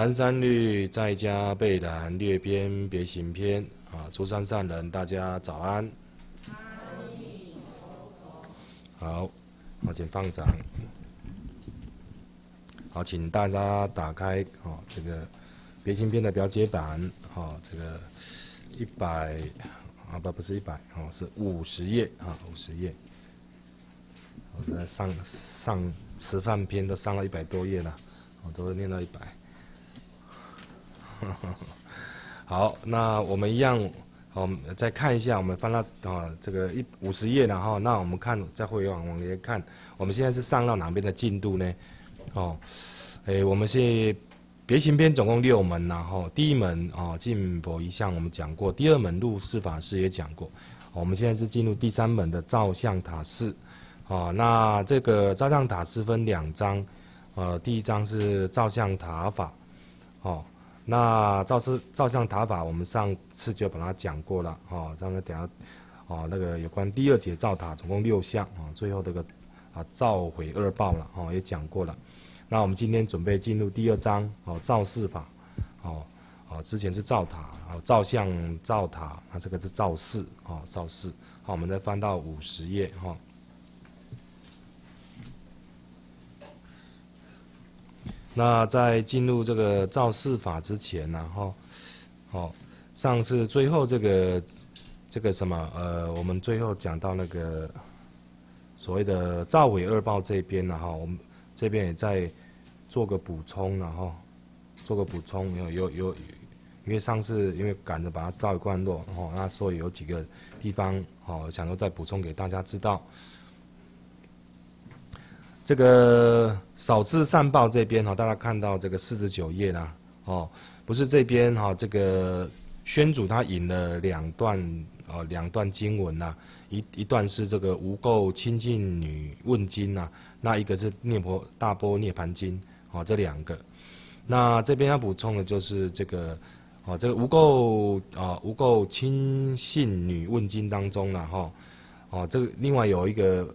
南山律在家背南略篇别行篇啊，诸山善人，大家早安。好，好，请放掌。好，请大家打开哦，这个别行篇的表解版，哦，这个一百啊不不是一百哦，是五十页啊，五十页。我在上上吃饭篇都上了一百多页了，我都念到一百。好，那我们一样，好，再看一下，我们翻到啊这个一五十页，然后那我们看再回往往里看，我们现在是上到哪边的进度呢？哦，诶，我们是别行篇总共六门，然后第一门哦进博一项我们讲过，第二门入世法师也讲过，我们现在是进入第三门的照相塔寺，哦，那这个照相塔是分两章，呃，第一章是照相塔法，哦。那照是照相塔法，我们上次就把它讲过了，哦，这样等下，哦，那个有关第二节造塔，总共六项，啊，最后这个啊造毁二报了，哦，也讲过了。那我们今天准备进入第二章，哦，造势法，哦，哦，之前是造塔，哦，照相造塔，那这个是造势，哦，造势。好，我们再翻到五十页，哈。那在进入这个造事法之前，然后，哦，上次最后这个这个什么呃，我们最后讲到那个所谓的造毁二报这边呢，哈，我们这边也在做个补充，然后做个补充，有有有，因为上次因为赶着把它造一段落，哦，那所以有几个地方哦，想说再补充给大家知道。这个少智善报这边哈，大家看到这个四十九页啦，哦，不是这边哈，这个宣主他引了两段哦，两段经文呐，一一段是这个无垢清净女问经呐，那一个是涅婆大波涅盘经，哦，这两个，那这边要补充的就是这个，哦，这个无垢啊无垢清净女问经当中了哈，哦，这个另外有一个。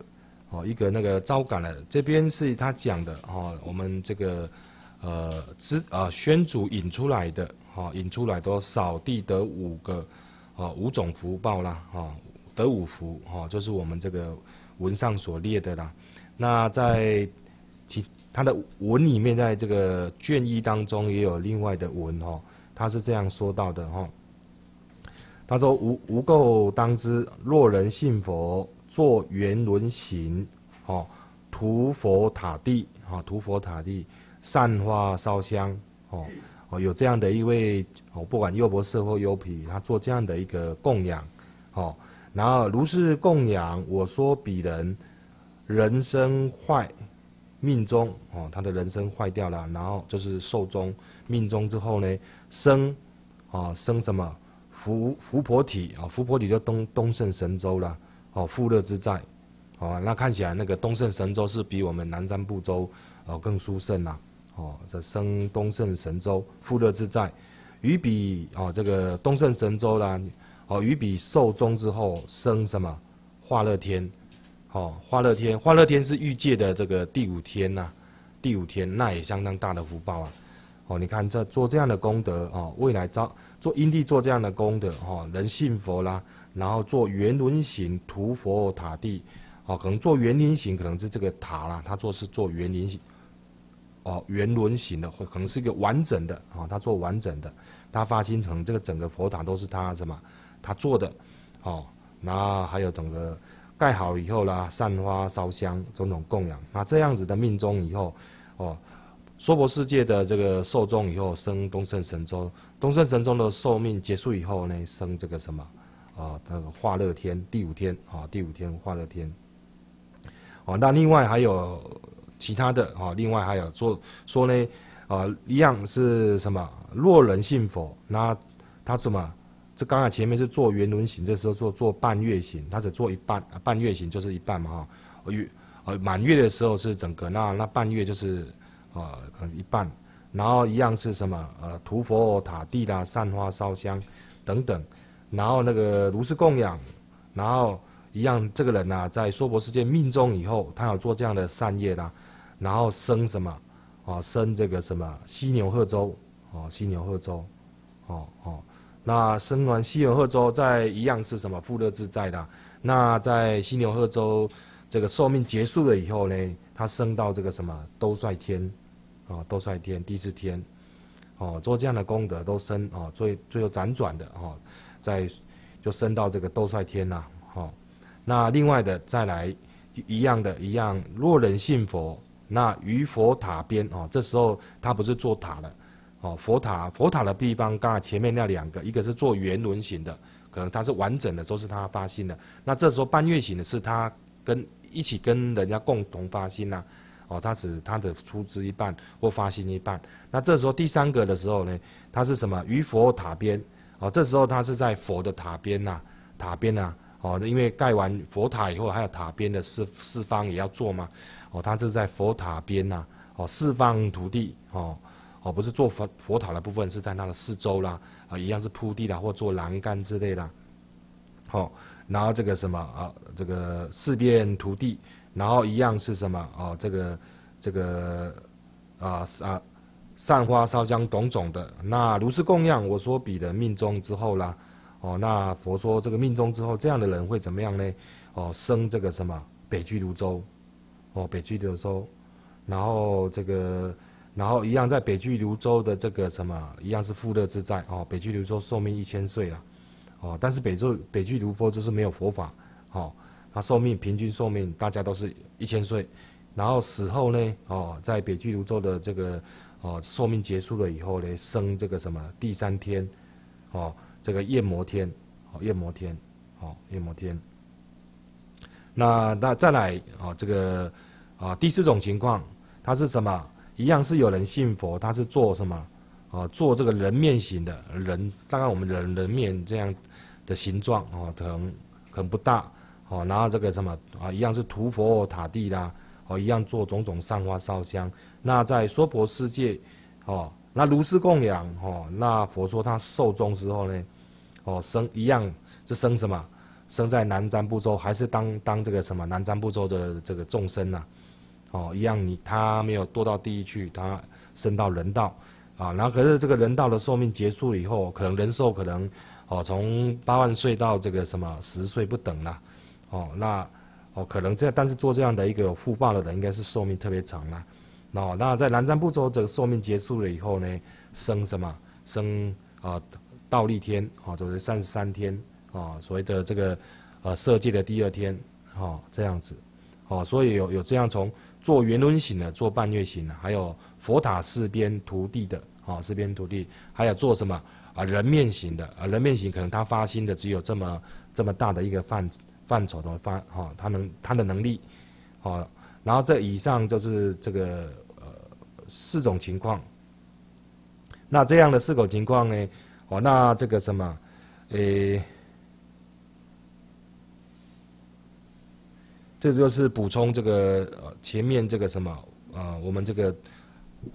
哦，一个那个招感的，这边是他讲的哦，我们这个呃，知啊宣主引出来的，哈，引出来都扫地得五个，哦，五种福报啦，哈，得五福，哈，就是我们这个文上所列的啦。那在其他的文里面，在这个卷一当中也有另外的文哈，他是这样说到的哈，他说无无垢当知，若人信佛。做圆轮形，哦，涂佛塔地，哦，涂佛塔地，散花烧香，哦，哦，有这样的一位，哦，不管优婆塞或优毗，他做这样的一个供养，哦，然后如是供养，我说彼人人生坏，命中，哦，他的人生坏掉了，然后就是寿终，命中之后呢，生，哦，生什么？福福婆体，啊，福婆体就东东胜神州了。哦，富乐之在，哦，那看起来那个东胜神州是比我们南瞻部洲哦更殊胜呐，哦，这生东胜神州富乐之在，与比哦这个东胜神州啦，哦与比寿终之后生什么化乐天，哦化乐天，化乐天是欲界的这个第五天呐，第五天那也相当大的福报啊，哦你看这做这样的功德哦，未来造做因地做这样的功德哦，人信佛啦。然后做圆轮形涂佛塔地，哦，可能做圆轮形，可能是这个塔啦。他做是做圆轮形，哦，圆轮形的，可能是一个完整的，哦，他做完整的，他发心成这个整个佛塔都是他什么，他做的，哦，然后还有整个盖好以后啦，散花烧香种种供养，那这样子的命中以后，哦，娑婆世界的这个寿终以后生东胜神州，东胜神州的寿命结束以后呢，生这个什么？啊，那个化乐天第五天啊，第五天化乐天。哦，那另外还有其他的啊，另外还有做说呢，啊，一样是什么？若人信佛，那他什么？这刚才前面是做圆轮形，这时候做做半月形，他只做一半，半月形就是一半嘛哈。月呃满月的时候是整个，那那半月就是啊一半，然后一样是什么？呃，涂佛塔地啦，散花烧香等等。然后那个如是供养，然后一样，这个人呐，在娑婆世界命中以后，他要做这样的善业啦，然后生什么？啊，生这个什么？犀牛贺州，哦，犀牛贺州，哦哦，那生完犀牛贺州，在一样是什么？富乐自在的。那在犀牛贺州这个寿命结束了以后呢，他升到这个什么？兜率天，啊，斗率天第四天，哦，做这样的功德都升哦，最最后辗转的哦，在就升到这个斗率天呐，哦，那另外的再来一样的一样，若人信佛。那于佛塔边哦，这时候他不是做塔了，哦，佛塔佛塔的地方，刚才前面那两个，一个是做圆轮形的，可能它是完整的，都是他发心的。那这时候半月形的是他跟一起跟人家共同发心呐，哦，他只他的出资一半或发心一半。那这时候第三个的时候呢，他是什么？于佛塔边，哦，这时候他是在佛的塔边呐，塔边呐，哦，因为盖完佛塔以后，还有塔边的四四方也要做嘛。哦，他是在佛塔边呐，哦，四方土地，哦，哦，不是做佛佛塔的部分，是在它的四周啦，啊，一样是铺地啦，或做栏杆之类的，哦，然后这个什么啊，这个四边土地，然后一样是什么？哦，这个这个啊啊，散花烧香种种的，那如是供养我所比的命中之后啦，哦，那佛说这个命中之后，这样的人会怎么样呢？哦，生这个什么？北俱泸州。哦，北俱泸州，然后这个，然后一样在北俱泸州的这个什么，一样是富乐自在哦。北俱泸州寿命一千岁了，哦，但是北洲北俱泸州就是没有佛法，哦，他寿命平均寿命大家都是一千岁，然后死后呢，哦，在北俱泸州的这个哦寿命结束了以后呢，生这个什么第三天，哦，这个夜摩天，哦，夜摩天，哦，夜摩天。那那再来啊，这个。啊，第四种情况，他是什么？一样是有人信佛，他是做什么？啊，做这个人面型的人，大概我们人人面这样的形状哦，可能可能不大哦。然后这个什么啊，一样是涂佛塔地啦，哦，一样做种种散花烧香。那在娑婆世界，哦，那如是供养哦，那佛说他寿终之后呢，哦，生一样是生什么？生在南瞻部洲，还是当当这个什么南瞻部洲的这个众生呐？哦，一样，你他没有堕到地狱去，他升到人道，啊，然后可是这个人道的寿命结束了以后，可能人寿可能，哦，从八万岁到这个什么十岁不等了，哦，那哦可能这，但是做这样的一个有福报的人，应该是寿命特别长了，哦，那在南瞻部洲这个寿命结束了以后呢，生什么？生啊倒立天，啊，就是三十三天，啊，所谓的这个呃色界的第二天，哦，这样子，哦，所以有有这样从。做圆轮形的，做半月形的，还有佛塔四边涂地的，啊，四边涂地，还有做什么啊？人面型的，啊，人面型可能他发心的只有这么这么大的一个范范畴的范，哈，他能他的能力，好，然后这以上就是这个呃四种情况。那这样的四种情况呢，哦，那这个什么，诶。这就是补充这个呃前面这个什么啊，我们这个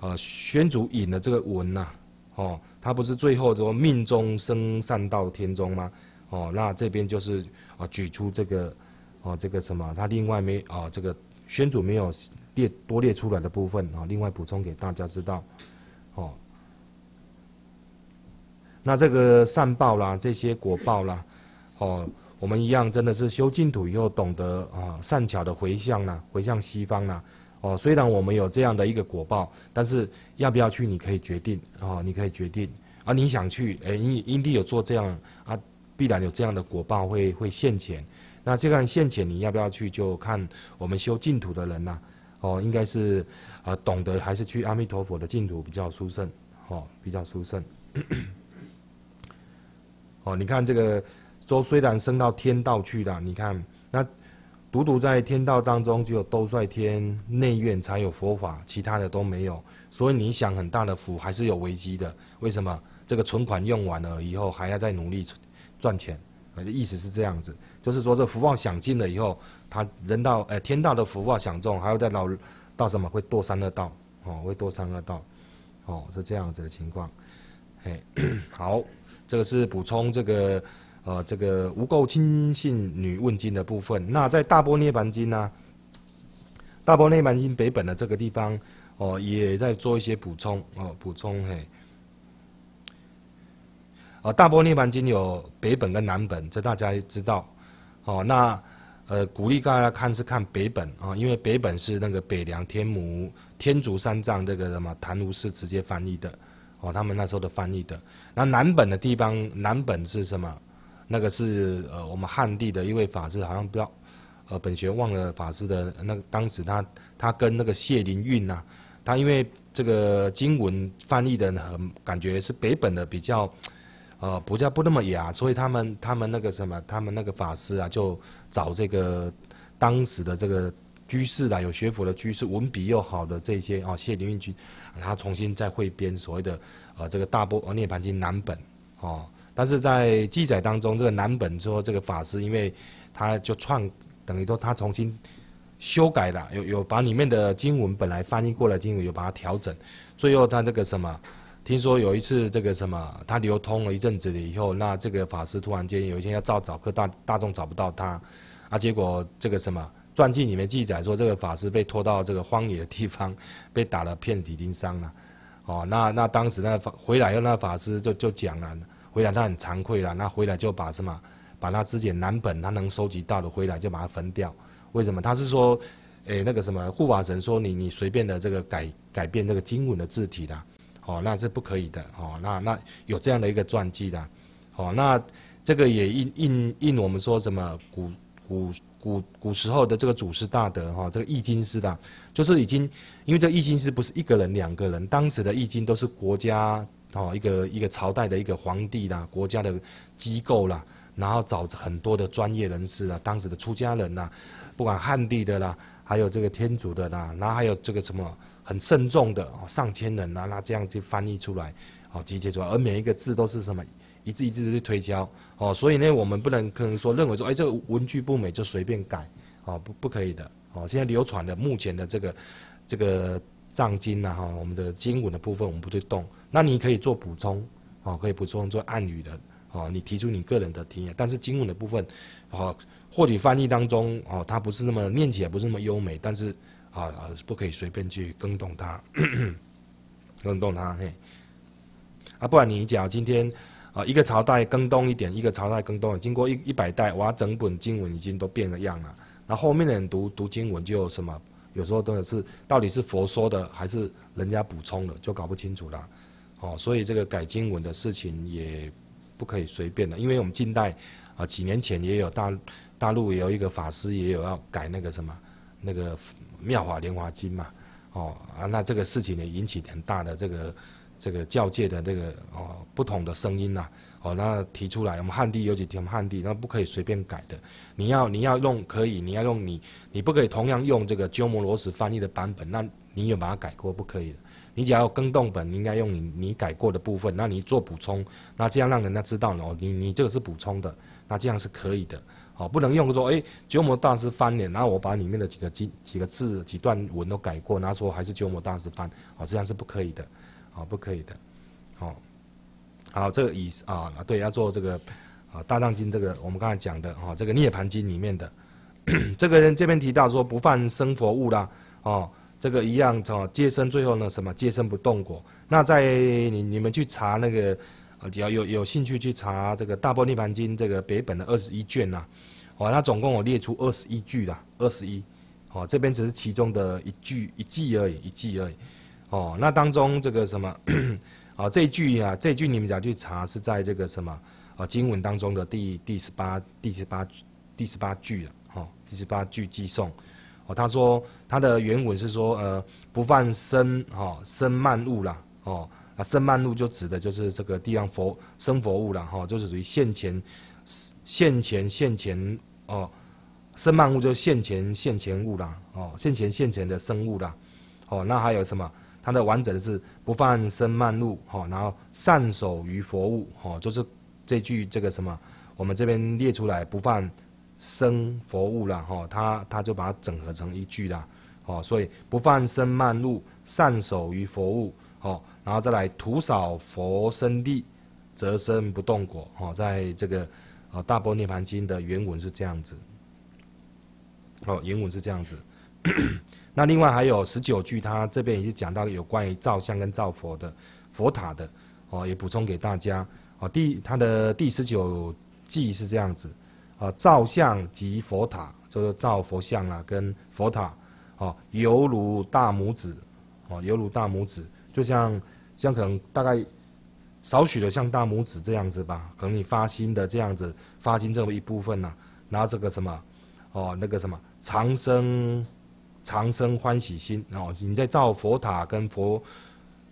呃宣主引的这个文呐，哦，他不是最后说命中生善道天中吗？哦，那这边就是啊举出这个哦这个什么，他另外没啊这个宣主没有列多列出来的部分啊，另外补充给大家知道，哦，那这个善报啦，这些果报啦，哦。我们一样，真的是修净土以后，懂得啊善巧的回向呢，回向西方呢。哦，虽然我们有这样的一个果报，但是要不要去，你可以决定啊，你可以决定。啊，你想去，哎，因因地有做这样啊，必然有这样的果报会会现前。那这个现前，你要不要去，就看我们修净土的人呐。哦，应该是啊，懂得还是去阿弥陀佛的净土比较殊胜，哦，比较殊胜。哦，你看这个。周虽然升到天道去了，你看那独独在天道当中，只有兜率天内院才有佛法，其他的都没有。所以你想很大的福还是有危机的。为什么？这个存款用完了以后，还要再努力赚钱。意思是这样子，就是说这福报享尽了以后，他人道呃天道的福报享中，还要在老到什么会堕三恶道哦，会堕三恶道哦，是这样子的情况。哎，好，这个是补充这个。呃，这个无垢亲信女问经的部分，那在大波涅盘经呢？大波涅盘经北本的这个地方，哦，也在做一些补充，哦，补充嘿。呃，大波涅盘经有北本跟南本，这大家知道。哦，那呃，鼓励大家看是看北本啊，因为北本是那个北凉天母天竺三藏这个什么谭无师直接翻译的，哦，他们那时候的翻译的。那南本的地方，南本是什么？那个是呃，我们汉地的一位法师，好像不知道，呃，本学忘了法师的那个当时他他跟那个谢灵运呐，他因为这个经文翻译的很感觉是北本的比较。呃，不叫不那么雅，所以他们他们那个什么，他们那个法师啊，就找这个当时的这个居士啦，有学佛的居士，文笔又好的这些哦，谢灵运居，然后重新再汇编所谓的呃这个大波涅盘经南本哦，但是在记载当中，这个南本说这个法师，因为他就创等于说他重新修改了，有有把里面的经文本来翻译过来经文有把它调整，最后他这个什么。听说有一次，这个什么，他流通了一阵子了以后，那这个法师突然间有一天要造早课，大大众找不到他，啊，结果这个什么传记里面记载说，这个法师被拖到这个荒野的地方，被打了遍体鳞伤了，哦，那那当时那法回来后，那法师就就讲了，回来他很惭愧了，那回来就把什么，把他之前南本他能收集到的回来就把它焚掉，为什么？他是说，诶，那个什么护法神说你你随便的这个改改变这个经文的字体啦。哦，那是不可以的。哦，那那有这样的一个传记的。哦，那这个也印印印我们说什么古古古古时候的这个祖师大德哈，这个易经师的，就是已经因为这易经师不是一个人两个人，当时的易经都是国家哦一个一个朝代的一个皇帝啦，国家的机构啦，然后找很多的专业人士啊，当时的出家人呐，不管汉地的啦，还有这个天主的啦，然后还有这个什么。很慎重的哦，上千人啊，那这样就翻译出来，哦，集结出来，而每一个字都是什么一字一字去推敲，哦，所以呢，我们不能可能说认为说，哎，这个文句不美就随便改，哦，不不可以的，哦，现在流传的目前的这个这个藏经呐，哈，我们的经文的部分我们不会动，那你可以做补充，哦，可以补充做暗语的，哦，你提出你个人的提议，但是经文的部分，哦，或许翻译当中，哦，它不是那么念起来不是那么优美，但是。啊啊，不可以随便去更动它，更动它嘿。啊，不然你讲今天啊，一个朝代更动一点，一个朝代更动，经过一一百代，哇，整本经文已经都变了样了。那后面的人读读经文就什么，有时候真的是到底是佛说的还是人家补充的，就搞不清楚了。哦，所以这个改经文的事情也不可以随便的，因为我们近代啊，几年前也有大大陆也有一个法师也有要改那个什么那个。妙法莲华经嘛，哦啊，那这个事情呢引起很大的这个这个教界的这个哦不同的声音呐，哦那提出来，我们汉地有几条汉地，那不可以随便改的。你要你要用可以，你要用你你不可以同样用这个鸠摩罗什翻译的版本，那你有把它改过不可以的。你只要更动本，你应该用你你改过的部分，那你做补充，那这样让人家知道哦，你你这个是补充的，那这样是可以的。哦，不能用说，哎，鸠摩大师翻脸，然后我把里面的几个几几个字、几段文都改过，然后说还是鸠摩大师翻，哦，这样是不可以的，哦，不可以的，哦，好，这个以啊，对，要做这个啊，大藏经这个我们刚才讲的，哦，这个涅盘经里面的，这个人这边提到说不犯生佛物啦，哦，这个一样，哦，接生最后呢什么接生不动果，那在你你们去查那个。啊，只要有有兴趣去查这个《大波涅盘经》这个北本的二十一卷呐，哦，它总共我列出二十一句啦，二十一，哦，这边只是其中的一句一句而已，一句而已，哦，那当中这个什么，啊，这一句啊，这一句你们只要去查是在这个什么啊经文当中的第第十八第十八第十八句了，哦，第十八句寄送，哦，他说他的原文是说呃不犯生哈生慢物啦，哦。啊，生曼路就指的就是这个地方佛生佛物了哈，就是属于现前现前现前哦，生曼物就现前现前物啦哦，现前现前的生物啦哦，那还有什么？它的完整是不犯生曼路哈，然后善守于佛物哈，就是这句这个什么，我们这边列出来不犯生佛物了哈，他他就把它整合成一句啦哦，所以不犯生慢路，善守于佛物哦。然后再来徒扫佛身地，则身不动果。哦，在这个啊《大波涅盘经》的原文是这样子。哦，原文是这样子。那另外还有十九句，他这边也是讲到有关于造像跟造佛的佛塔的。哦，也补充给大家。啊，第它的第十九记是这样子，啊，造像及佛塔，就是造佛像啊，跟佛塔，哦，犹如大拇指，哦，犹如大拇指，就像像可能大概少许的像大拇指这样子吧，可能你发心的这样子，发心这么一部分呢，拿这个什么，哦，那个什么长生长生欢喜心，哦，你在造佛塔跟佛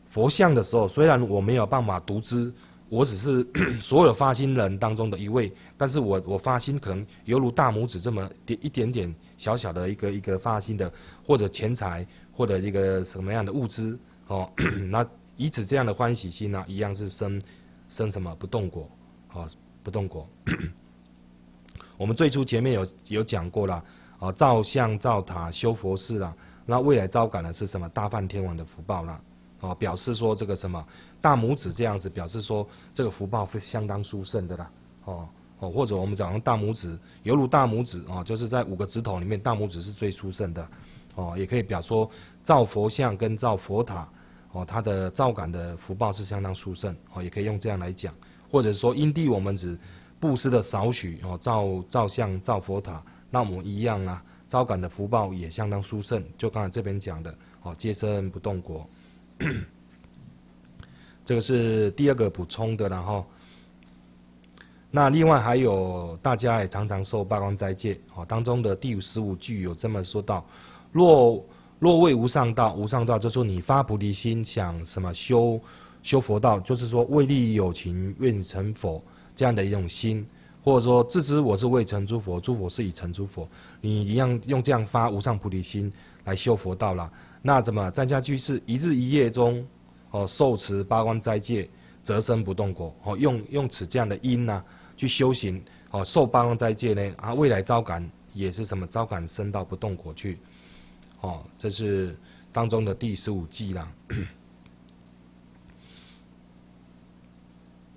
佛像的时候，虽然我没有办法独资。我只是 所有发心人当中的一位，但是我我发心可能犹如大拇指这么点一点点小小的一个一个发心的，或者钱财或者一个什么样的物资哦，那以此这样的欢喜心呢，一样是生生什么？不动果，哦不动果。我们最初前面有有讲过了，啊造像造塔修佛寺啦，那未来招感的是什么？大梵天王的福报啦，哦表示说这个什么。大拇指这样子表示说，这个福报会相当殊胜的啦，哦哦，或者我们讲大拇指犹如大拇指哦，就是在五个指头里面，大拇指是最殊胜的，哦，也可以表说造佛像跟造佛塔，哦，它的造感的福报是相当殊胜，哦，也可以用这样来讲，或者说因地我们只布施的少许，哦，造造像造佛塔，那我们一样啊，造感的福报也相当殊胜，就刚才这边讲的，哦，皆身不动国。这个是第二个补充的，然后，那另外还有大家也常常受八关斋戒哦，当中的第五十五句有这么说到：若若为无上道，无上道就说你发菩提心想什么修修佛道，就是说为利有情愿成佛这样的一种心，或者说自知我是未成诸佛，诸佛是已成诸佛，你一样用这样发无上菩提心来修佛道了。那怎么在家居士一日一夜中？哦，受持八关斋戒，则生不动果。哦，用用此这样的因呢，去修行。哦，受八关斋戒呢，啊，未来招感也是什么？招感生到不动果去。哦，这是当中的第十五计啦。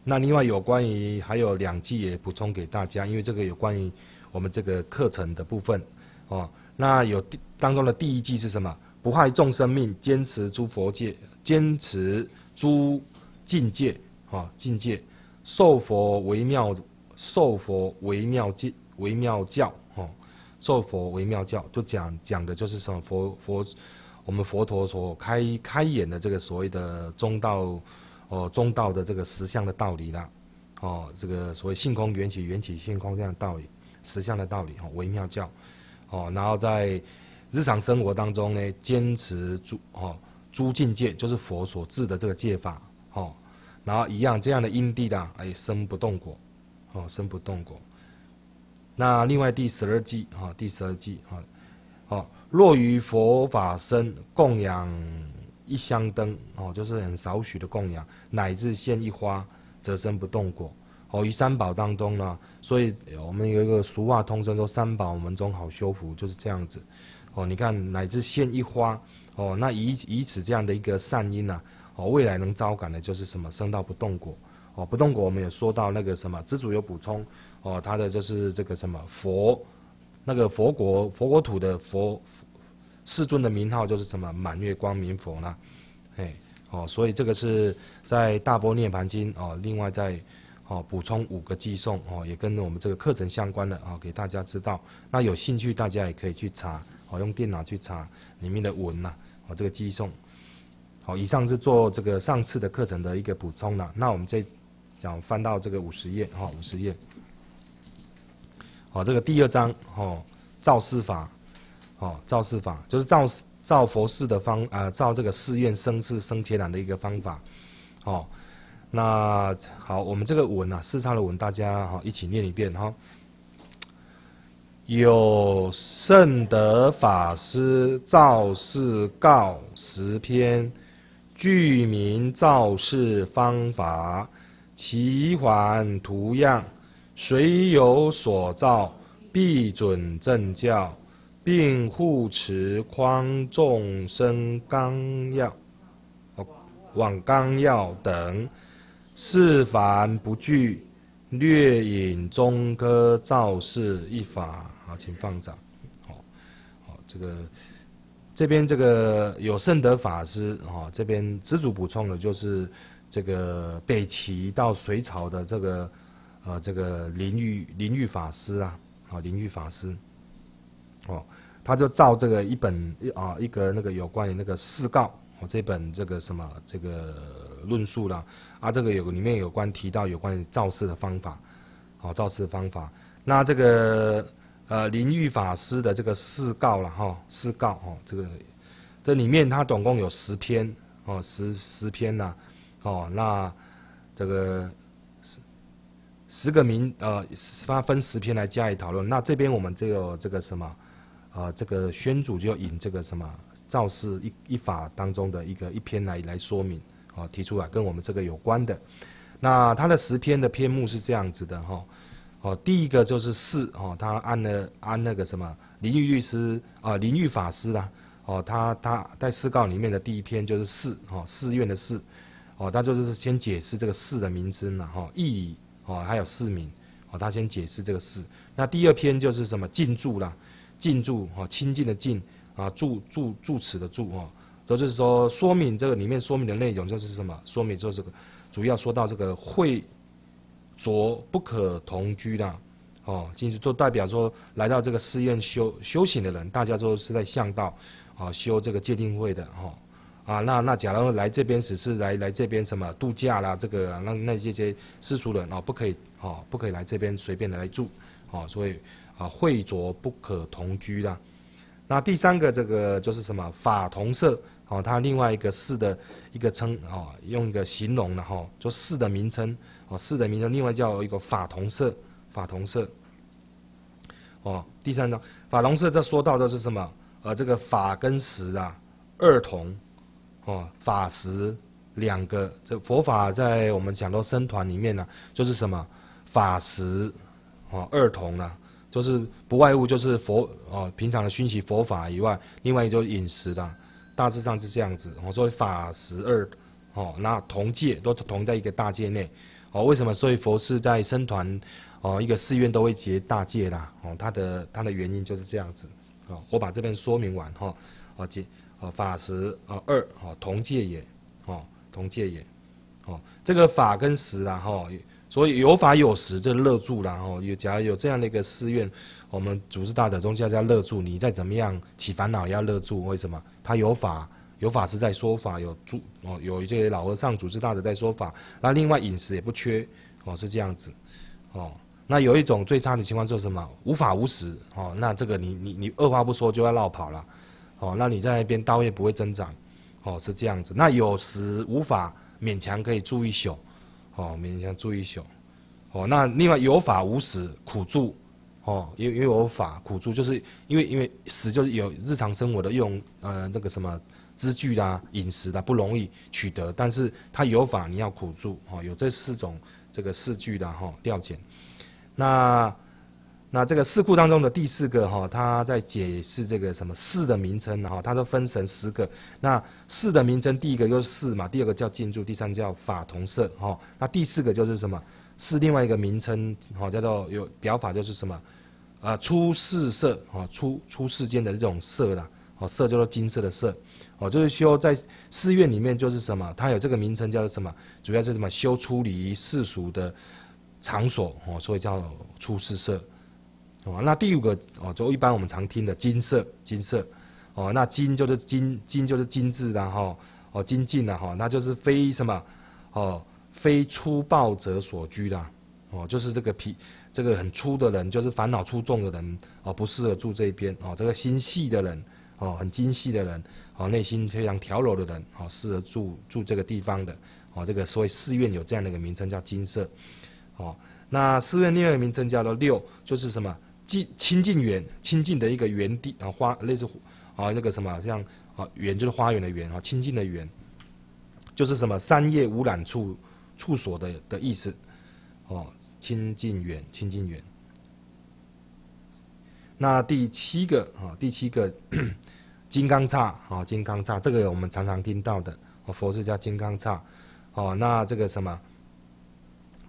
那另外有关于还有两计也补充给大家，因为这个有关于我们这个课程的部分。哦，那有当中的第一计是什么？不害众生命，坚持诸佛界。坚持诸境界，哈境界，受佛为妙，受佛为妙教，为妙教，受佛为妙教，就讲讲的就是什么佛佛，我们佛陀所开开演的这个所谓的中道，哦中道的这个实相的道理啦，哦这个所谓性空缘起，缘起性空这样的道理，实相的道理，哈为妙教，哦然后在日常生活当中呢，坚持诸哦。诸境界就是佛所制的这个戒法，哦，然后一样这样的因地的，哎，生不动果，哦，生不动果。那另外第十二计，哈，第十二计，哈，哦，若于佛法身供养一香灯，哦，就是很少许的供养，乃至献一花，则生不动果。哦，于三宝当中呢，所以我们有一个俗话通称说三宝门中好修福，就是这样子。哦，你看乃至献一花。哦，那以以此这样的一个善因呢，哦，未来能招感的就是什么生到不动果，哦，不动果我们也说到那个什么，知主有补充，哦，他的就是这个什么佛，那个佛国佛国土的佛世尊的名号就是什么满月光明佛呢，哎，哦，所以这个是在大波涅盘经哦，另外再哦补充五个寄送哦，也跟我们这个课程相关的啊，给大家知道，那有兴趣大家也可以去查。好，用电脑去查里面的文呐，哦，这个寄送。好，以上是做这个上次的课程的一个补充了。那我们再讲翻到这个五十页，哈，五十页。好，这个第二章，哦，造寺法，哦，造寺法就是造造佛寺的方，啊，造这个寺院生寺生天然的一个方法。哦，那好，我们这个文啊，四叉的文，大家哈一起念一遍哈。有圣德法师造寺告十篇，具名造寺方法，奇环图样，谁有所造，必准正教，并护持匡众生纲要、哦往纲要等，是凡不具，略引中科造寺一法。好，请放掌。好，好，这个这边这个有圣德法师，哈，这边知主补充的就是这个北齐到隋朝的这个啊这个灵玉灵玉法师啊，啊灵玉法师，哦，他就照这个一本啊一个那个有关于那个四告哦这本这个什么这个论述啦啊这个有里面有关提到有关于造势的方法，哦造势的方法，那这个呃灵玉法师的这个四告了哈四告哦这个这里面它总共有十篇哦十十篇呐。哦，那这个十个名呃，它分十篇来加以讨论。那这边我们这个这个什么，呃，这个宣主就引这个什么造世一一法当中的一个一篇来来说明，哦，提出来跟我们这个有关的。那他的十篇的篇目是这样子的哈，哦，第一个就是四哦，他按了按那个什么林玉律师啊，林玉法师啦，哦，他他在释告里面的第一篇就是四哦，寺院的寺。哦，他就是先解释这个寺的名称了哈，义哦，还有寺名哦，他先解释这个寺。那第二篇就是什么进驻啦，进驻哦，清净的净啊，住住住持的住哦，都是说说明这个里面说明的内容就是什么，说明就这个主要说到这个会着不可同居的哦，进去就代表说来到这个寺院修修行的人，大家都是在向道啊修这个戒定慧的哈。啊，那那假如来这边只是来来这边什么度假啦，这个那那这些世俗人哦，不可以哦，不可以来这边随便的来住，哦，所以啊，会浊不可同居啦。那第三个这个就是什么法同色，哦，它另外一个寺的一个称哦，用一个形容的哈，就寺的名称哦，寺的名称另外叫一个法同色，法同色。哦，第三章法同色这说到的是什么？呃，这个法跟实啊，二同。哦，法实两个，这佛法在我们讲到僧团里面呢，就是什么法实哦二同了，就是不外乎就是佛哦平常的熏习佛法以外，另外一就饮食的，大致上是这样子。我说法实二哦，那同戒都同在一个大戒内哦。为什么？所以佛是在僧团哦一个寺院都会结大戒啦哦，它的它的原因就是这样子哦。我把这边说明完哈，哦戒。哦，法实哦二哦同戒也，哦同戒也，哦这个法跟实啊哈，所以有法有实这乐住啦哈，有假如有这样的一个寺院，我们祖师大德宗教叫乐住，你再怎么样起烦恼也要乐住，为什么？他有法有法师在说法，有住哦有一些老和尚祖师大德在说法，那另外饮食也不缺哦是这样子，哦那有一种最差的情况就是什么？无法无实哦，那这个你你你二话不说就要绕跑了。哦，那你在那边刀业不会增长，哦，是这样子。那有时无法勉强可以住一宿，哦，勉强住一宿，哦，那另外有法无时苦住，哦，因为有法苦住，就是因为因为死就是有日常生活的用，呃，那个什么支具啦、饮食啦不容易取得，但是它有法你要苦住，哦，有这四种这个四句的哈调遣，那。那这个四库当中的第四个哈，他在解释这个什么四的名称哈，它都分成十个。那四的名称，第一个就是四嘛，第二个叫进驻，第三叫法同色哈。那第四个就是什么？是另外一个名称哈，叫做有表法就是什么？啊，出世色哈，出出世间的这种色啦，哦，色叫做金色的色，哦，就是修在寺院里面就是什么？它有这个名称叫做什么？主要是什么？修出离世俗的场所哦，所以叫出世色。哦，那第五个哦，就一般我们常听的金色，金色，哦，那金就是金，金就是金字的哈，哦，精进的哈，那就是非什么，哦，非粗暴者所居的，哦，就是这个脾，这个很粗的人，就是烦恼粗重的人，哦，不适合住这边，哦，这个心细的人，哦，很精细的人，哦，内心非常调柔的人，哦，适合住住这个地方的，哦，这个所以寺院有这样的一个名称叫金色，哦，那寺院另外一个名称叫做六，就是什么？近清净园，清净的一个园地啊，花类似啊那个什么像啊园就是花园的园啊，清净的园，就是什么三业污染处处所的的意思，哦，清净园，清净园。那第七个啊，第七个 金刚刹啊，金刚刹，这个我们常常听到的，佛是叫金刚刹，哦，那这个什么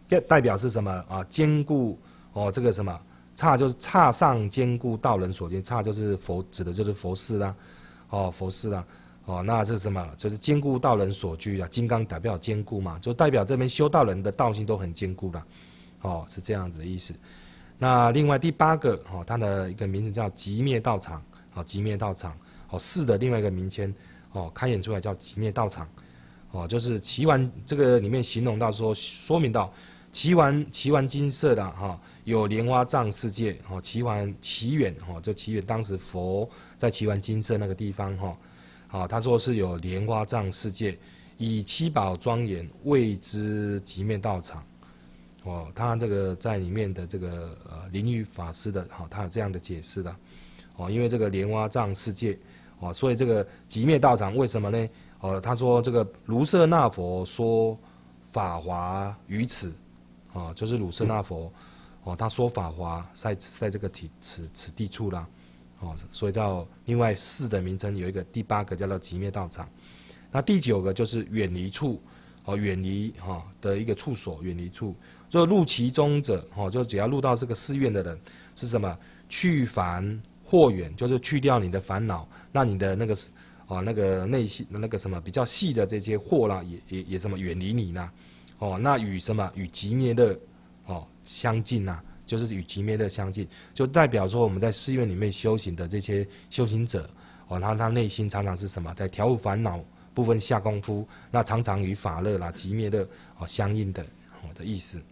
代代表是什么啊？坚固哦，这个什么？刹就是刹上坚固道人所见，刹就是佛指的就是佛寺啦，哦佛寺啦，哦，那这是什么？就是坚固道人所居啊，金刚代表坚固嘛，就代表这边修道人的道心都很坚固的，哦，是这样子的意思。那另外第八个哦，它的一个名字叫极灭道场，哦，极灭道场，哦，四的另外一个名称，哦，开演出来叫极灭道场，哦，就是奇完这个里面形容到说，说明到奇完奇完金色的哈，有莲花藏世界，哦，齐完齐远，哦，就奇远当时佛在齐完金色那个地方，哈，好，他说是有莲花藏世界，以七宝庄严谓之极灭道场。哦，他这个在里面的这个呃灵玉法师的哈，他有这样的解释的，哦，因为这个莲花藏世界，哦，所以这个极灭道场为什么呢？哦，他说这个卢舍那佛说法华于此，哦，就是卢舍那佛，哦，他说法华在在这个体此此地处啦，哦，所以叫另外四的名称有一个第八个叫做极灭道场，那第九个就是远离处，哦，远离哈的一个处所，远离处。就入其中者，哦，就只要入到这个寺院的人，是什么？去烦惑远，就是去掉你的烦恼，那你的那个，哦，那个内心那个什么比较细的这些惑啦，也也也什么远离你呢？哦，那与什么与极灭的相近呐？就是与极灭的相近，就代表说我们在寺院里面修行的这些修行者，哦，他他内心常常是什么？在调伏烦恼部分下功夫，那常常与法乐啦、极灭的哦相应的哦的意思。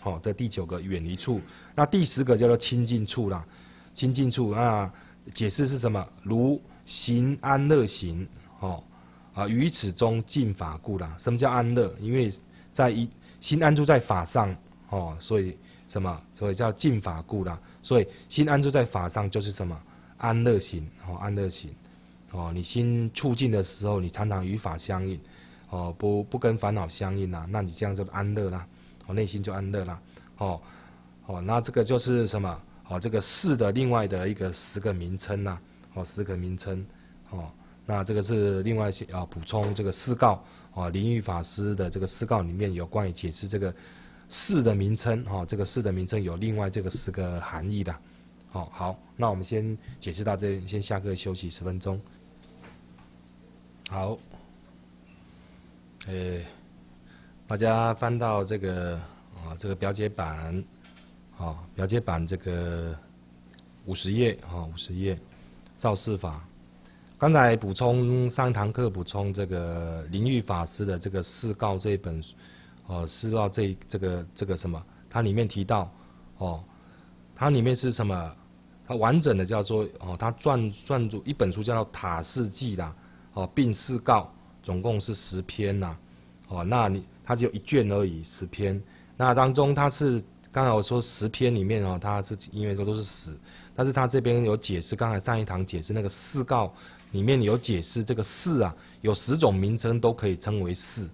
好，这第九个远离处，那第十个叫做亲近处啦。亲近处啊，解释是什么？如行安乐行，哦啊，于此中尽法故啦。什么叫安乐？因为在一心安住在法上，哦，所以什么？所以叫净法故啦。所以心安住在法上就是什么？安乐行，哦，安乐行，哦，你心促进的时候，你常常与法相应，哦，不不跟烦恼相应啦，那你这样就安乐啦。哦内心就安乐啦，哦，哦，那这个就是什么？哦，这个四的另外的一个十个名称呐，哦，十个名称，哦，那这个是另外要补充这个四告，哦，灵玉法师的这个四告里面有关于解释这个四的名称，哈，这个四的名称有另外这个十个含义的，好，好，那我们先解释到这，先下课休息十分钟，好，诶。大家翻到这个啊，这个表解版，啊，表解版这个五十页啊，五十页造事法。刚才补充上堂课补充这个灵玉法师的这个四告这一本，哦，是到这这个这个什么？它里面提到，哦，它里面是什么？它完整的叫做哦，它撰撰著一本书叫做《塔世记》啦，哦，并释告总共是十篇呐，哦，那你。它只有一卷而已，十篇。那当中它是刚才我说十篇里面哦，它是因为说都是死，但是它这边有解释。刚才上一堂解释那个四告里面有解释，这个四啊有十种名称都可以称为四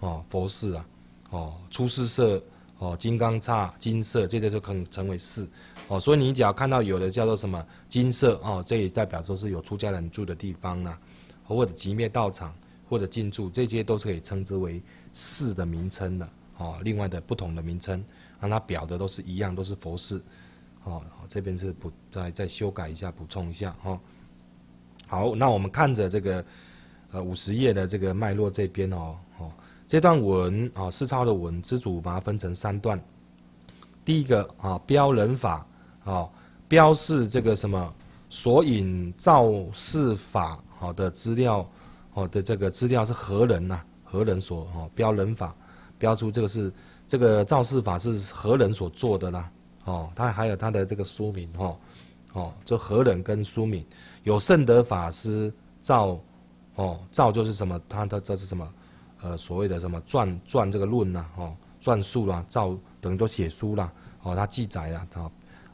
哦，佛寺啊，哦，出世色哦，金刚刹金色这些都可以称为四哦。所以你只要看到有的叫做什么金色哦，这也代表说是有出家人住的地方呢，或者极灭道场或者进驻，这些都是可以称之为。寺的名称的哦，另外的不同的名称，让它表的都是一样，都是佛寺，哦，这边是补再再修改一下，补充一下哦。好，那我们看着这个呃五十页的这个脉络这边，哦这段文啊四抄的文，知主把它分成三段。第一个啊标人法啊标示这个什么索引造事法好的资料好的这个资料是何人呐？何人所哦标人法，标出这个是这个造事法是何人所做的啦？哦，他还有他的这个书名哦，哦，就何人跟书名有圣德法师造，哦，造就是什么？他的这是什么？呃，所谓的什么传传这个论呐？哦，传述啦，造等于都写书啦，哦，他记载啊，他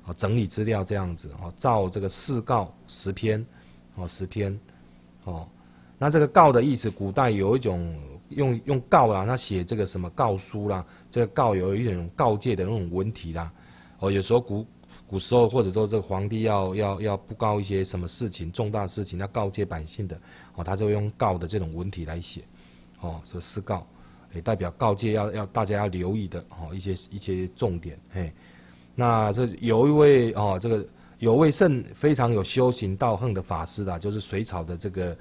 哦整理资料这样子哦，造这个四告十篇，哦十篇，哦，那这个告的意思，古代有一种。用用告啊，他写这个什么告书啦，这个告有一种告诫的那种文体啦。哦，有时候古古时候或者说这个皇帝要要要布告一些什么事情重大事情要告诫百姓的，哦，他就用告的这种文体来写，哦，说私告，也代表告诫要要大家要留意的哦一些一些重点，嘿，那这有一位哦这个有位圣非常有修行道行的法师啦，就是隋朝的这个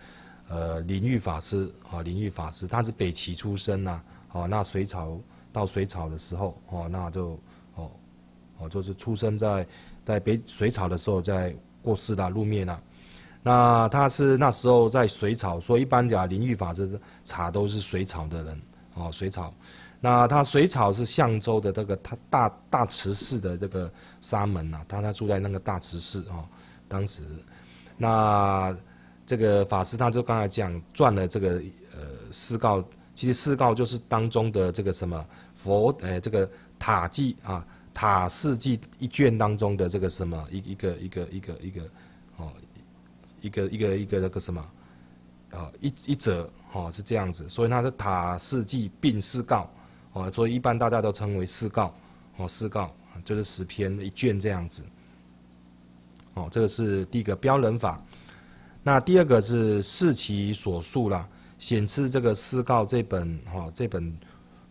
呃林玉法师，哦林玉法师，他是北齐出身呐，哦那隋朝到隋朝的时候，哦那就哦哦就是出生在在北隋朝的时候在过世啦入灭了，那他是那时候在隋朝，所以一般讲林玉法师查都是隋朝的人，哦隋朝。那他隋朝是相州的这个他大大慈寺的这个沙门呐，他他住在那个大慈寺哦，当时，那这个法师他就刚才讲转了这个呃四告，其实四告就是当中的这个什么佛呃这个塔记啊塔四记一卷当中的这个什么一一个一个一个一个哦一个一个一个那个什么啊一一则哦是这样子，所以它是塔四记并四告。哦，所以一般大家都称为四告，哦，四告就是十篇一卷这样子。哦，这个是第一个标人法。那第二个是视其所述啦，显示这个四告这本哈这本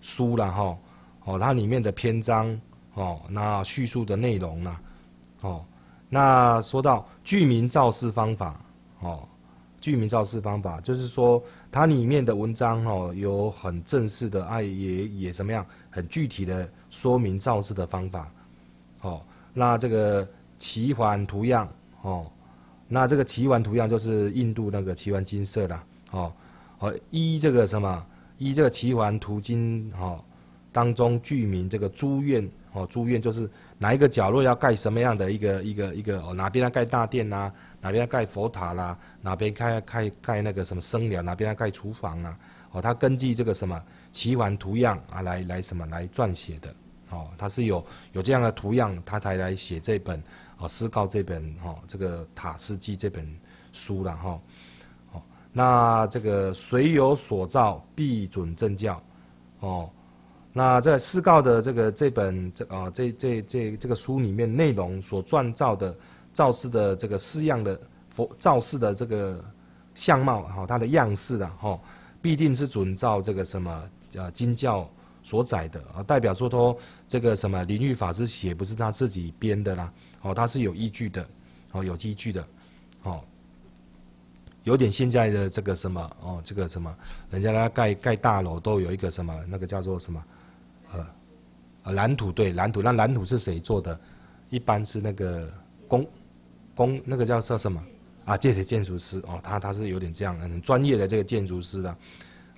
书啦哈，哦，它里面的篇章哦，那叙述的内容啦，哦，那说到居民造势方法，哦。居民造势方法，就是说它里面的文章哦，有很正式的，啊也也怎么样，很具体的说明造势的方法，哦，那这个奇环图样哦，那这个奇环图样就是印度那个奇环金色的哦，哦依这个什么依这个奇环图经哦当中居民这个诸院哦诸院就是哪一个角落要盖什么样的一个一个一个哦哪边要盖大殿呐？哪边要盖佛塔啦？哪边盖盖盖那个什么僧寮？哪边要盖厨房啊？哦，他根据这个什么奇环图样啊，来来什么来撰写的？哦，他是有有这样的图样，他才来写这本哦《诗告》这本哈这个《塔斯记》这本书了哈。哦，那这个谁有所造，必准正教。哦，那在《诗告》的这个这本这啊这这这这个书里面内容所撰造的。造势的这个式样的佛造势的这个相貌哈，它的样式啊哈，必定是准照这个什么呃经教所载的啊，代表说说这个什么灵玉法师写不是他自己编的啦，哦，他是有依据的，哦，有依据的，哦，有点现在的这个什么哦，这个什么，人家来盖盖大楼都有一个什么那个叫做什么呃呃蓝图对蓝图，那蓝图是谁做的？一般是那个工。工那个叫叫什么啊？这些建筑师哦，他他是有点这样很专业的这个建筑师的，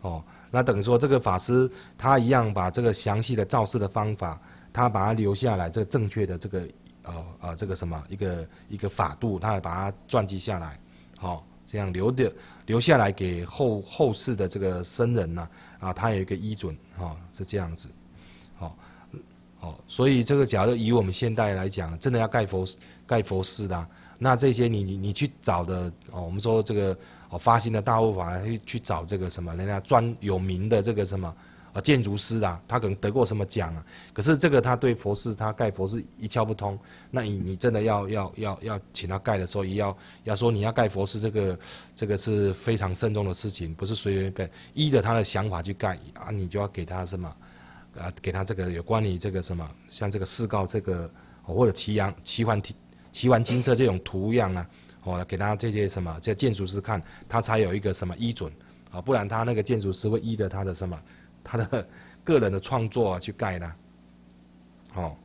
哦，那等于说这个法师他一样把这个详细的造势的方法，他把它留下来，这个正确的这个呃呃这个什么一个一个法度，他把它传记下来，好，这样留的留下来给后后世的这个僧人呢啊，他有一个依准哈，是这样子，好，好，所以这个假如以我们现代来讲，真的要盖佛盖佛寺的。那这些你你你去找的哦，我们说这个哦发行的大护法去去找这个什么人家专有名的这个什么啊建筑师啊，他可能得过什么奖啊？可是这个他对佛寺他盖佛寺一窍不通，那你你真的要要要要请他盖的时候，也要要说你要盖佛寺，这个这个是非常慎重的事情，不是随随便依着他的想法去盖啊，你就要给他什么啊？给他这个有关于这个什么，像这个四告这个或者奇阳奇幻体。奇完金色这种图样啊，哦，给他这些什么，这建筑师看，他才有一个什么依准啊，不然他那个建筑师会依着他的什么，他的 个人的创作啊去盖的，哦，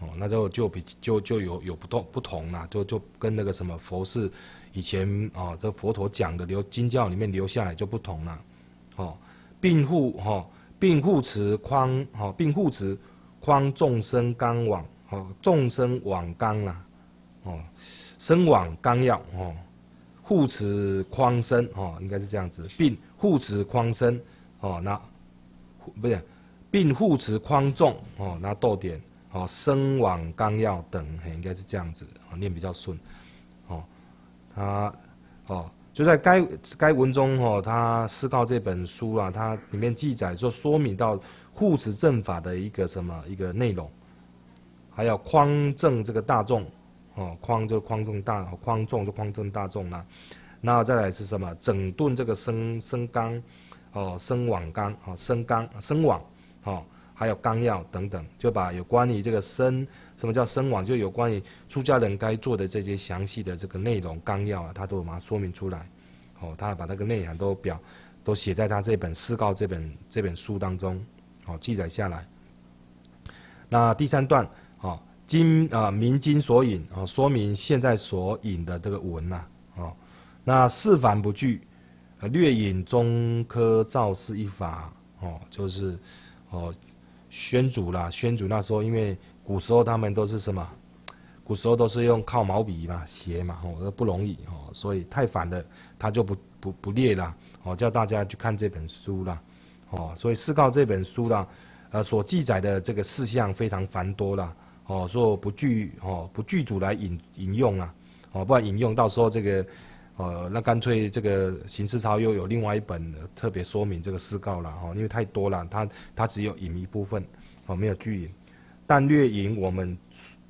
哦，那就就比就就有有不同不同啦，就就跟那个什么佛寺以前啊，这佛陀讲的留经教里面留下来就不同了，哦，并护哈，并护持框哈，并护持框众生刚往，哦，众生往刚啦。哦，身往纲要哦，护持匡身哦，应该是这样子，并护持匡身哦，那不是，并护持匡重哦，那逗点哦，身往纲要等，应该是这样子，念比较顺哦。他哦，就在该该文中哦，他思告这本书啊，它里面记载说说明到护持正法的一个什么一个内容，还有匡正这个大众。哦，匡就匡正大，匡众就匡正大众啦。那再来是什么？整顿这个生生纲，哦，生网纲，哦，生纲生网，哦，还有纲要等等，就把有关于这个生，什么叫生网，就有关于出家人该做的这些详细的这个内容纲要啊，他都把它说明出来。哦，他把那个内涵都表都写在他这本《诗告》这本这本书当中，哦，记载下来。那第三段，今啊明经所引，哦，说明现在所引的这个文呐，哦，那四凡不惧，略引中科造式一法，哦，就是哦宣主啦，宣主那时候因为古时候他们都是什么？古时候都是用靠毛笔嘛写嘛，哦，不容易哦，所以太繁的，他就不不不列了，哦，叫大家去看这本书啦，哦，所以《四告》这本书啦，呃，所记载的这个事项非常繁多啦，哦，说不具哦不具主来引引用啊，哦，不然引用到时候这个，呃，那干脆这个刑事操又有另外一本特别说明这个四告了，哦，因为太多了，它它只有引一部分，哦，没有具引，但略引我们。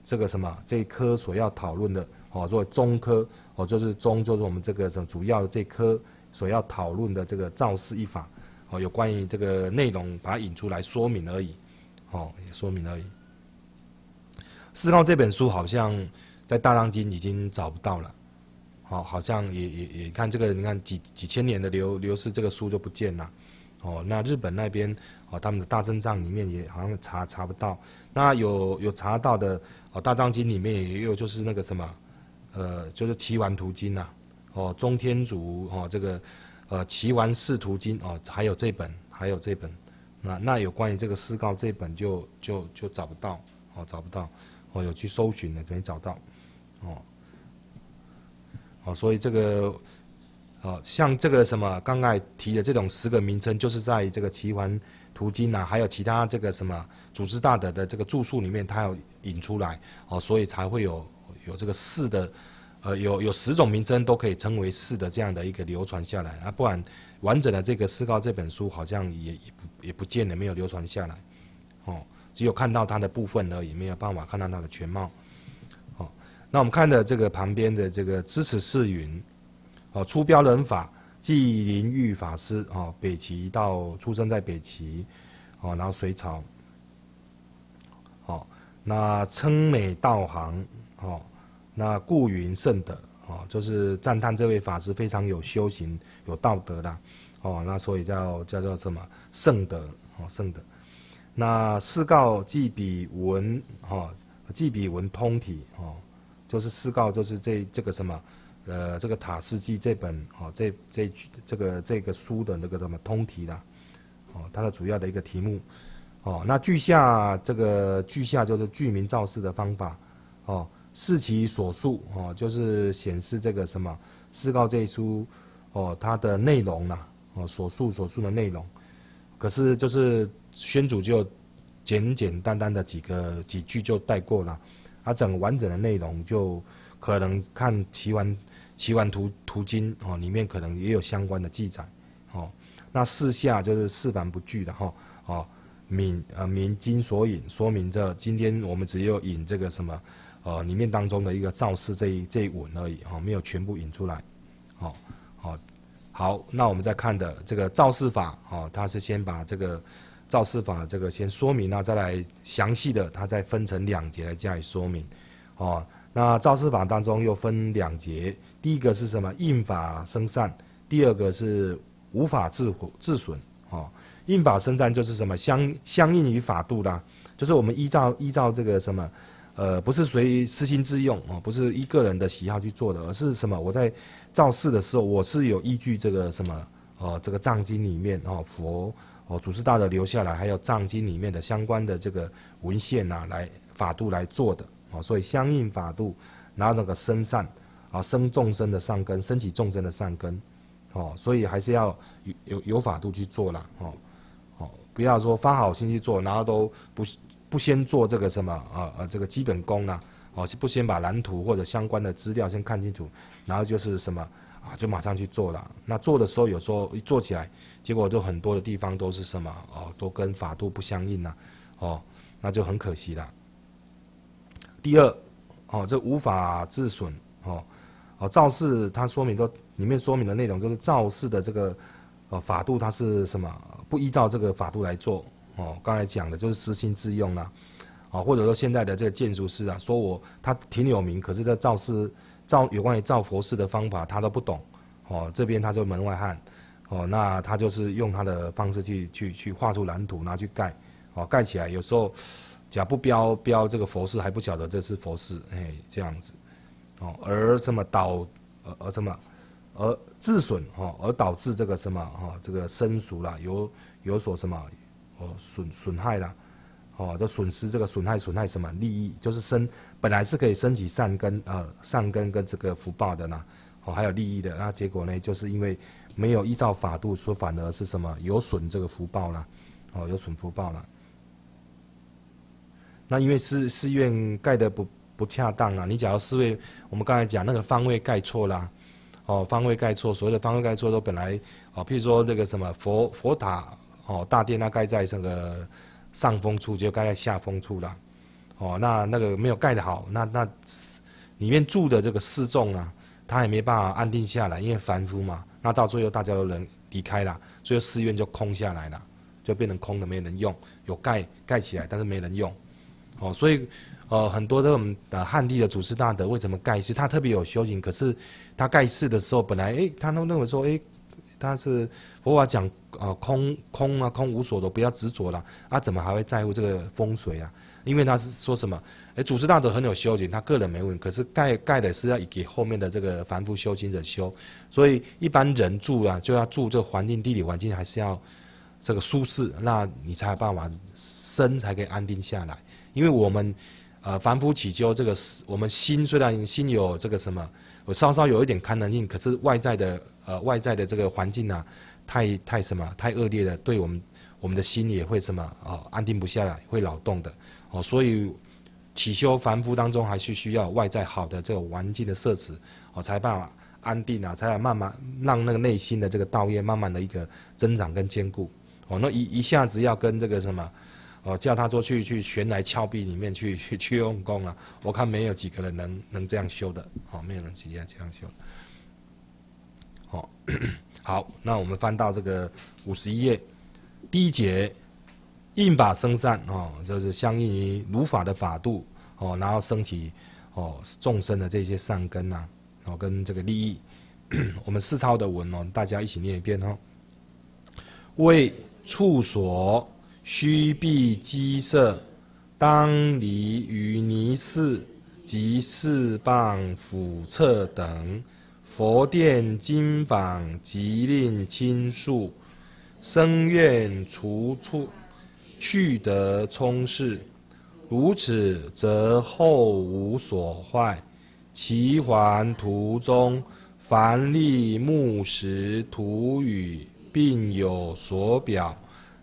这个什么这一科所要讨论的哦，作为中科哦，就是中就是我们这个什么主要的这科所要讨论的这个造势一法哦，有关于这个内容把它引出来说明而已，哦，说明而已。四号这本书好像在大藏经已经找不到了，哦，好像也也也看这个，你看几几千年的流流失，这个书就不见了，哦，那日本那边哦，他们的大正藏里面也好像查查不到。那有有查到的哦，《大藏经》里面也有，就是那个什么，呃，就是《奇丸图经》呐，哦，中天竺哦，这个呃《奇丸世图经》哦，还有这本，还有这本，那那有关于这个四告这本就就就找不到，哦，找不到，哦，有去搜寻的没找到，哦，哦，所以这个，哦，像这个什么刚才提的这种十个名称，就是在这个《奇丸图经》呐，还有其他这个什么。组织大德的这个著述里面，他要引出来。哦，所以才会有有这个四的，呃，有有十种名称都可以称为四的这样的一个流传下来。啊，不然完整的这个《四告》这本书好像也也不也不见了，没有流传下来，哦，只有看到它的部分而已，没有办法看到它的全貌，哦，那我们看的这个旁边的这个支持是云，哦，出标人法，即林玉法师，哦，北齐到出生在北齐，哦，然后隋朝。哦那称美道行，哦，那故云圣德，哦，就是赞叹这位法师非常有修行、有道德的，哦，那所以叫叫做什么圣德，哦，圣德。那四告记比文，哦，记比文通体，哦，就是四告就是这这个什么，呃，这个塔斯记这本，哦，这这这个这个书的那个什么通体的，哦，它的主要的一个题目。哦，那句下这个句下就是句名造势的方法，哦，视其所述，哦，就是显示这个什么《四告》这一书，哦，它的内容呐，哦，所述所述的内容，可是就是宣主就简简单单的几个几句就带过了，啊，整个完整的内容就可能看《齐完齐完图图经》哦，里面可能也有相关的记载，哦，那四下就是四凡不惧的哈，哦。明呃明经所引，说明这今天我们只有引这个什么，呃里面当中的一个造势这一这一文而已哈，没有全部引出来，好，好，好，那我们再看的这个造势法，哦，它是先把这个造势法这个先说明，那再来详细的，它再分成两节来加以说明，哦，那造势法当中又分两节，第一个是什么？应法生善，第二个是无法自自损，哦。应法生善就是什么相相应于法度啦，就是我们依照依照这个什么，呃，不是随私心自用哦，不是依个人的喜好去做的，而是什么？我在造势的时候，我是有依据这个什么，哦，这个藏经里面哦，佛哦，祖师大德留下来，还有藏经里面的相关的这个文献呐，来法度来做的哦，所以相应法度，然后那个生善啊，生众生的善根，升起众生的善根，哦，所以还是要有有有法度去做了哦哦。不要说发好心去做，然后都不不先做这个什么啊呃这个基本功呢？哦，是不先把蓝图或者相关的资料先看清楚，然后就是什么啊，就马上去做了。那做的时候有时候一做起来，结果就很多的地方都是什么哦，都跟法度不相应呐，哦，那就很可惜了。第二，哦，这无法自损，哦，哦，造势它说明说里面说明的内容就是造势的这个呃法度它是什么？不依照这个法度来做哦，刚才讲的就是私心自用啦，啊，或者说现在的这个建筑师啊，说我他挺有名，可是这造事造有关于造佛事的方法他都不懂，哦，这边他就门外汉，哦，那他就是用他的方式去去去画出蓝图，拿去盖，哦，盖起来有时候假不标标这个佛寺还不晓得这是佛寺，哎，这样子，哦，而什么导，而而什么，而自损，哈，而导致这个什么，哈，这个生熟啦，有有所什么，哦，损损害啦。哦，都损失这个损害损害什么利益？就是生本来是可以升起善根呃善根跟这个福报的呢，哦还有利益的，那结果呢，就是因为没有依照法度，说反而是什么有损这个福报了，哦有损福报了。那因为寺寺院盖的不不恰当啊，你假如寺位，我们刚才讲那个方位盖错啦，哦方位盖错，所谓的方位盖错都本来哦，譬如说那个什么佛佛塔哦大殿那盖在这个。上风处就盖在下风处了，哦，那那个没有盖得好，那那里面住的这个四众啊，他也没办法安定下来，因为凡夫嘛，那到最后大家都人离开了，最后寺院就空下来了，就变成空的，没人用。有盖盖起来，但是没人用，哦，所以呃很多的我们的汉地的祖师大德为什么盖寺？他特别有修行，可是他盖寺的时候，本来诶，他都认为说诶。他是佛法讲啊空空啊空无所的，不要执着了啊，怎么还会在乎这个风水啊？因为他是说什么？哎，祖师大德很有修行，他个人没问题，可是盖盖的是要给后面的这个凡夫修行者修，所以一般人住啊，就要住这环境地理环境还是要这个舒适，那你才有办法身才可以安定下来。因为我们呃凡夫起修这个我们心虽然心有这个什么，我稍稍有一点堪能性，可是外在的。呃，外在的这个环境呢，太太什么，太恶劣了，对我们我们的心也会什么啊，安定不下来，会扰动的哦。所以起修凡夫当中，还是需要外在好的这个环境的设置哦，才办法安定啊，才慢慢让那个内心的这个道业慢慢的一个增长跟坚固哦。那一一下子要跟这个什么哦，叫他说去去悬来峭壁里面 去去去用功啊，我看没有几个人能能这样修的哦，没有人直接这样修。好，好，那我们翻到这个五十一页，第一节，印法生善哦，就是相应于如法的法度哦，然后升起哦众生的这些善根呐，哦跟这个利益，我们四抄的文哦，大家一起念一遍哦。为处所须必积色，当离于泥寺及四棒斧侧等。佛殿金坊即令亲树，僧院除处去得充实，如此则后无所坏。其还途中，凡立木石土语，并有所表，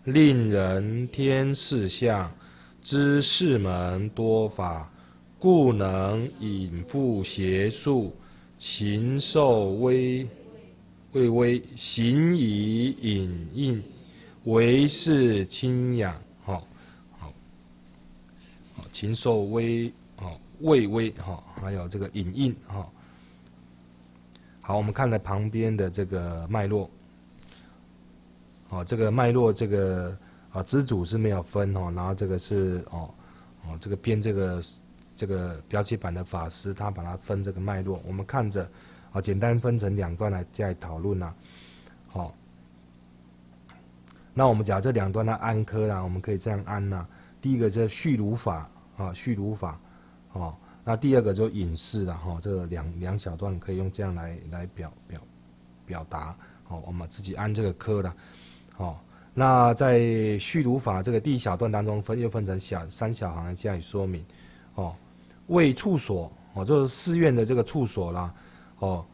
令人天事相，知世门多法，故能引复邪术。禽兽微微微，行以隐应，为是清养。禽兽微，好，微微，哈，还有这个隐印，哈。好，我们看了旁边的这个脉络。哦，这个脉络，这个啊，支主是没有分哦，然后这个是哦，哦，这个编这个。这个标记版的法师，他把它分这个脉络，我们看着，啊，简单分成两段来再讨论呐，好，那我们讲这两段的安科啦，我们可以这样安呐，第一个是续如法啊，续如法，哦，那第二个就隐士了哈，这两两小段可以用这样来来表表表达，好，我们自己安这个科了，好，那在续如法这个第一小段当中分又分成小三小行来加以说明，哦。为处所哦，就是寺院的这个处所啦，哦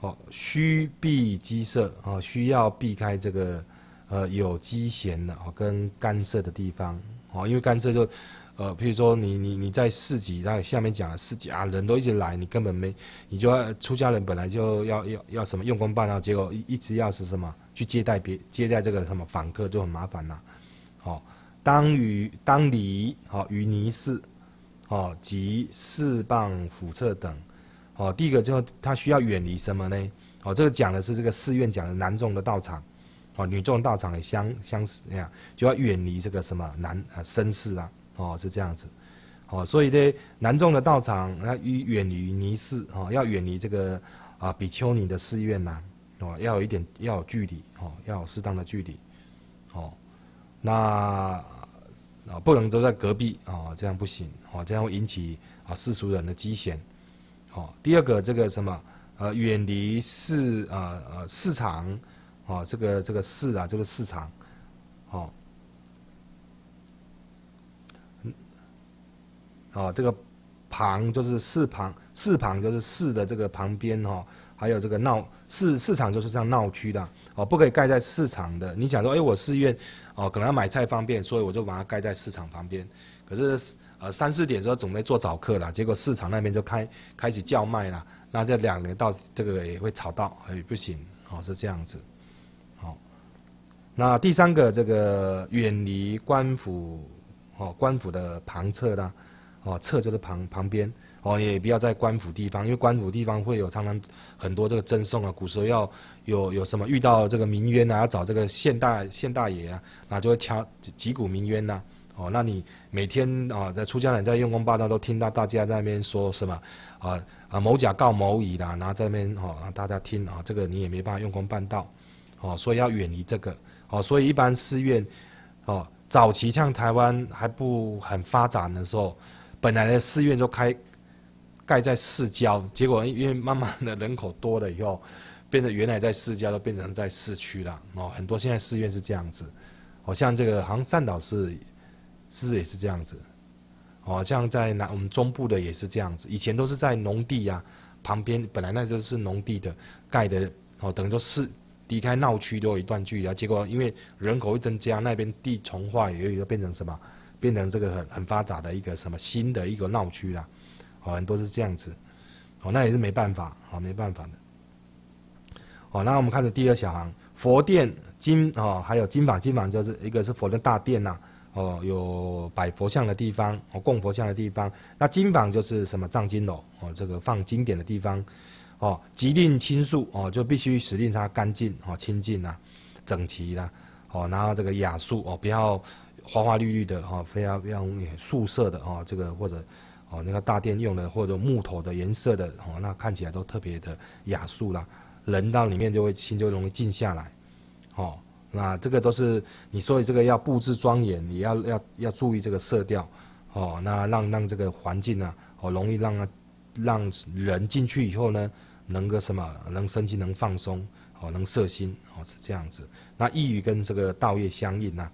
哦，需避鸡舍哦，需要避开这个呃有鸡弦的哦跟干涉的地方哦，因为干涉就呃，譬如说你你你在市集，那下面讲市集啊，人都一直来，你根本没，你就要出家人本来就要要要什么用功办啊，结果一直要是什么去接待别接待这个什么访客就很麻烦了，好，当于当离好于尼寺。哦，及四棒辅侧等，哦，第一个就他需要远离什么呢？哦，这个讲的是这个寺院讲的男众的道场，哦，女众道场也相相似那样，就要远离这个什么男啊绅士啊，哦，是这样子，哦，所以呢，南众的道场，那与远离尼寺，哦，要远离这个啊比丘尼的寺院呐，哦，要有一点要有距离哦，要有适当的距离，哦，那啊不能都在隔壁啊，这样不行哦，这样会引起啊世俗人的危险，哦，第二个这个什么呃远离市啊呃市场，哦这个这个市啊这个市场，哦，哦这个旁就是市旁市旁就是市的这个旁边哈。还有这个闹市市场就是这样闹区的哦，不可以盖在市场的。你想说，哎，我寺院哦，可能要买菜方便，所以我就把它盖在市场旁边。可是呃三四点时候准备做早课了，结果市场那边就开开始叫卖了，那这两年到这个也会吵到，哎不行，哦是这样子，好。那第三个这个远离官府哦，官府的旁侧呢，哦侧就是旁旁边。哦，也不要在官府地方，因为官府地方会有常常很多这个赠送啊。古时候要有有什么遇到这个民冤啊，要找这个县大县大爷啊，那就会敲击鼓鸣冤呐。哦，那你每天啊在出家人在用功报道都听到大家在那边说什么啊啊某甲告某乙啦，然后在那边哦让大家听啊，这个你也没办法用功办道，哦，所以要远离这个。哦，所以一般寺院哦早期像台湾还不很发展的时候，本来的寺院就开。盖在市郊，结果因为慢慢的人口多了以后，变得原来在市郊都变成在市区了哦。很多现在寺院是这样子，好像这个好像善导寺，是也是这样子，哦，像在南我们中部的也是这样子。以前都是在农地呀旁边，本来那就是农地的盖的哦，等于说是离开闹区都有一段距离啊。结果因为人口一增加，那边地重化，也又变成什么，变成这个很很发达的一个什么新的一个闹区啦。哦，很多是这样子，哦，那也是没办法，哦，没办法的。哦，那我们看的第二小行，佛殿金哦，还有金坊，金坊就是一个是佛的大殿呐，哦，有摆佛像的地方，哦，供佛像的地方。那金坊就是什么藏经楼，哦，这个放经典的地方，哦，即令清肃，哦，就必须使令它干净，哦，清净呐，整齐啦，哦，然后这个雅素，哦，不要花花绿绿的，哦，非要用素色的，哦，这个或者。哦，那个大殿用的或者木头的颜色的哦，那看起来都特别的雅素啦。人到里面就会心就容易静下来。哦，那这个都是你说的这个要布置庄严，也要要要注意这个色调。哦，那让让这个环境呢，哦，容易让让人进去以后呢，能够什么，能身心能放松，哦，能摄心，哦，是这样子。那意语跟这个道业相应呐。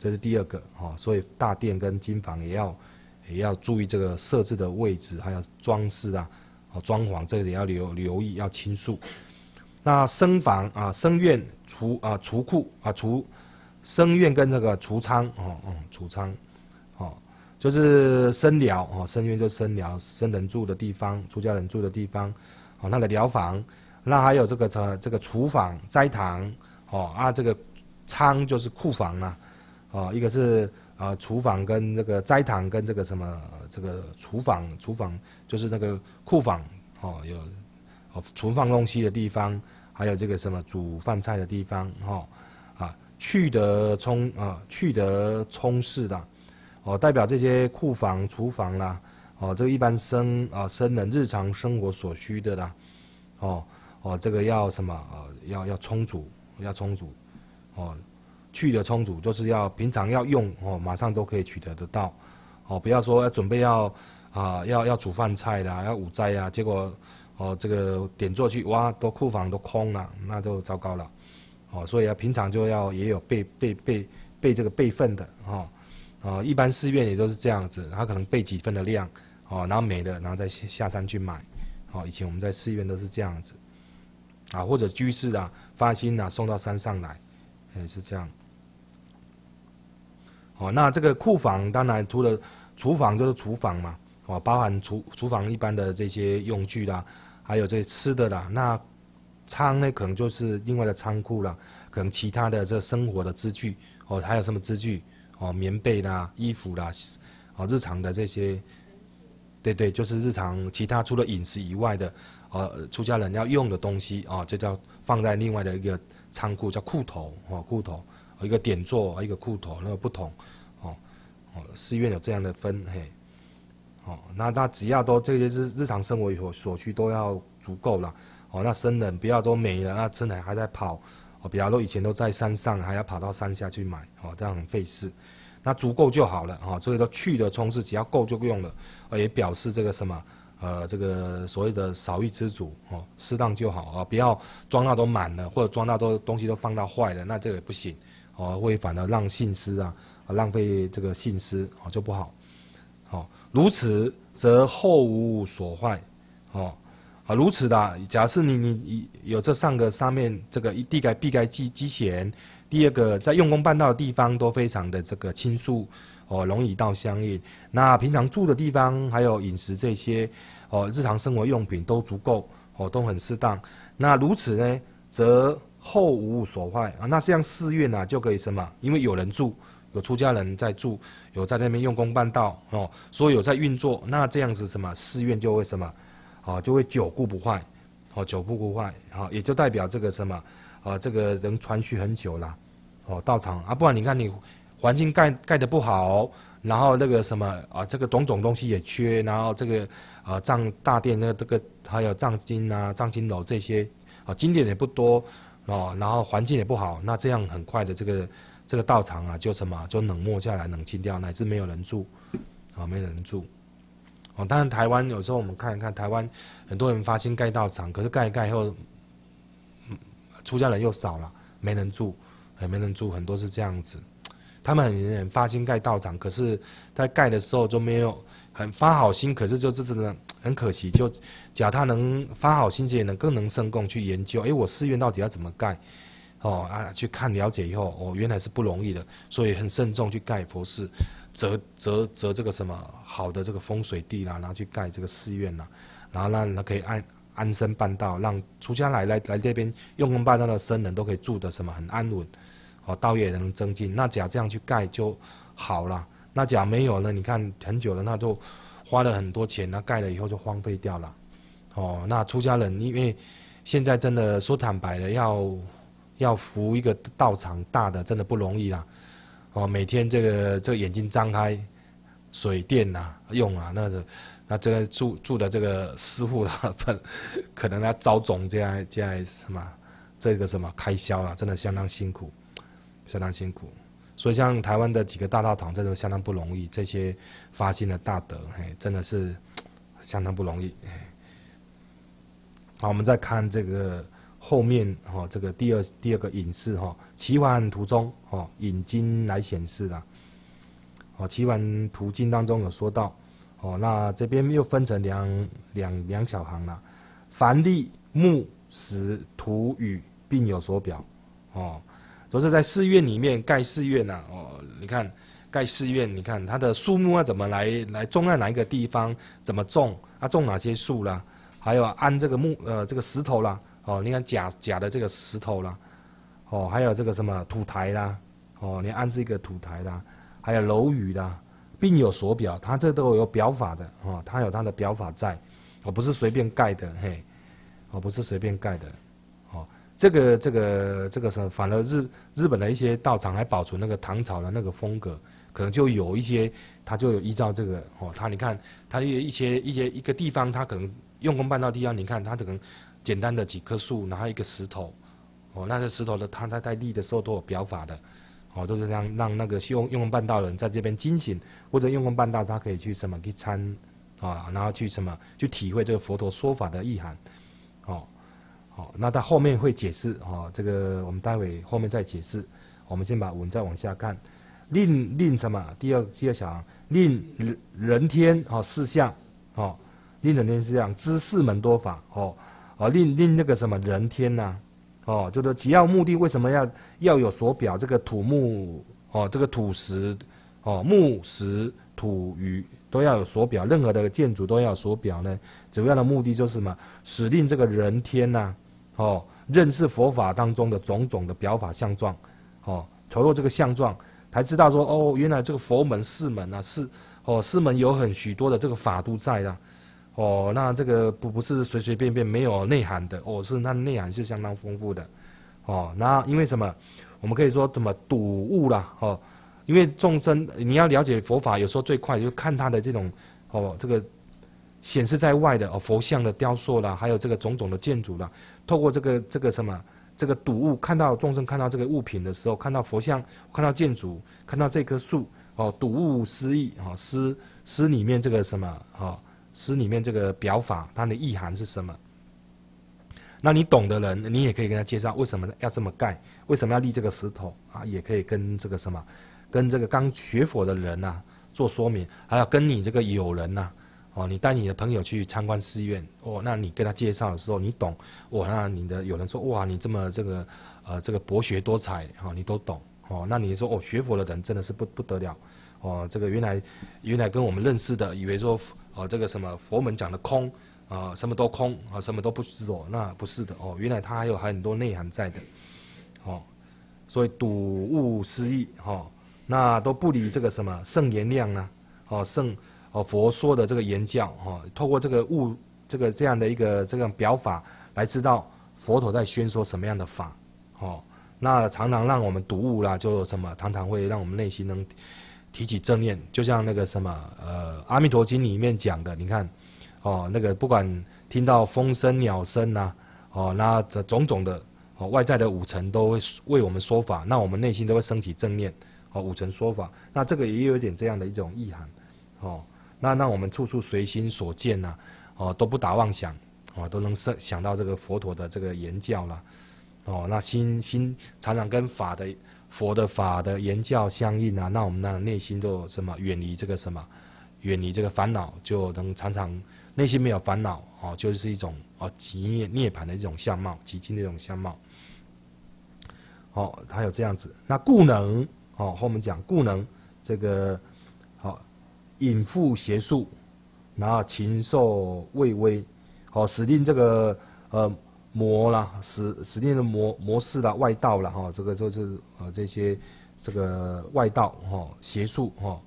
这是第二个。哦，所以大殿跟金房也要。也要注意这个设置的位置，还有装饰啊，哦，装潢这个也要留留意，要清肃。那僧房啊，僧院储啊储库啊储，僧院跟这个储仓哦哦储仓，哦就是僧寮哦，僧院就是僧寮，僧人住的地方，出家人住的地方，哦，它的寮房。那还有这个这这个厨房斋堂哦啊，这个仓就是库房啦，哦，一个是。啊，厨房跟这个斋堂跟这个什么，这个厨房，厨房就是那个库房，哦，有哦存放东西的地方，还有这个什么煮饭菜的地方，哈，啊，去得充啊，去得充实的，哦，代表这些库房、厨房啦，哦，这个一般生啊生人日常生活所需的啦，哦哦，这个要什么啊，要要充足，要充足，哦。去的充足，就是要平常要用哦，马上都可以取得得到，哦，不要说要准备要啊要要煮饭菜啦，要午斋啊，结果哦这个点做去哇，都库房都空了，那就糟糕了，哦，所以要平常就要也有备备备备这个备份的哦，啊，一般寺院也都是这样子，他可能备几份的量，哦，然后没了，然后再下山去买，哦，以前我们在寺院都是这样子，啊，或者居士啊发心啊送到山上来，也是这样。哦，那这个库房当然除了厨房就是厨房嘛，哦，包含厨厨房一般的这些用具啦，还有这吃的啦。那仓呢，可能就是另外的仓库了，可能其他的这生活的支具，哦，还有什么支具？哦，棉被啦、衣服啦，哦，日常的这些，对对，就是日常其他除了饮食以外的，呃，出家人要用的东西，哦，就叫放在另外的一个仓库，叫库头，哦，库头。一个点座，一个裤头，那个不同，哦，哦，寺院有这样的分，嘿，哦，那他只要都这些日日常生活所所需都要足够了，哦，那僧人不要都没了，那僧人还在跑，哦，比方说以前都在山上，还要跑到山下去买，哦，这样很费事。那足够就好了，哈，所以说去的充实只要够就够用了，呃，也表示这个什么，呃，这个所谓的少欲知足，哦，适当就好啊，不要装到都满了，或者装到都东西都放到坏了，那这个也不行，哦，会反而让信施啊，浪费这个信施，哦，就不好，好，如此则后无所坏，哦，啊，如此的，假设你你有这上个上面这个地盖必盖机机弦。第二个，在用功办道的地方都非常的这个轻疏，哦，容易到相应。那平常住的地方还有饮食这些，哦，日常生活用品都足够，哦，都很适当。那如此呢，则后无所坏啊。那这样寺院呢就可以什么？因为有人住，有出家人在住，有在那边用功办道，哦，所以有在运作。那这样子什么？寺院就会什么？哦，就会久固不坏，哦，久固不坏，好，也就代表这个什么？啊，这个人传续很久了，哦，道场啊，不然你看你环境盖盖的不好，然后那个什么啊，这个种种东西也缺，然后这个啊藏大殿那这个还有藏经啊、藏经楼这些啊经典也不多哦，然后环境也不好，那这样很快的这个这个道场啊就什么就冷漠下来、冷清掉，乃至没有人住，啊，没人住，哦，当然台湾有时候我们看一看台湾很多人发心盖道场，可是盖一盖后。出家人又少了，没人住，也没人住，很多是这样子。他们很发心盖道场，可是，在盖的时候就没有很发好心，可是就是真的很可惜。就假他能发好心，也能更能生供去研究。哎，我寺院到底要怎么盖？哦啊，去看了解以后，哦，原来是不容易的，所以很慎重去盖佛寺，择择择这个什么好的这个风水地啦，然后去盖这个寺院啦，然后让他可以安。安身办道，让出家来来来这边用功办道的僧人都可以住的什么很安稳，哦，道业也能增进。那假这样去盖就好了。那假没有呢？你看很久了，那就花了很多钱，那盖了以后就荒废掉了。哦，那出家人因为现在真的说坦白的，要要扶一个道场大的真的不容易啦。哦，每天这个这个眼睛张开，水电呐用啊那个。那这个住住的这个师傅啦，不 可能要招总这样这样什么，这个什么开销啊，真的相当辛苦，相当辛苦。所以像台湾的几个大道堂，真的相当不容易。这些发心的大德，嘿，真的是相当不容易。好，我们再看这个后面哈，这个第二第二个隐士哈，奇幻图中哈引经来显示的。哦，奇幻图经当中有说到。哦，那这边又分成两两两小行了，凡立木石土语并有所表，哦，都是在寺院里面盖寺院呐，哦，你看盖寺院，你看它的树木要怎么来来种在哪一个地方，怎么种啊，种哪些树啦，还有安这个木呃这个石头啦，哦，你看假假的这个石头啦，哦，还有这个什么土台啦，哦，你安这个土台啦，还有楼宇啦。并有所表，它这都有表法的哦，它有它的表法在，哦，不是随便盖的，嘿，哦，不是随便盖的，哦，这个这个这个是反而日日本的一些道场还保存那个唐朝的那个风格，可能就有一些，他就有依照这个哦，他你看他一一些一些一个地方，他可能用功办道地方，你看他可能简单的几棵树，然后一个石头，哦，那些石头的他他在立的时候都有表法的。哦，都是让让那个用用功办道人在这边惊醒，或者用功办道，他可以去什么去参，啊，然后去什么去体会这个佛陀说法的意涵，哦，好，那他后面会解释，哦，这个我们待会后面再解释，我们先把文再往下看，令令什么？第二第二小，令人天哦四象，哦，令人天四相知四门多法，哦，哦，令令那个什么人天呐？哦，就是只要目的，为什么要要有所表？这个土木哦，这个土石哦，木石土鱼都要有所表，任何的建筑都要有所表呢。主要的目的就是什么？使令这个人天呐，哦，认识佛法当中的种种的表法相状，哦，透过这个相状，才知道说哦，原来这个佛门四门啊，是哦，四门有很许多的这个法都在的。哦，那这个不不是随随便便没有内涵的哦，是它内涵是相当丰富的，哦，那因为什么？我们可以说怎么睹物啦，哦，因为众生你要了解佛法，有时候最快就看他的这种哦，这个显示在外的哦，佛像的雕塑啦，还有这个种种的建筑啦，透过这个这个什么这个睹物，看到众生看到这个物品的时候，看到佛像，看到建筑，看到这棵树哦，睹物思义哦，诗诗里面这个什么哦，诗里面这个表法它的意涵是什么？那你懂的人，你也可以跟他介绍为什么要这么盖，为什么要立这个石头啊？也可以跟这个什么，跟这个刚学佛的人呐做说明，还要跟你这个友人呐，哦，你带你的朋友去参观寺院，哦，那你跟他介绍的时候，你懂，哦，那你的有人说哇，你这么这个呃这个博学多才，哦，你都懂，哦，那你说哦，学佛的人真的是不不得了，哦，这个原来原来跟我们认识的，以为说哦这个什么佛门讲的空。啊，什么都空啊，什么都不知哦，那不是的哦，原来它还有很多内涵在的，哦，所以睹物思义哈，那都不离这个什么圣言量呢，哦圣哦佛说的这个言教哈，透过这个物这个这样的一个这个表法来知道佛陀在宣说什么样的法，哦，那常常让我们读物啦，就什么常常会让我们内心能提起正念，就像那个什么呃阿弥陀经里面讲的，你看。哦，那个不管听到风声、鸟声呐，哦，那这种种的哦，外在的五尘都会为我们说法，那我们内心都会升起正念，哦，五尘说法，那这个也有一点这样的一种意涵，哦，那让我们处处随心所见呐，哦，都不打妄想，哦，都能想想到这个佛陀的这个言教啦，哦，那心心常常跟法的佛的法的言教相应啊，那我们那内心都什么远离这个什么，远离这个烦恼，就能常常。内心没有烦恼，哦，就是一种哦极涅涅槃的一种相貌，极静的一种相貌。哦，还有这样子。那故能，哦，和我们讲故能这个，隐覆邪术，然后禽兽畏威，哦，使令这个呃魔啦，使使令的魔魔士啦，外道啦哈，这个就是呃这些这个外道哈邪术哈，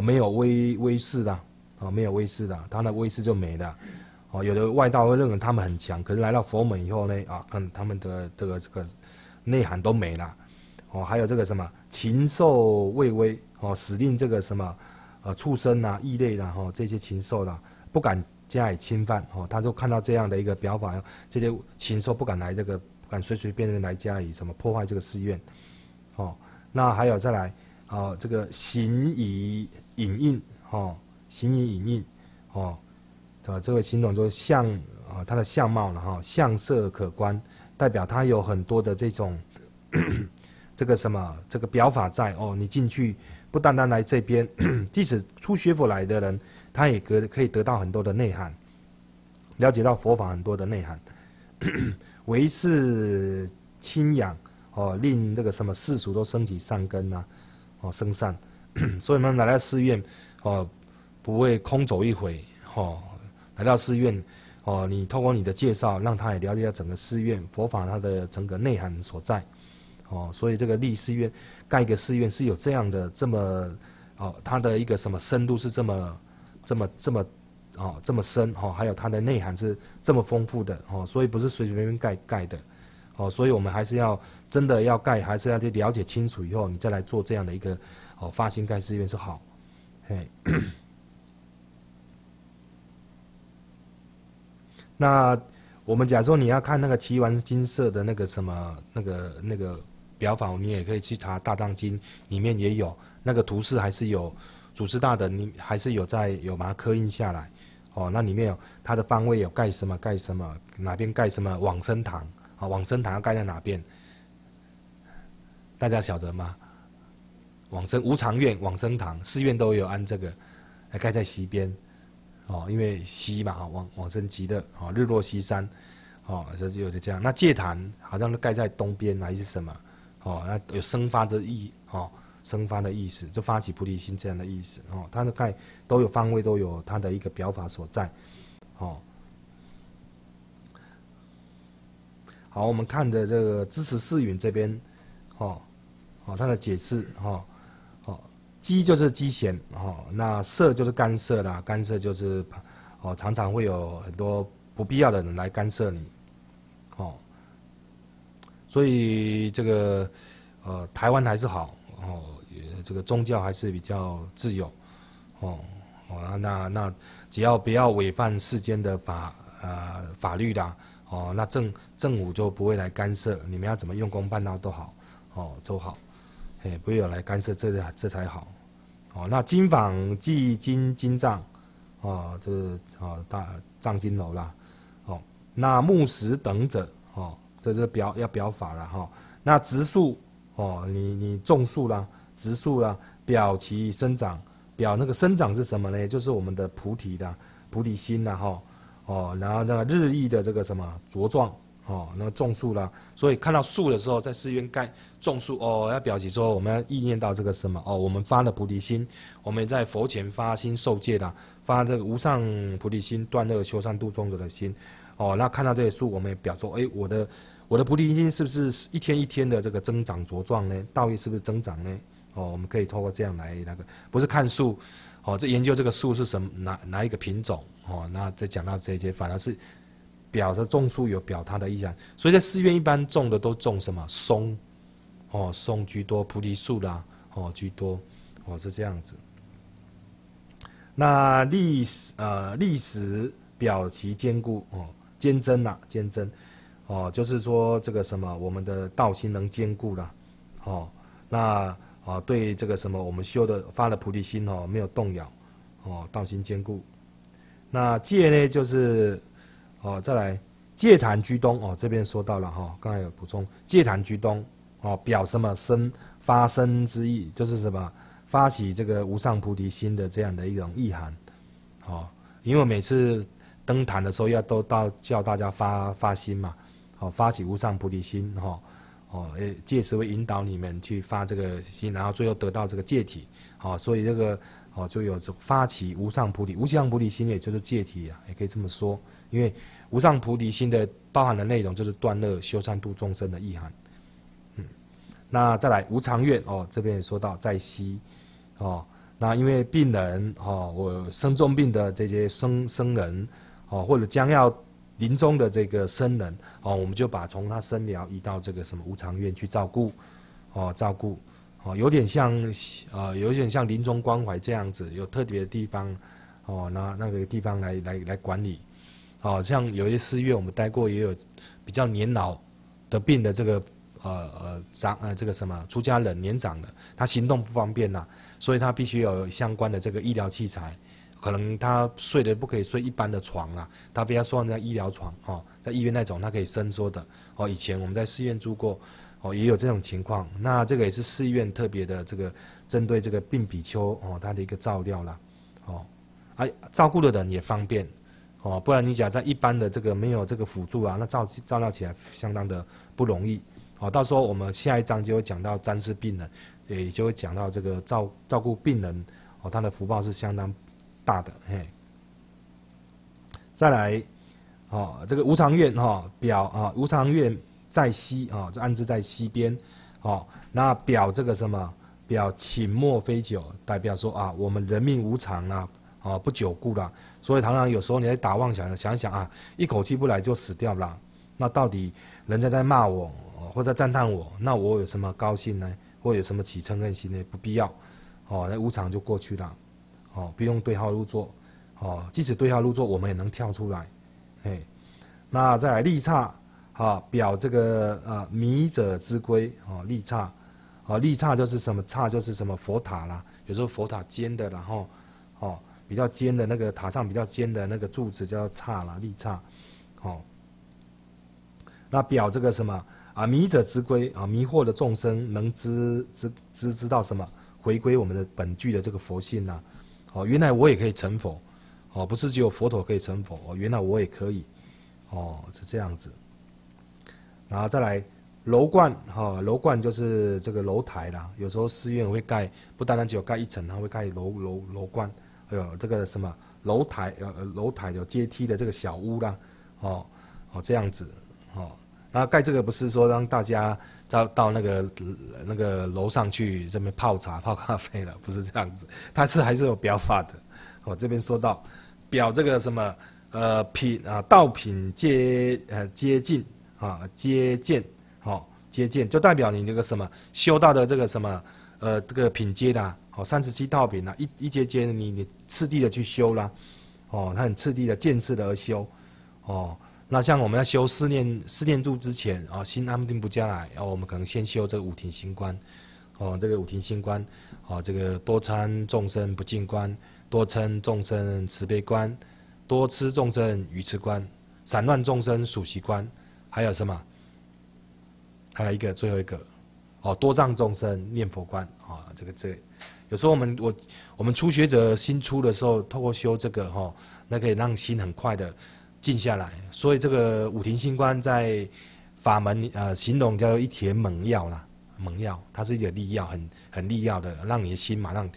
没有威威势的。哦，没有威势的，他的威势就没了。哦，有的外道会认为他们很强，可是来到佛门以后呢，啊，看他们的这个这个内涵都没了。哦，还有这个什么禽兽畏威，哦，使令这个什么呃畜生啊、异类的哈这些禽兽啦，不敢加以侵犯。哦，他就看到这样的一个表法，这些禽兽不敢来这个，不敢随随便便来加以什么破坏这个寺院。哦，那还有再来，哦，这个形以影印，哦。形影影印，哦，啊，这位形总说相啊，他的相貌了哈，相色可观，代表他有很多的这种 这个什么这个表法在哦。你进去不单单来这边，即使初学佛来的人，他也可可以得到很多的内涵，了解到佛法很多的内涵，唯是清养哦，令这个什么世俗都升起善根呐，哦生善，所以我们来到寺院哦。不会空走一回，哦，来到寺院，哦，你透过你的介绍，让他也了解到整个寺院佛法它的整个内涵所在，哦，所以这个立寺院，盖一个寺院是有这样的这么，哦，它的一个什么深度是这么，这么这么，哦，这么深，哦，还有它的内涵是这么丰富的，哦，所以不是随随便便盖盖的，哦，所以我们还是要真的要盖，还是要去了解清楚以后，你再来做这样的一个，哦，发心盖寺院是好，嘿。那我们假如说你要看那个奇丸金色的那个什么那个那个表法，你也可以去查《大藏经》，里面也有那个图示，还是有祖师大的，你还是有在有把它刻印下来。哦，那里面有它的方位有盖什么盖什么，哪边盖什么往生堂啊？往生堂要盖在哪边？大家晓得吗？往生无常院、往生堂、寺院都有安这个，还盖在西边。哦，因为西嘛，往往生极乐，哦，日落西山，哦，这就有这样。那戒坛好像都盖在东边还是什么？哦，那有生发的意，哦，生发的意思，就发起菩提心这样的意思，哦，它的概都有方位，都有它的一个表法所在，哦。好，我们看着这个支持四云这边，哦，哦，它的解释，哈。机就是机弦，哦，那涉就是干涉啦，干涉就是，哦，常常会有很多不必要的人来干涉你，所以这个，呃，台湾还是好，哦，也这个宗教还是比较自由，哦，哦，那那只要不要违反世间的法呃法律啦，哦，那政政府就不会来干涉，你们要怎么用功办道都好，哦，都好，哎，不会有来干涉，这这才好，哦，那金坊祭金金藏，哦，这是哦大藏金楼啦，哦，那木石等者，哦，这是表要表法了哈，那植树，哦，你你种树啦，植树啦，表其生长。表那个生长是什么呢？就是我们的菩提的菩提心呐，哈，哦，然后那个日益的这个什么茁壮，哦，那个种树啦，所以看到树的时候，在寺院盖种树，哦，要表示说我们要意念到这个什么，哦，我们发了菩提心，我们在佛前发心受戒的，发这个无上菩提心，断恶修善度众生的心，哦，那看到这些树，我们也表说，哎，我的我的菩提心是不是一天一天的这个增长茁壮呢？道业是不是增长呢？哦，我们可以通过这样来那个，不是看树，哦，这研究这个树是什么哪哪一个品种，哦，那再讲到这些，反而是表示种树有表它的意涵。所以在寺院一般种的都种什么松，哦，松居多，菩提树啦，哦居多，哦是这样子。那历史呃历史表其坚固哦坚贞呐坚贞，哦就是说这个什么我们的道心能坚固了，哦那。啊，对这个什么，我们修的发的菩提心哦，没有动摇，哦，道心坚固。那戒呢，就是哦，再来戒坛居东哦，这边说到了哈，刚才有补充，戒坛居东哦，表什么生发生之意，就是什么发起这个无上菩提心的这样的一种意涵，哦，因为每次登坛的时候要都到叫大家发发心嘛，好，发起无上菩提心哈。哦，诶，借此会引导你们去发这个心，然后最后得到这个戒体。好，所以这个哦，就有这发起无上菩提，无上菩提心也就是戒体啊，也可以这么说。因为无上菩提心的包含的内容就是断乐修善度众生的意涵。嗯，那再来无常愿哦，这边也说到在西哦，那因为病人哦，我生重病的这些生生人哦，或者将要。临终的这个僧人哦，我们就把从他生疗移到这个什么无常院去照顾，哦，照顾，哦，有点像，呃，有点像临终关怀这样子，有特别的地方，哦，那那个地方来来来管理，哦，像有些寺院我们待过，也有比较年老的病的这个，呃呃长呃这个什么出家人年长的，他行动不方便呐，所以他必须有相关的这个医疗器材。可能他睡的不可以睡一般的床啊，他不要说那医疗床哦，在医院那种他可以伸缩的哦。以前我们在寺院住过哦，也有这种情况。那这个也是寺院特别的这个针对这个病比丘哦，他的一个照料啦哦，啊照顾的人也方便哦，不然你讲在一般的这个没有这个辅助啊，那照照料起来相当的不容易哦。到时候我们下一章就会讲到沾湿病人，也就会讲到这个照照顾病人哦，他的福报是相当。大的嘿，再来，哦，这个无常院哈表啊，无常院在西啊，就安置在西边，哦，那表这个什么表寝莫非久，代表说啊，我们人命无常啊，哦，不久故了，所以常常有时候你在打妄想，想想啊，一口气不来就死掉了，那到底人家在骂我或者赞叹我，那我有什么高兴呢？或有什么起嗔恨心呢？不必要，哦，那无常就过去了。哦，不用对号入座，哦，即使对号入座，我们也能跳出来，哎，那再来立刹，啊，表这个呃迷者之规，哦，立刹，哦，立刹就是什么刹就是什么佛塔啦，有时候佛塔尖的，然后，哦，比较尖的那个塔上比较尖的那个柱子叫刹啦，立刹，哦，那表这个什么啊迷者之规啊，迷惑的众生能知知知知道什么回归我们的本具的这个佛性呐。哦，原来我也可以成佛，哦，不是只有佛陀可以成佛，哦，原来我也可以，哦，是这样子。然后再来楼观，哈，楼观就是这个楼台啦。有时候寺院会盖，不单单只有盖一层，它会盖楼楼楼观，还有这个什么楼台，呃，楼台有阶梯的这个小屋啦，哦，哦，这样子，哦，那盖这个不是说让大家。到到那个那个楼上去这边泡茶泡咖啡了，不是这样子，它是还是有表法的。我这边说到表这个什么呃品啊道品接呃接近啊接见好接见就代表你那个什么修道的这个什么呃这个品阶的哦三十七道品啊一一阶阶你你次第的去修啦，哦，他很次第的渐次的而修，哦，那像我们要修四念四念住之前啊，心安定不下来，哦，我们可能先修这个五庭心观，哦，这个五庭心观，哦，这个多参众生不净观，多称众生慈悲观，多吃众生愚痴观，散乱众生属习观，还有什么？还有一个最后一个，哦，多障众生念佛观，啊，这个这。有时候我们我我们初学者新出的时候，透过修这个哈，那可以让心很快的静下来。所以这个五庭心观在法门呃形容叫做一帖猛药啦，猛药，它是一个利药，很很利药的，让你的心马上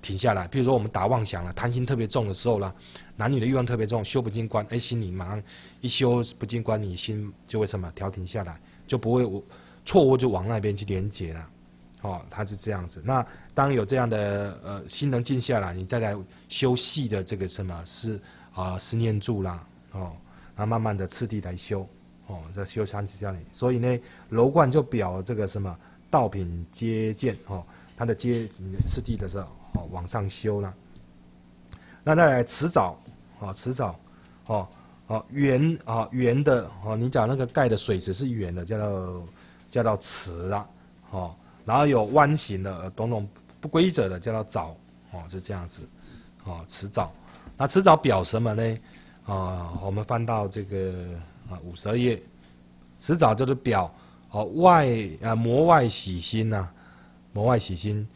停下来。比如说我们打妄想了，贪心特别重的时候啦，男女的欲望特别重，修不进关，哎，心里马上一修不进关，你心就会什么调停下来，就不会错误就往那边去连接了。哦，它是这样子。那当有这样的呃心能静下来，你再来修细的这个什么是啊思念住啦，哦，然后慢慢的次第来修，哦，这修三十这样。所以呢，楼冠就表这个什么道品接见，哦，它的接次第的时候，哦，往上修了。那再来迟早，哦，迟早，哦，哦圆啊圆的，哦，你讲那个盖的水池是圆的，叫做叫做池啊，哦。然后有弯形的，种种不规则的，叫做藻，哦，是这样子，哦，池藻。那池藻表什么呢？啊，我们翻到这个啊五十二页，迟早就是表哦外啊魔外喜心呐，魔外喜心，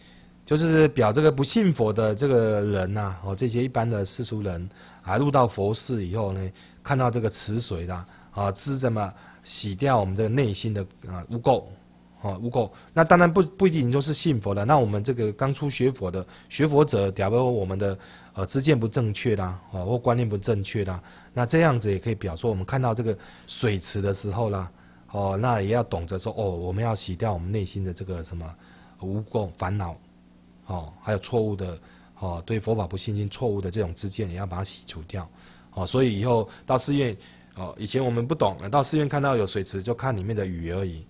就是表这个不信佛的这个人呐，哦这些一般的世俗人啊入到佛寺以后呢，看到这个池水啦，啊知怎么洗掉我们这个内心的啊污垢。哦，污垢，那当然不不一定都是信佛的。那我们这个刚出学佛的学佛者，假如我们的呃知见不正确啦，哦或观念不正确啦，那这样子也可以表说，我们看到这个水池的时候啦，哦，那也要懂得说，哦，我们要洗掉我们内心的这个什么无垢烦恼，哦，还有错误的，哦，对佛法不信心错误的这种知见，也要把它洗除掉，哦，所以以后到寺院，哦，以前我们不懂，到寺院看到有水池，就看里面的鱼而已。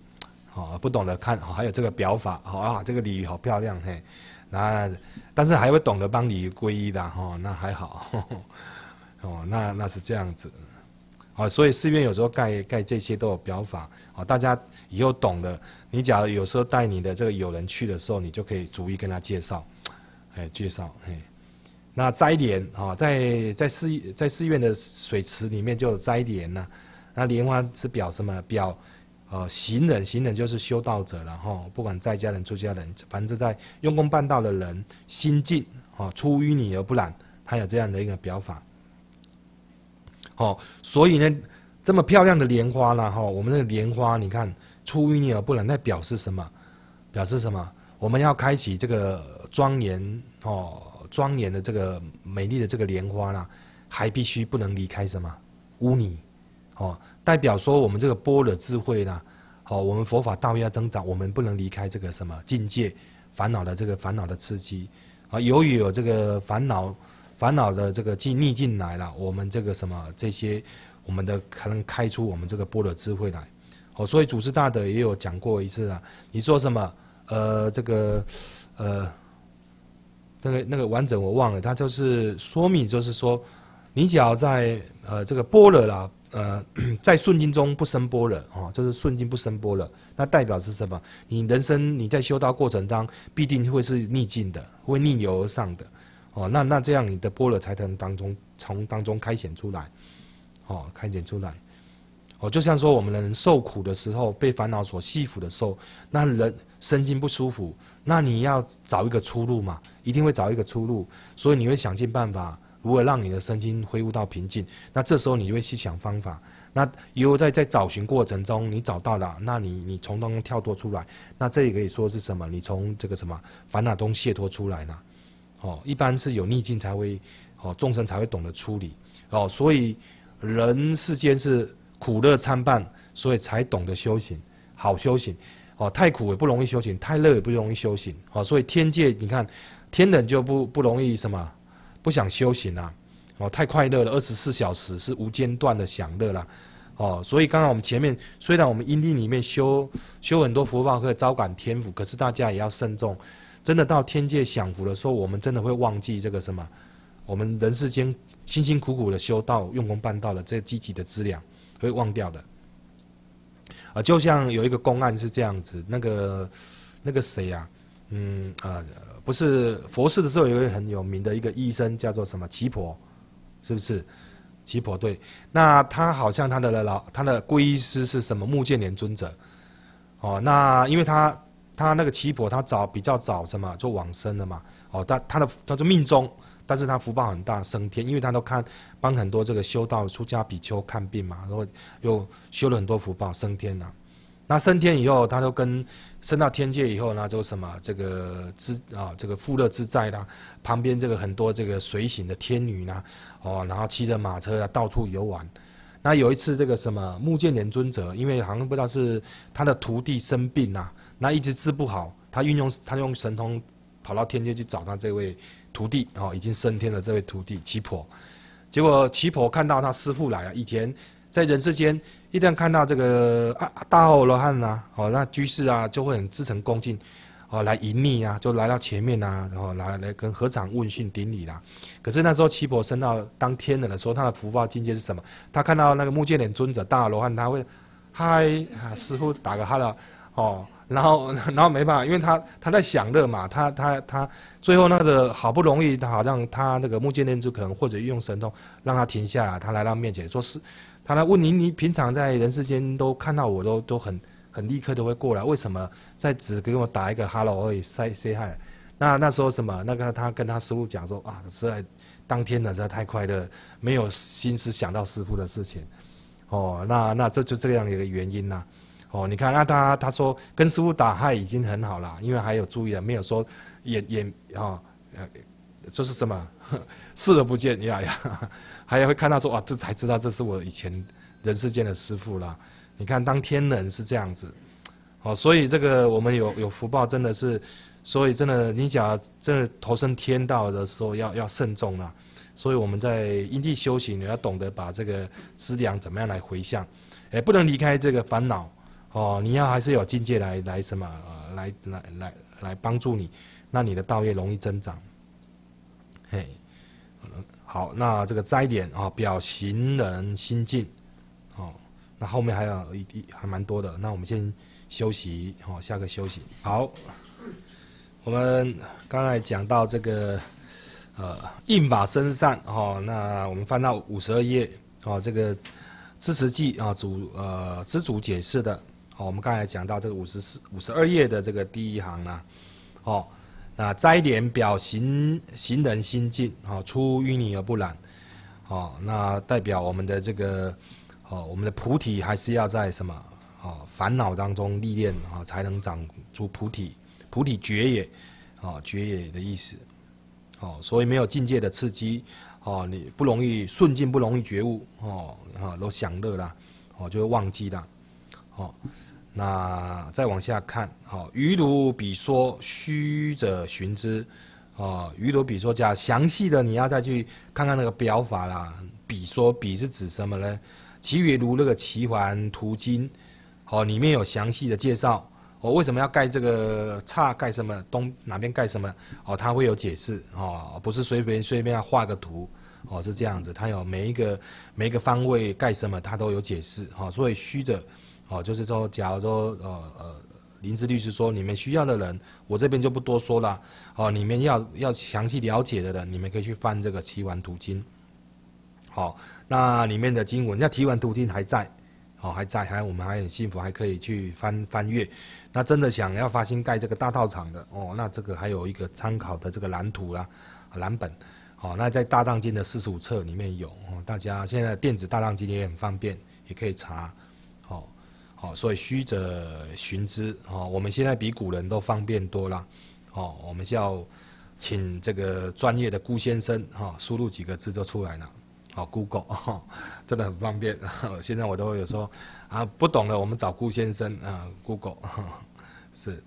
哦，不懂得看，好，还有这个表法，好啊，这个鲤鱼好漂亮嘿，那但是还会懂得帮你皈依的哈，那还好，哦，那那是这样子，哦，所以寺院有时候盖盖这些都有表法，哦，大家以后懂了，你假如有时候带你的这个友人去的时候，你就可以逐一跟他介绍，哎，介绍，哎，那斋莲啊，在在寺在寺院的水池里面就有斋莲呐，那莲花是表什么？表呃，行人，行人就是修道者了哈。不管在家人、出家人，反正在用功办道的人，心静，哦，出淤泥而不染，他有这样的一个表法。哦，所以呢，这么漂亮的莲花啦，哈，我们那个莲花，你看出淤泥而不染，那表示什么？表示什么？我们要开启这个庄严哦，庄严的这个美丽的这个莲花啦，还必须不能离开什么污泥，哦。代表说，我们这个般若智慧呢，好，我们佛法道要增长，我们不能离开这个什么境界，烦恼的这个烦恼的刺激，啊，由于有这个烦恼，烦恼的这个进逆境来了，我们这个什么这些，我们的可能开出我们这个般若智慧来，哦，所以祖师大德也有讲过一次啊，你说什么，呃，这个，呃，那个那个完整我忘了，他就是说明就是说，你只要在呃这个般若啦。呃，在顺境中不生波了，哦，这是顺境不生波了。那代表是什么？你人生你在修道过程当中必定会是逆境的，会逆流而上的，哦，那那这样你的波了才能当中从当中开显出来，哦，开显出来，哦，就像说我们人受苦的时候，被烦恼所系缚的时候，那人身心不舒服，那你要找一个出路嘛，一定会找一个出路，所以你会想尽办法。如何让你的身心恢复到平静？那这时候你就会去想方法。那以后在在找寻过程中，你找到了，那你你从中跳脱出来，那这也可以说是什么？你从这个什么烦恼中解脱出来呢？哦，一般是有逆境才会，哦，众生才会懂得处理。哦，所以人世间是苦乐参半，所以才懂得修行，好修行。哦，太苦也不容易修行，太乐也不容易修行。哦，所以天界你看，天人就不不容易什么？不想修行啊，哦，太快乐了，二十四小时是无间断的享乐了，哦，所以刚刚我们前面虽然我们因地里面修修很多福报可以招感天福，可是大家也要慎重，真的到天界享福的时候，我们真的会忘记这个什么，我们人世间辛辛苦苦的修道、用功办道的这积极的资粮会忘掉的。啊，就像有一个公案是这样子，那个那个谁呀？嗯啊，不是佛寺的时候有一个很有名的一个医生叫做什么奇婆，是不是？奇婆对，那他好像他的老他的皈依师是什么木建连尊者，哦，那因为他他那个奇婆他早比较早什么就往生了嘛，哦，他他的他就命中，但是他福报很大升天，因为他都看帮很多这个修道出家比丘看病嘛，然后又修了很多福报升天了。那升天以后，他都跟升到天界以后呢，就什么这个自啊，这个富乐自在啦，旁边这个很多这个随行的天女呢，哦，然后骑着马车啊到处游玩。那有一次这个什么木建连尊者，因为好像不知道是他的徒弟生病啊，那一直治不好，他运用他用神通跑到天界去找他这位徒弟哦，已经升天的这位徒弟奇婆。结果奇婆看到他师傅来啊，以前在人世间。一旦看到这个啊大阿罗汉呐，哦，那居士啊就会很自诚恭敬，哦，来迎谓啊，就来到前面呐，然后来来跟合掌问讯顶礼啦。可是那时候七婆升到当天人的时候，他的福报境界是什么？他看到那个目犍连尊者大罗汉，他会嗨，师傅打个哈了，哦，然后 然后没办法，因为他他在享乐嘛，他他他最后那个好不容易，他好像他那个目犍连就可能或者用神通让他停下来，他来到面前说是。他来问你，你平常在人世间都看到我都都很很立刻都会过来，为什么在只给我打一个 hello 而已，say say hi？那那时候什么？那个他跟他师傅讲说啊，实在当天呢实在太快乐，没有心思想到师傅的事情。哦，那那这就这样一个原因呐。哦，你看那他他说跟师傅打嗨已经很好了，因为还有注意了，没有说眼眼啊，这是什么 视而不见呀呀。还会看到说哇，这才知道这是我以前人世间的师傅啦。你看当天人是这样子，哦，所以这个我们有有福报，真的是，所以真的你讲真的投身天道的时候要要慎重啦。所以我们在因地修行，你要懂得把这个资粮怎么样来回向，哎，不能离开这个烦恼哦。你要还是有境界来来什么来来来来帮助你，那你的道业容易增长，嘿。好，那这个摘点啊，表行人心境，哦，那后面还有一一还蛮多的，那我们先休息，好，下个休息。好，我们刚才讲到这个呃印法身善，哦，那我们翻到五十二页，哦，这个知识记啊主呃知主解释的，好，我们刚才讲到这个五十四五十二页的这个第一行呢，哦。那摘点表行行人心境，啊，出淤泥而不染，好，那代表我们的这个，哦，我们的菩提还是要在什么，哦，烦恼当中历练，啊，才能长出菩提，菩提觉也，啊，觉也的意思，哦，所以没有境界的刺激，哦，你不容易顺境，不容易觉悟，哦，啊，都享乐啦，哦，就会忘记啦，哦。那再往下看，好，余如比说，虚者寻之，哦，余如比说加详细的，你要再去看看那个表法啦。比说比是指什么呢？其余如那个奇环图经，哦，里面有详细的介绍，我为什么要盖这个叉，盖什么东哪边盖什么，哦，它会有解释，哦，不是随便随便画个图，哦，是这样子，它有每一个每一个方位盖什么，它都有解释，哦，所以虚者。哦，就是说，假如说，呃呃，林志律师说，你们需要的人，我这边就不多说了。哦，你们要要详细了解的人，你们可以去翻这个《奇完图经》。好，那里面的经文，像《提完图经》还在，哦，还在，还我们还很幸福，还可以去翻翻阅。那真的想要发心盖这个大道场的，哦，那这个还有一个参考的这个蓝图啦，蓝本。好，那在《大藏经》的四十五册里面有，哦，大家现在电子《大藏经》也很方便，也可以查。哦，所以虚者寻之，哦，我们现在比古人都方便多了，哦，我们要请这个专业的顾先生，哈，输入几个字就出来了，好，Google，哈，真的很方便，现在我都有说，啊，不懂了，我们找顾先生，啊，Google，是，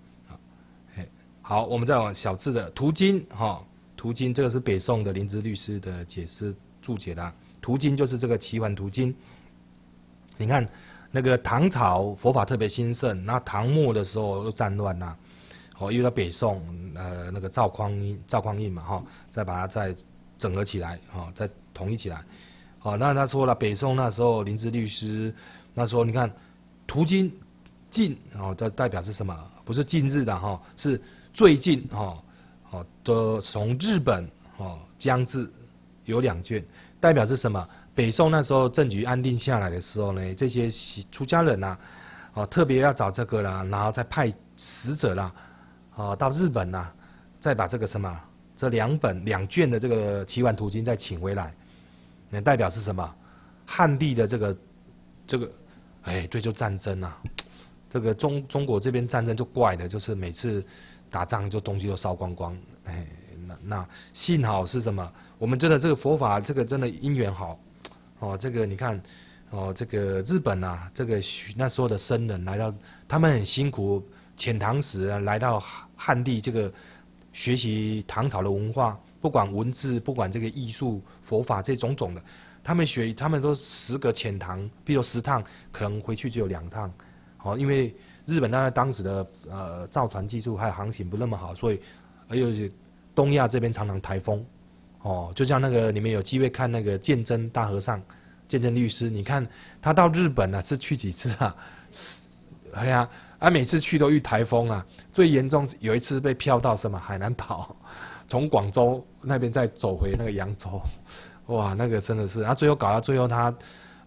好，我们再往小字的图经，哈，图经这个是北宋的林芝律师的解释注解的，图经就是这个奇幻图经，你看。那个唐朝佛法特别兴盛，那唐末的时候又战乱呐，哦，又到北宋，呃，那个赵匡胤，赵匡胤嘛，哈，再把它再整合起来，哈，再统一起来，好，那他说了，北宋那时候林芝律师那时候你看，途经近，哦，这代表是什么？不是近日的哈，是最近哈，好，的从日本哦将至，有两卷，代表是什么？北宋那时候政局安定下来的时候呢，这些出家人呐，哦，特别要找这个啦，然后再派使者啦，哦，到日本呐，再把这个什么这两本两卷的这个奇幻图经再请回来，那代表是什么？汉地的这个这个，哎，对，就战争啊。这个中中国这边战争就怪的，就是每次打仗就东西都烧光光，哎，那那幸好是什么？我们真的这个佛法，这个真的因缘好，哦，这个你看，哦，这个日本啊，这个那时候的僧人来到，他们很辛苦，遣唐使啊来到汉地，这个学习唐朝的文化，不管文字，不管这个艺术、佛法这种种的，他们学，他们都十个遣唐，比如十趟，可能回去只有两趟。哦，因为日本当然当时的呃造船技术还有航行不那么好，所以而且东亚这边常常台风，哦，就像那个你们有机会看那个鉴真大和尚、鉴真律师，你看他到日本呢是去几次啊？是，哎呀，啊每次去都遇台风啊，最严重有一次被飘到什么海南岛，从广州那边再走回那个扬州，哇，那个真的是，然后最后搞到最后他。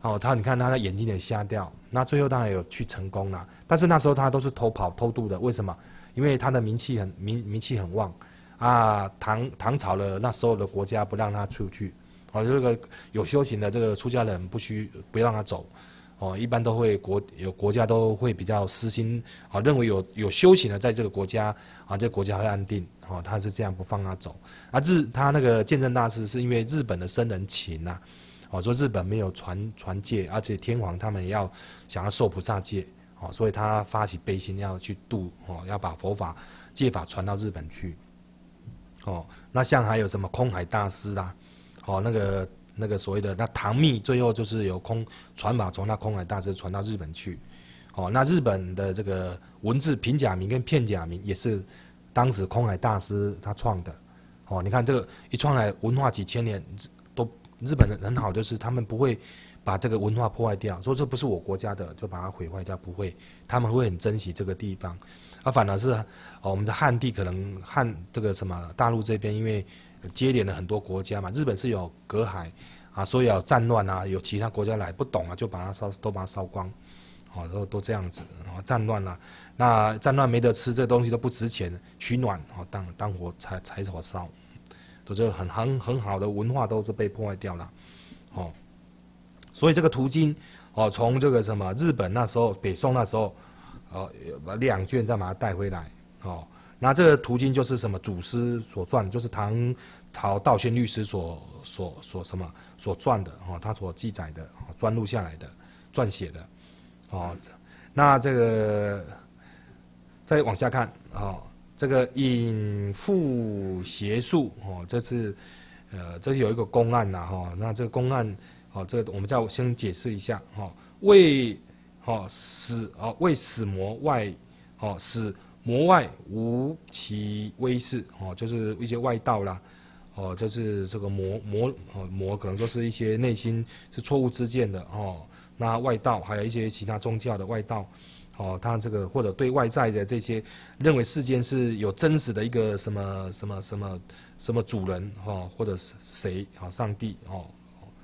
哦，他你看他的眼睛也瞎掉，那最后当然有去成功了，但是那时候他都是偷跑偷渡的，为什么？因为他的名气很名名气很旺，啊，唐唐朝的那时候的国家不让他出去，哦，这个有修行的这个出家人不需不让他走，哦，一般都会国有国家都会比较私心，啊，认为有有修行的在这个国家，啊，这国家会安定，哦，他是这样不放他走，啊日他那个鉴证大师是因为日本的僧人勤呐。哦，说日本没有传传戒，而且天皇他们要想要受菩萨戒，哦，所以他发起悲心要去度，哦，要把佛法戒法传到日本去，哦，那像还有什么空海大师啦，哦，那个那个所谓的那唐密，最后就是有空传法从那空海大师传到日本去，哦，那日本的这个文字平假名跟片假名也是当时空海大师他创的，哦，你看这个一创来文化几千年。都日本人很好，就是他们不会把这个文化破坏掉，说这不是我国家的就把它毁坏掉，不会，他们会很珍惜这个地方。而反而是哦，我们的汉地可能汉这个什么大陆这边，因为接连了很多国家嘛，日本是有隔海啊，所以要战乱啊，有其他国家来不懂啊，就把它烧，都把它烧光，哦，都都这样子，哦，战乱了，那战乱没得吃，这东西都不值钱，取暖哦，当当火柴柴火烧。都是很很很好的文化，都是被破坏掉了，哦，所以这个途经，哦，从这个什么日本那时候，北宋那时候，哦，把两卷再把它带回来，哦，那这个途径就是什么祖师所传，就是唐朝道宣律师所所所什么所传的，哦，他所记载的，哦专录下来的，撰写的，哦，那这个再往下看，哦。这个隐覆邪术哦，这是，呃，这是有一个公案呐哈。那这个公案，哦，这个我们再先解释一下哈。为，哦使哦为使魔外，哦使魔外无其威势哦，就是一些外道啦，哦，就是这个魔魔哦魔可能说是一些内心是错误之见的哦。那外道还有一些其他宗教的外道。哦，他这个或者对外在的这些认为世间是有真实的一个什么什么什么什么主人哦，或者是谁啊，上帝哦，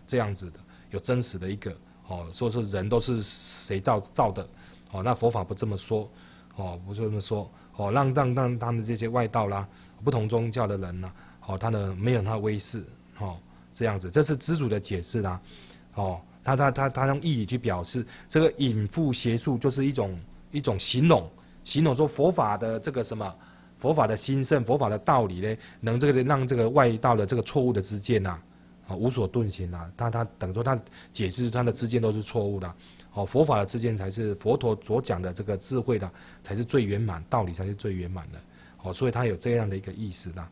这样子的有真实的一个哦，说是人都是谁造造的哦，那佛法不这么说哦，不这么说哦，让让让他们这些外道啦，不同宗教的人呢，哦，他的没有他威势哦，这样子，这是知主的解释啦，哦。他他他他用意义去表示这个隐覆邪术，就是一种一种形容，形容说佛法的这个什么，佛法的兴盛，佛法的道理呢，能这个让这个外道的这个错误的知见呐，啊无所遁形呐，他他等于说他解释他的知见都是错误的，哦佛法的知见才是佛陀所讲的这个智慧的，才是最圆满，道理才是最圆满的，哦所以他有这样的一个意思的，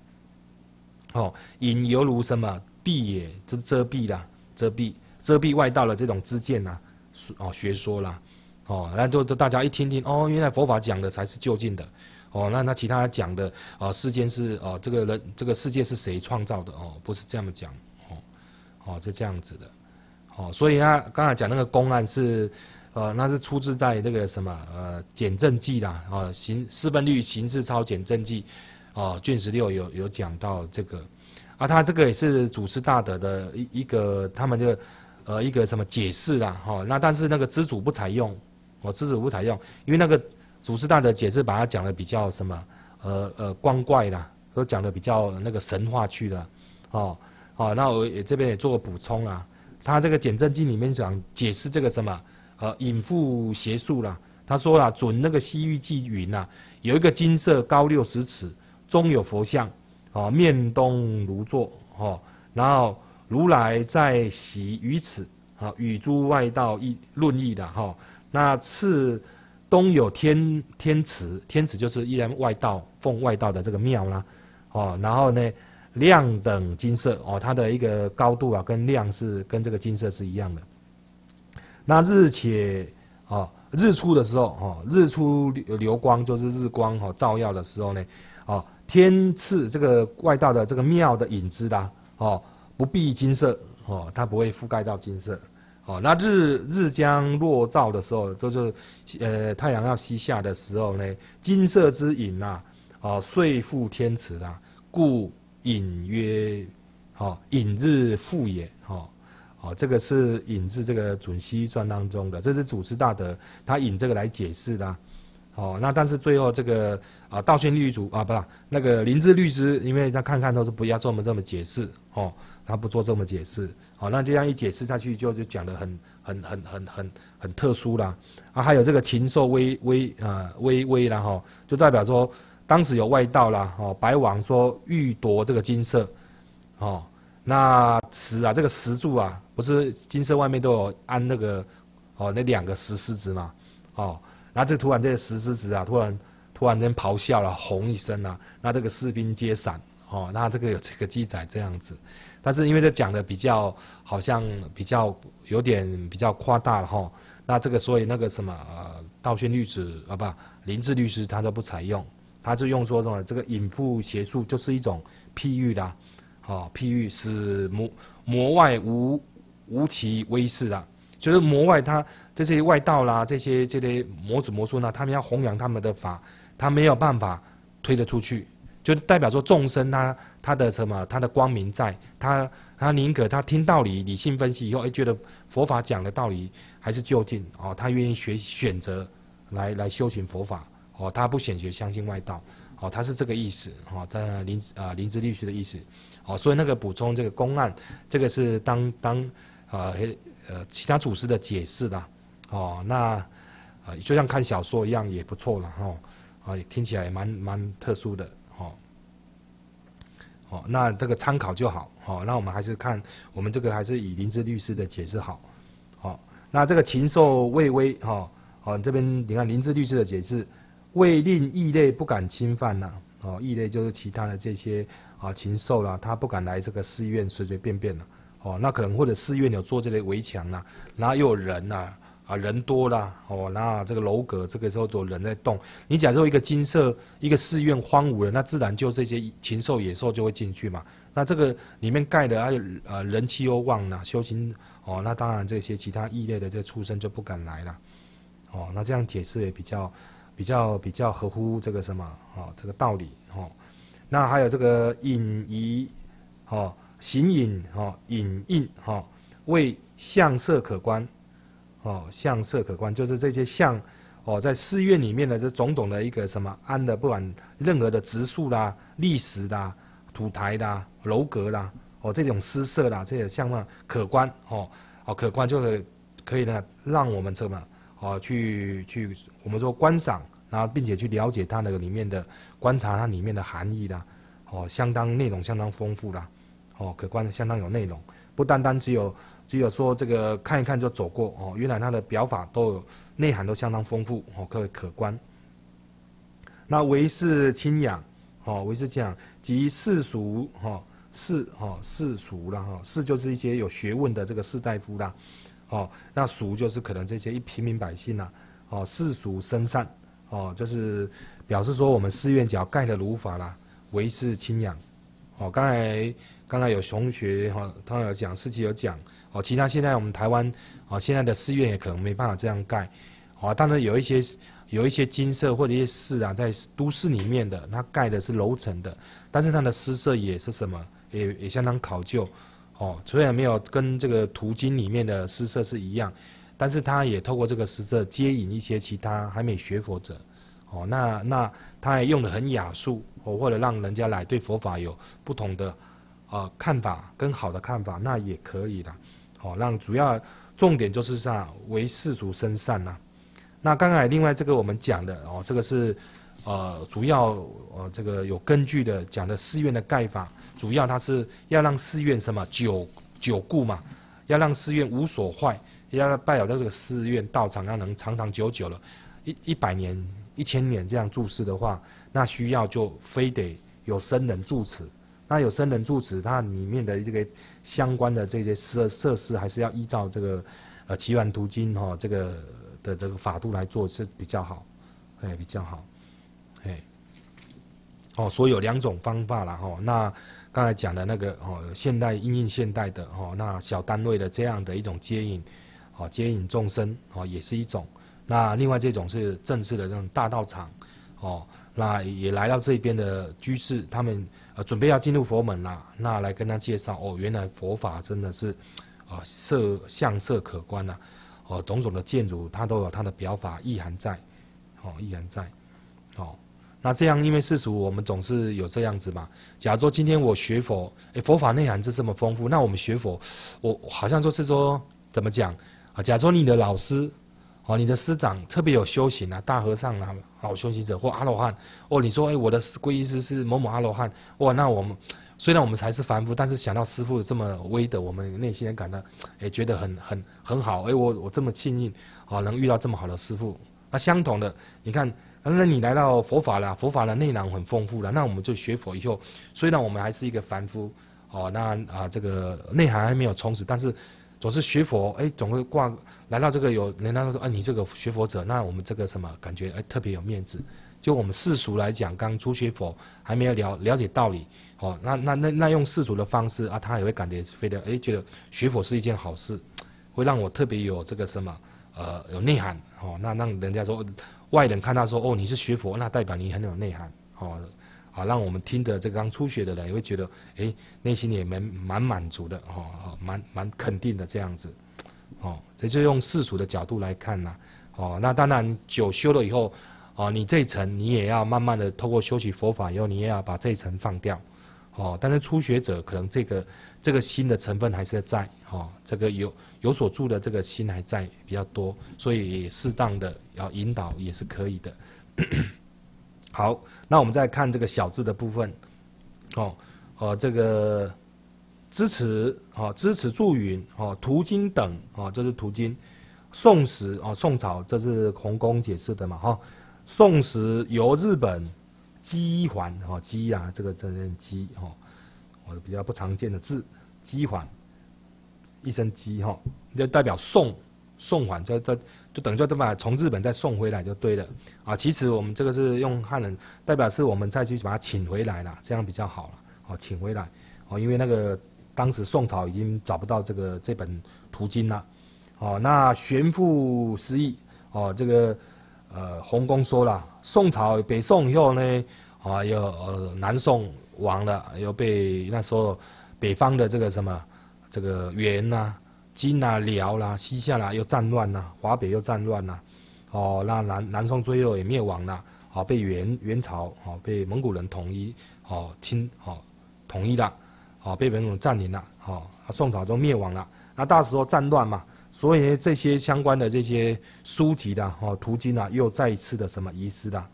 哦隐犹如什么蔽也，就遮蔽啦，遮蔽。遮蔽外道的这种知见呐，哦学说啦，哦，那就大家一听听，哦，原来佛法讲的才是究竟的，哦，那那其他讲的哦，世间是哦，这个人这个世界是谁创造的哦？不是这样讲哦，是这样子的，哦，所以他刚才讲那个公案是，呃，那是出自在那个什么呃《简证记》啦，啊，刑四分律刑事抄简证记，哦，卷十六有有讲到这个，啊，他这个也是祖师大德的一一个他们的呃一个什么解释啦，哈，那但是那个知主不采用。哦知主不采用，因为那个祖师大的解释把它讲的比较什么，呃呃光怪啦，都讲的比较那个神话去了，哦哦，那我也这边也做个补充啊，他这个简正经里面想解释这个什么，呃隐附邪术啦，他说了准那个西域纪云呐，有一个金色高六十尺，中有佛像，哦面东如坐，哦然后如来在席于此，啊与诸外道议论议的哈。那次东有天天池，天池就是依然外道奉外道的这个庙啦，哦，然后呢亮等金色哦，它的一个高度啊跟亮是跟这个金色是一样的。那日且哦日出的时候哦日出流光就是日光哦照耀的时候呢哦天赐这个外道的这个庙的影子的哦不必金色哦它不会覆盖到金色。哦，那日日将落照的时候，就是，呃，太阳要西下的时候呢，金色之影呐，哦，岁复天池啦，故隐曰，哦，隐日复也，哦，哦，这个是引自这个《准西传》当中的，这是祖师大德他引这个来解释的，哦，那但是最后这个啊，道宣律主啊，不是那个林志律师，因为他看看都是不要这么这么解释，哦。他不做这么解释，好，那这样一解释下去，就就讲的很很很很很很特殊啦。啊，还有这个禽兽微微啊微微啦哈，就代表说当时有外道啦，哦，白王说欲夺这个金色，哦，那石啊这个石柱啊，不是金色外面都有安那个哦那两个石狮子嘛，哦，那这突然这个石狮子啊，突然突然间咆哮了，轰一声啊，那这个士兵皆散，哦，那这个有这个记载这样子。但是因为这讲的比较好像比较有点比较夸大了哈，那这个所以那个什么呃道宣律师啊不林志律师他都不采用，他就用说什么这个隐覆邪术就是一种譬喻的，哦譬喻使魔魔外无无其威势啊，就是魔外他这些外道啦这些这些魔子魔术呢，他们要弘扬他们的法，他没有办法推得出去。就代表说众生他他的什么他的光明在，他他宁可他听道理理性分析以后，哎觉得佛法讲的道理还是就近哦，他愿意学选择来来修行佛法哦，他不选择相信外道哦，他是这个意思哦，在林啊林芝律师的意思哦，所以那个补充这个公案，这个是当当啊呃其他祖师的解释啦哦，那啊就像看小说一样也不错了哈啊听起来蛮蛮特殊的。哦，那这个参考就好。好，那我们还是看我们这个还是以林志律师的解释好。好，那这个禽兽畏威，哈，好这边你看林志律师的解释，未令异类不敢侵犯呐。哦，异类就是其他的这些啊禽兽啦，他不敢来这个寺院随随便便的。哦，那可能或者寺院有做这类围墙呐，然后又有人呐。啊，人多啦哦，那这个楼阁这个时候都人在动。你假如一个金色一个寺院荒芜了，那自然就这些禽兽野兽就会进去嘛。那这个里面盖的啊呃人气又旺呢，修行哦，那当然这些其他异类的这畜生就不敢来了。哦，那这样解释也比较比较比较合乎这个什么哦这个道理哦。那还有这个隐仪哦，形影哦，影印哦，为相色可观。哦，相色可观，就是这些相，哦，在寺院里面的这种种的一个什么安的，不管任何的植树啦、历史啦、土台啦、楼阁啦，哦，这种诗色啦，这些相貌可观，哦，哦，可观就是可以呢，让我们什么，哦，去去我们说观赏，然后并且去了解它那个里面的观察它里面的含义啦，哦，相当内容相当丰富啦，哦，可观的相当有内容，不单单只有。只有说这个看一看就走过哦，原来它的表法都有内涵都相当丰富哦，可可观。那唯是清养哦，唯是清养及世俗哈世哈世俗啦哈世就是一些有学问的这个士大夫啦，哦那俗就是可能这些一平民百姓呐哦世俗生善哦，就是表示说我们寺院只要盖的如法啦，维持清养。哦，刚才刚才有同学哈，他有讲，师姐有讲，哦，其他现在我们台湾哦，现在的寺院也可能没办法这样盖，哦，当然有一些有一些金色或者一些寺啊，在都市里面的，它盖的是楼层的，但是它的施设也是什么，也也相当考究，哦，虽然没有跟这个图经里面的施设是一样，但是他也透过这个施设接引一些其他还没学佛者，哦，那那他也用的很雅俗。哦，或者让人家来对佛法有不同的呃看法跟好的看法，那也可以的。好，让主要重点就是啥，为世俗生善呐。那刚才另外这个我们讲的哦，这个是呃主要呃这个有根据的讲的寺院的盖法，主要它是要让寺院什么久久固嘛，要让寺院无所坏，要代表这个寺院道场要能长长久久了，一一百年、一千年这样注释的话。那需要就非得有僧人住持，那有僧人住持，它里面的这个相关的这些设设施，还是要依照这个呃《奇缘图经》哈这个的这个法度来做是比较好，哎比较好，哎，哦，所以有两种方法了哈。那刚才讲的那个哦，现代应用现代的哦，那小单位的这样的一种接引，哦接引众生哦也是一种。那另外这种是正式的这种大道场，哦。那也来到这边的居士，他们呃准备要进入佛门啦。那来跟他介绍哦，原来佛法真的是啊色相色可观呐，哦种种的建筑它都有它的表法意涵在，哦意涵在，那这样因为世俗我们总是有这样子嘛。假如说今天我学佛，诶佛法内涵是这么丰富，那我们学佛，我好像就是说怎么讲啊？假如说你的老师。哦，你的师长特别有修行啊，大和尚啊，好修行者或阿罗汉。哦，你说，哎，我的皈依师是某某阿罗汉。哇，那我们虽然我们才是凡夫，但是想到师父这么威德，我们内心也感到，哎，觉得很很很好。哎，我我这么幸运，啊，能遇到这么好的师父。那相同的，你看，那你来到佛法了，佛法的内囊很丰富了。那我们就学佛以后，虽然我们还是一个凡夫，哦，那啊，这个内涵还没有充实，但是。总是学佛，哎，总会挂来到这个有人家说，哎，你这个学佛者，那我们这个什么感觉，哎，特别有面子。就我们世俗来讲，刚初学佛，还没有了了解道理，哦，那那那那用世俗的方式啊，他也会感觉非常，哎，觉得学佛是一件好事，会让我特别有这个什么，呃，有内涵，哦，那让人家说外人看到说，哦，你是学佛，那代表你很有内涵，哦。啊，让我们听着这个刚初学的人也会觉得，哎，内心也蛮蛮满足的，哦，蛮蛮肯定的这样子，哦，这就用世俗的角度来看呐，哦，那当然久修了以后，哦，你这一层你也要慢慢的透过修习佛法以后，你也要把这一层放掉，哦，但是初学者可能这个这个心的成分还是在，哦，这个有有所住的这个心还在比较多，所以适当的要引导也是可以的。好，那我们再看这个小字的部分，哦，哦，这个支持，哦，支持助云，哦，图经等，哦，这是图经，宋时，哦，宋朝，这是洪公解释的嘛，哈，宋时由日本鸡环，哦，鸡啊，这个这念机，哈，我比较不常见的字，鸡环，一声鸡，哈，就代表宋，宋环，就就。就等于就把从日本再送回来就对了啊。其实我们这个是用汉人，代表是我们再去把它请回来了，这样比较好了。哦，请回来哦，因为那个当时宋朝已经找不到这个这本图经了。哦，那玄父失忆哦，这个呃洪公说了，宋朝北宋以后呢，啊又呃南宋亡了，又被那时候北方的这个什么这个元呐。金啊、辽啦、西夏啦又战乱啦，华北又战乱啦，哦，那南南宋最后也灭亡了，哦，被元元朝哦被蒙古人统一，哦清哦统一了，哦被蒙古占领了，哦宋朝就灭亡了。那大时候战乱嘛，所以这些相关的这些书籍的哦图经啊，又再一次的什么遗失的，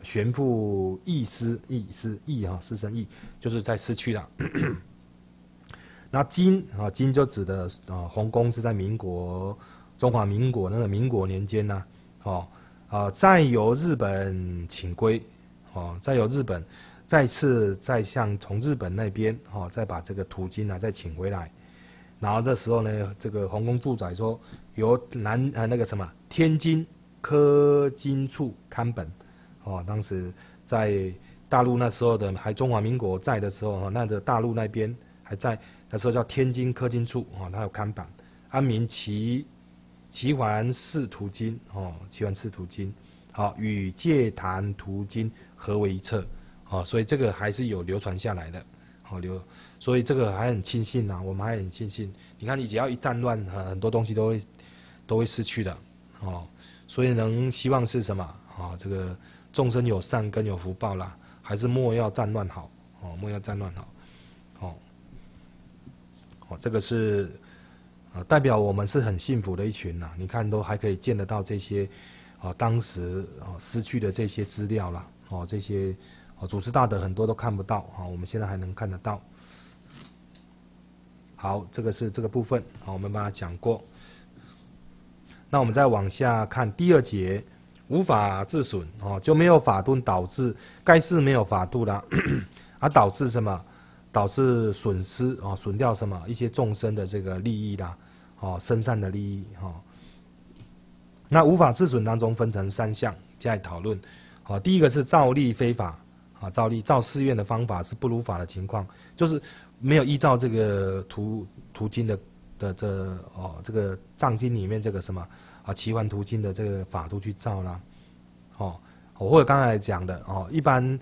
全部遗失遗失遗哈失声遗，就是在失去了。那金啊，金就指的啊，洪公是在民国中华民国那个民国年间呢，哦，啊，再由日本请归，哦，再由日本再次再向从日本那边哦，再把这个图经啊再请回来，然后这时候呢，这个洪公住宅说由南呃那个什么天津科经处刊本，哦，当时在大陆那时候的还中华民国在的时候，哈，那个大陆那边还在那时候叫天津科经处，哦，它有刊版，安民齐齐桓氏图经，哦，齐桓氏图经，好，与戒坛图经合为一册，哦，所以这个还是有流传下来的，好流，所以这个还很庆幸呐，我们还很庆幸。你看，你只要一战乱，很很多东西都会都会失去的，哦，所以能希望是什么？啊，这个众生有善根有福报啦，还是莫要战乱好，哦，莫要战乱好，哦，哦，这个是啊，代表我们是很幸福的一群呐。你看，都还可以见得到这些啊，当时啊失去的这些资料啦，哦，这些哦祖师大德很多都看不到啊，我们现在还能看得到。好，这个是这个部分，好，我们把它讲过。那我们再往下看第二节，无法自损，哦，就没有法度导致该事没有法度啦，而 导致什么？导致损失啊，损掉什么？一些众生的这个利益啦，哦，生善的利益哈。那无法自损当中分成三项加以讨论，好，第一个是造利非法，啊，造利造寺院的方法是不如法的情况，就是。没有依照这个途途经的的这哦这个藏经里面这个什么啊奇幻途经的这个法度去造啦，哦，或者刚才讲的哦，一般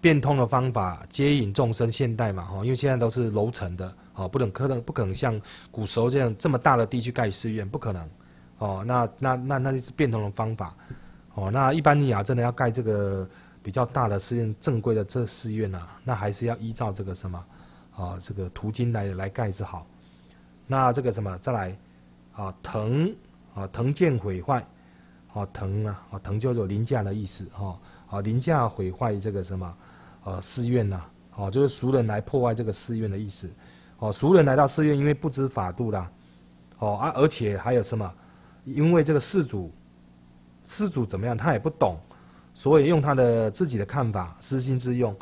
变通的方法接引众生现代嘛哦，因为现在都是楼层的哦，不能可能不可能像古时候这样这么大的地去盖寺院，不可能哦，那那那那就是变通的方法哦，那一般你啊真的要盖这个比较大的寺院正规的这寺院啊，那还是要依照这个什么。啊，这个途经来来盖是好，那这个什么再来啊？藤啊，藤见毁坏，啊藤啊，啊藤就有凌驾的意思哈，啊凌驾毁坏这个什么呃寺院呐，哦就是俗人来破坏这个寺院的意思，哦俗人来到寺院，因为不知法度啦，哦啊而且还有什么？因为这个事主，事主怎么样？他也不懂，所以用他的自己的看法，私心自用，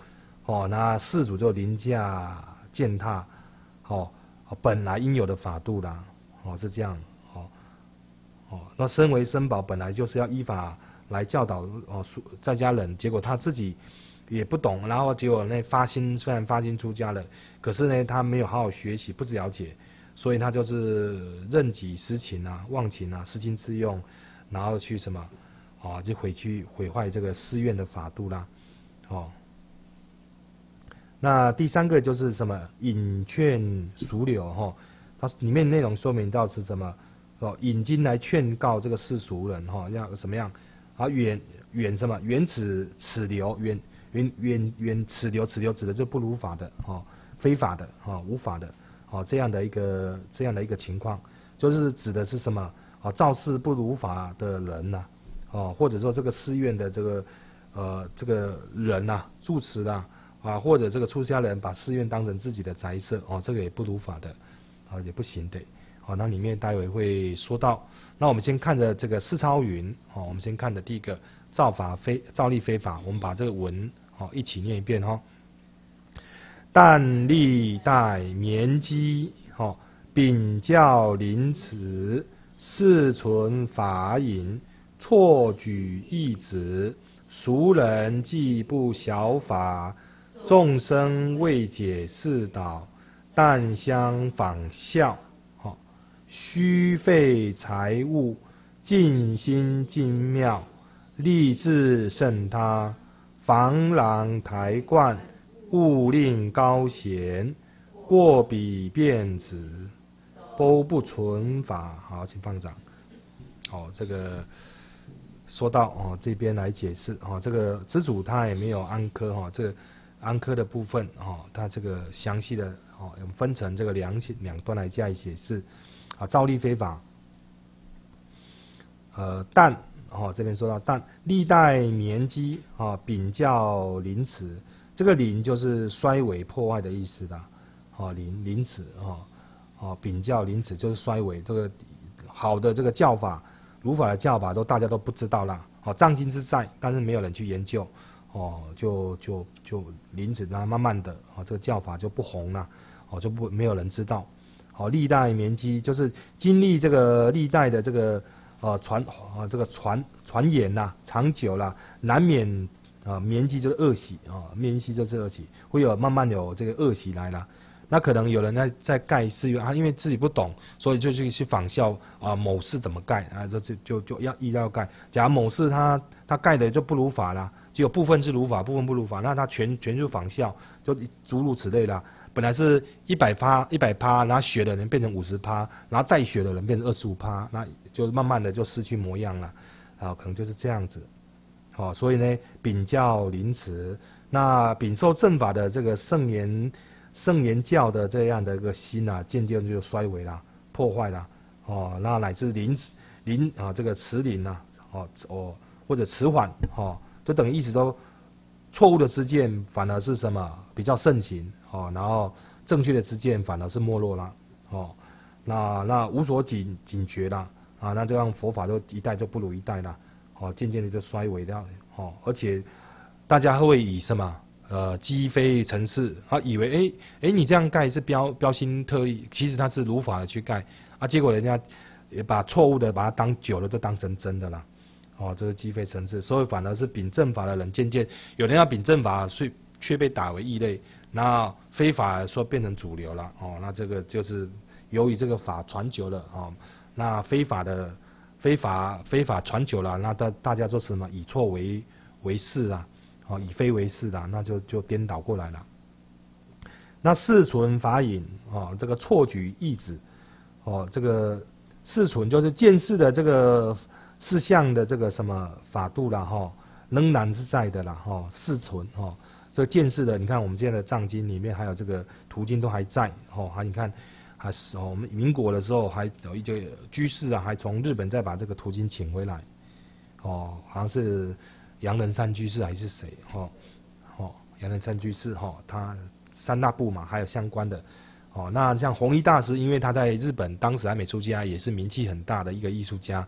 哦那事主就凌驾。践踏，哦，本来应有的法度啦，哦是这样，哦，哦，那身为僧宝，本来就是要依法来教导哦，在家人，结果他自己也不懂，然后结果那发心虽然发心出家了，可是呢，他没有好好学习，不了解，所以他就是任己私情啊，忘情啊，私心自用，然后去什么，啊，就回去毁坏这个寺院的法度啦，哦。那第三个就是什么引劝俗流哈，它里面内容说明到是什么？哦，引经来劝告这个世俗人哈，要什么样？啊远远什么？远此此流远远远远此流此流指的就不如法的哈，非法的哈，无法的哦这样的一个这样的一个情况，就是指的是什么？啊造事不如法的人呐，哦或者说这个寺院的这个呃这个人呐住持的。啊，或者这个出家人把寺院当成自己的宅舍，哦，这个也不如法的，啊，也不行的，好，那里面待会会说到。那我们先看着这个四超云，哦，我们先看的第一个造法非造立非法，我们把这个文，哦，一起念一遍哈。但历代绵积，哦，秉教临此，世存法隐，错举一子，俗人既不晓法。众生未解是道，但相仿效，哈，虚费财物，尽心尽妙，立志胜他，防狼抬冠，勿令高贤，过彼变子，都不存法。好，请放掌。好，这个说到哦，这边来解释哦，这个知主他也没有安科哈，这个。安科的部分，哦，它这个详细的，哦，分成这个两两段来加以解释，啊，造立非法，呃，但，哦，这边说到但历代年积，啊，秉教临此，这个临就是衰微破坏的意思的，哦，临临此，哦，哦，秉教临此就是衰微，这个好的这个教法，儒法的教法都大家都不知道了，哦，藏经之在，但是没有人去研究。哦，就就就林子呢，慢慢的，啊，这个叫法就不红了，哦，就不没有人知道，哦，历代绵积就是经历这个历代的这个呃传啊这个传传言呐，长久了难免啊绵积就是恶习啊，绵积就是恶习，会有慢慢有这个恶习来了。那可能有人在在盖寺院啊，因为自己不懂，所以就去去仿效啊某寺怎么盖啊，这就就就要依照盖。假如某寺他他盖的就不如法了，就有部分是如法，部分不如法，那他全全就仿效，就诸如此类啦。本来是一百趴一百趴，然后学的人变成五十趴，然后再学的人变成二十五趴，那就慢慢的就失去模样了，啊，可能就是这样子。好，所以呢，秉教临迟，那秉受正法的这个圣言。圣言教的这样的一个心啊，渐渐就衰微了、破坏了，哦，那乃至临临啊，这个迟临呐，哦哦或者迟缓，哦，就等于一直都错误的知见反而是什么比较盛行，哦，然后正确的知见反而是没落了，哦，那那无所警警觉了，啊，那这样佛法就一代就不如一代了，哦，渐渐的就衰微掉，哦，而且大家会以什么？呃，积非成市，他以为哎哎，你这样盖是标标新特异，其实他是如法的去盖啊，结果人家也把错误的把它当久了，都当成真的了，哦，这是积非成市，所以反而是秉正法的人渐渐有人要秉正法，所以却被打为异类，那非法说变成主流了，哦，那这个就是由于这个法传久了，哦，那非法的非法非法传久了，那大大家做什么以错为为是啊？哦，以非为是的，那就就颠倒过来了。那世存法隐，哦，这个错举意指，哦，这个世存就是见识的这个四项的这个什么法度啦哈，仍然是在的啦哈。世存哈，这个见识的，你看我们现在的藏经里面还有这个途经都还在，哦，还你看还是哦，我们民国的时候还有一个居士啊，还从日本再把这个途经请回来，哦，好像是。杨仁山居士还是谁？哈，哦，杨仁山居士哈，他三大部嘛，还有相关的，哦，那像弘一大师，因为他在日本当时还没出家，也是名气很大的一个艺术家，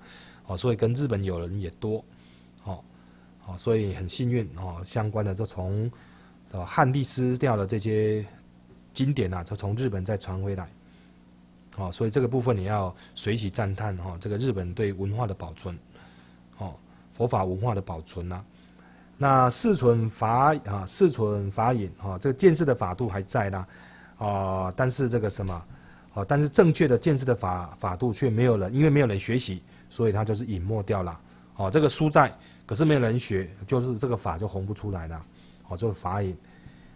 哦，所以跟日本友人也多，哦，哦，所以很幸运哦，相关的就从汉地失掉的这些经典呐，就从日本再传回来，哦，所以这个部分你要随喜赞叹哈，这个日本对文化的保存，哦。佛法文化的保存呐，那世存法啊，世存法隐啊，这个见识的法度还在啦，啊，但是这个什么，啊，但是正确的见识的法法度却没有人，因为没有人学习，所以它就是隐没掉了。哦，这个书在，可是没有人学，就是这个法就红不出来了。哦，就是法隐。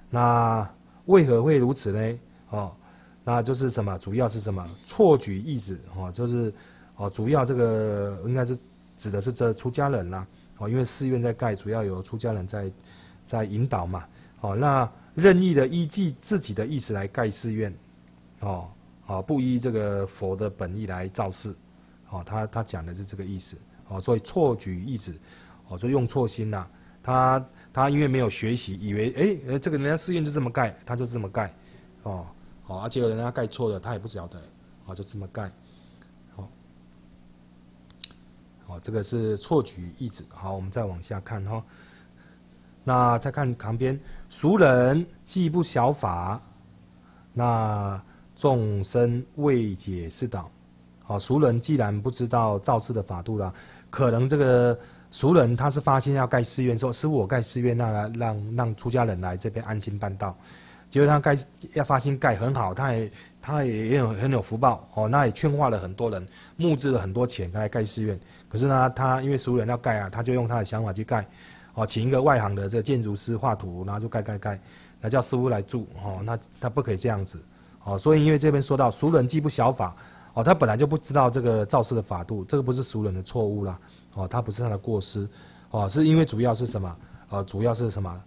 那为何会如此呢？哦，那就是什么？主要是什么？错举意指。哦，就是哦，主要这个应该是。指的是这出家人啦，哦，因为寺院在盖，主要有出家人在在引导嘛，哦，那任意的依据自己的意思来盖寺院，哦，哦，不依这个佛的本意来造寺，哦，他他讲的是这个意思，哦，所以错举意指，哦，就用错心呐，他他因为没有学习，以为哎，这个人家寺院就这么盖，他就这么盖，哦，好，而且有人家盖错了，他也不晓得，哦，就这么盖。哦，这个是错举意指。好，我们再往下看哈。那再看旁边，俗人既不晓法，那众生未解是道。好，俗人既然不知道造寺的法度了，可能这个俗人他是发心要盖寺院，说师傅我盖寺院，那让让出家人来这边安心办道。结果他盖要发心盖很好，他也他也也有很有福报哦，那也劝化了很多人，募资了很多钱来盖寺院。可是呢，他因为熟人要盖啊，他就用他的想法去盖，哦，请一个外行的这个建筑师画图，然后就盖盖盖，那叫师傅来住哦，那他不可以这样子哦。所以因为这边说到熟人既不晓法哦，他本来就不知道这个造事的法度，这个不是熟人的错误啦哦，他不是他的过失哦，是因为主要是什么？呃，主要是什么？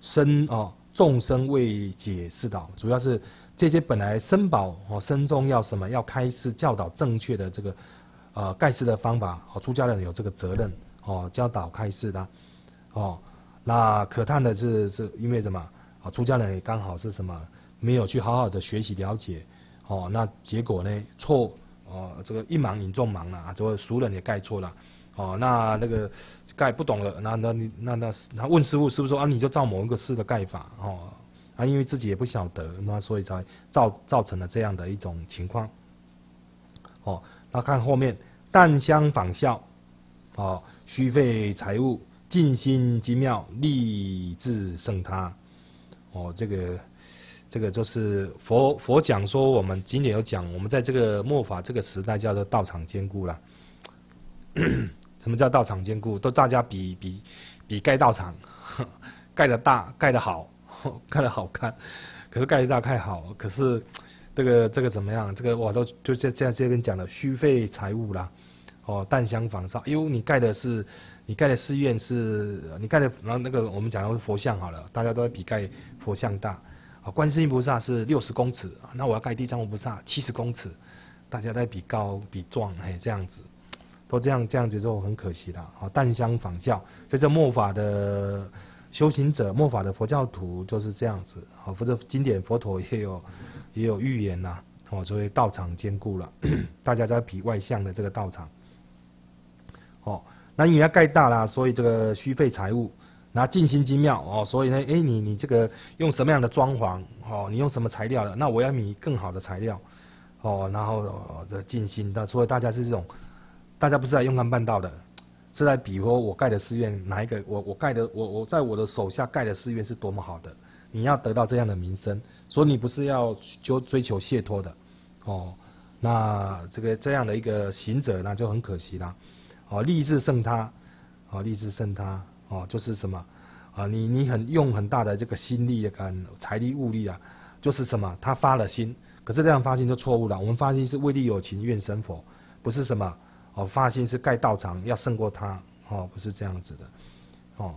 生哦。众生未解是道，主要是这些本来生宝哦，生中要什么？要开示教导正确的这个呃盖世的方法哦，出家人有这个责任哦，教导开示的哦。那可叹的是，是因为什么？啊，出家人也刚好是什么？没有去好好的学习了解哦，那结果呢？错哦，这个一盲引众盲了啊，这个熟人也盖错了。哦，那那个盖不懂了，那那你那那他问师傅，师傅说啊，你就照某一个师的盖法哦，啊，因为自己也不晓得，那所以才造造成了这样的一种情况。哦，那看后面淡香仿效，哦，虚费财物，尽心机妙，立志胜他。哦，这个这个就是佛佛讲说，我们经典有讲，我们在这个末法这个时代叫做道场坚固了。什么叫道场坚固？都大家比比比盖道场，盖的大，盖的好，盖的好看。可是盖的大盖好，可是这个这个怎么样？这个我都就在在这边讲了，虚费财物啦。哦，淡香仿造，因为你盖的是你盖的寺院是，你盖的然后那个我们讲的佛像好了，大家都比盖佛像大。啊，观世音菩萨是六十公尺，那我要盖地藏王菩萨七十公尺，大家在比高比壮，嘿，这样子。都这样这样子就很可惜的，啊，淡香仿效，所以这末法的修行者，末法的佛教徒就是这样子，好，或者经典佛陀也有也有预言呐，哦，所以道场坚固了，大家在比外向的这个道场，哦，那因为要盖大了，所以这个虚费财物，那尽心精妙哦，所以呢，哎，你你这个用什么样的装潢，哦，你用什么材料的，那我要你更好的材料，哦，然后这尽心的，所以大家是这种。大家不是来用看半道的，是来比说我盖的寺院哪一个我我盖的我我在我的手下盖的寺院是多么好的，你要得到这样的名声，所以你不是要就追求解脱的，哦，那这个这样的一个行者那就很可惜啦，哦，立志胜他，哦，立志胜他，哦，就是什么，啊，你你很用很大的这个心力跟财力物力啊，就是什么，他发了心，可是这样发心就错误了，我们发心是为利有情愿生佛，不是什么。哦，发心是盖道场要胜过他，哦，不是这样子的，哦，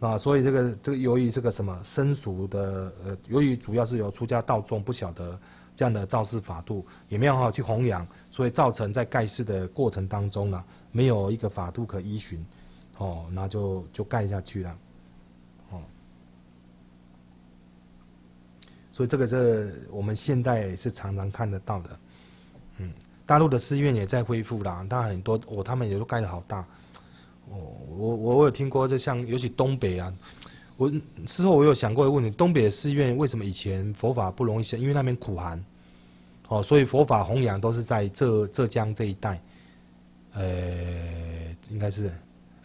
啊，所以这个这个由于这个什么生俗的，呃，由于主要是由出家道众不晓得这样的造世法度，也没有好好去弘扬，所以造成在盖世的过程当中呢，没有一个法度可依循，哦，那就就盖下去了，哦，所以这个是我们现代是常常看得到的，嗯。大陆的寺院也在恢复啦，但很多哦，他们也都盖得好大。哦，我我我有听过，就像尤其东北啊，我事后我有想过一个问题：东北的寺院为什么以前佛法不容易行？因为那边苦寒，哦，所以佛法弘扬都是在浙浙江这一带，呃，应该是，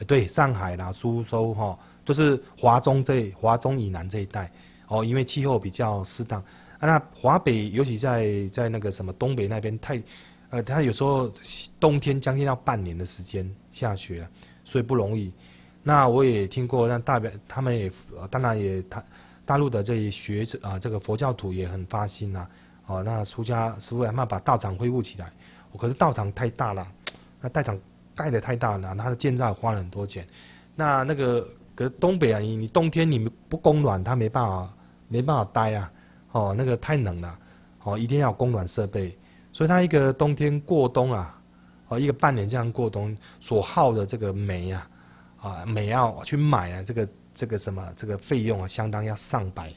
对，上海啦、苏州哈，就是华中这华中以南这一带，哦，因为气候比较适当。那华北，尤其在在那个什么东北那边太。呃，它有时候冬天将近要半年的时间下雪，所以不容易。那我也听过，那大表他们也当然也他大陆的这些学者啊，这个佛教徒也很发心呐。哦，那出家师傅慢把道场恢复起来。可是道场太大了，那道场盖的太大了，它的建造花了很多钱。那那个可是东北啊，你你冬天你不供暖，他没办法没办法待啊。哦，那个太冷了，哦，一定要供暖设备。所以它一个冬天过冬啊，哦，一个半年这样过冬所耗的这个煤啊，啊，煤要去买啊，这个这个什么这个费用啊，相当要上百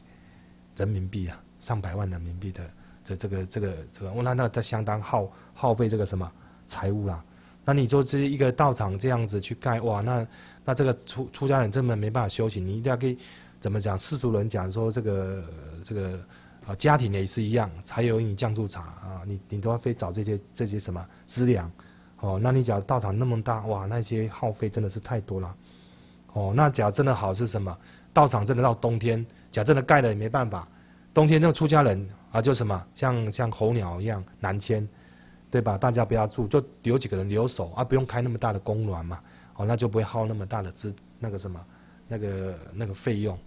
人民币啊，上百万人民币的这这个这个这个，那那它相当耗耗费这个什么财物啦。那你说这一个道场这样子去盖哇，那那这个出出家人根本没办法修行，你一定要给怎么讲世俗人讲说这个这个。啊，家庭也是一样，柴油你酱醋茶啊，你你都要非找这些这些什么资粮，哦，那你假如道场那么大，哇，那些耗费真的是太多了，哦，那假如真的好是什么？道场真的到冬天，假真的盖了也没办法，冬天那个出家人啊，就什么像像候鸟一样南迁，对吧？大家不要住，就留几个人留守啊，不用开那么大的供暖嘛，哦，那就不会耗那么大的资那个什么那个那个费用，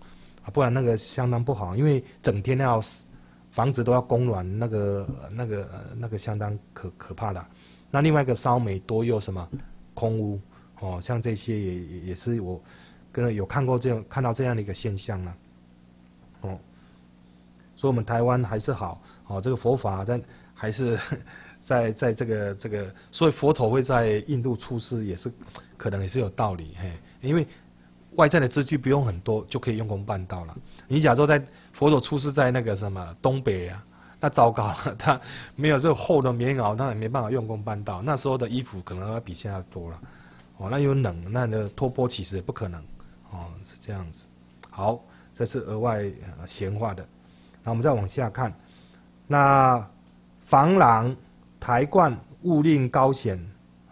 啊，不然那个相当不好，因为整天要。房子都要供暖，那个、那个、那个相当可可怕的。那另外一个烧煤多又什么空屋哦，像这些也也是我跟有看过这样看到这样的一个现象呢。哦，所以我们台湾还是好哦，这个佛法但还是在在这个这个，所以佛陀会在印度出世也是可能也是有道理嘿，因为外在的资具不用很多就可以用功办道了。你假如在佛陀出世在那个什么东北啊，那糟糕了，他没有这个厚的棉袄，他也没办法用功办道。那时候的衣服可能要比现在多了，哦，那又冷，那那托钵其实也不可能，哦，是这样子。好，这是额外闲话的。那我们再往下看，那房廊台冠勿令高显，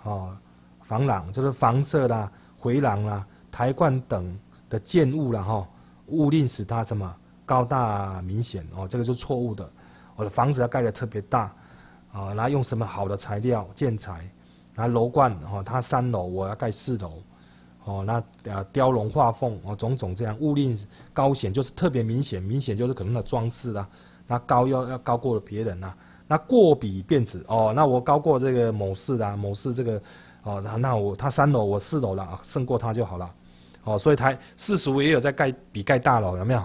哦，防廊就是房舍啦、回廊啦、台冠等的建物啦，哈，勿令使它什么高大明显哦，这个是错误的。我的房子要盖得特别大，啊，然后用什么好的材料建材，然后楼冠哦，它三楼我要盖四楼，哦，那呃雕龙画凤哦，种种这样物令高显，就是特别明显，明显就是可能的装饰啦，那高要要高过了别人呐，那过比变质哦，那我高过这个某市啦，某市这个哦，那那我他三楼我四楼了啊，胜过他就好了，哦，所以台世俗也有在盖比盖大楼有没有？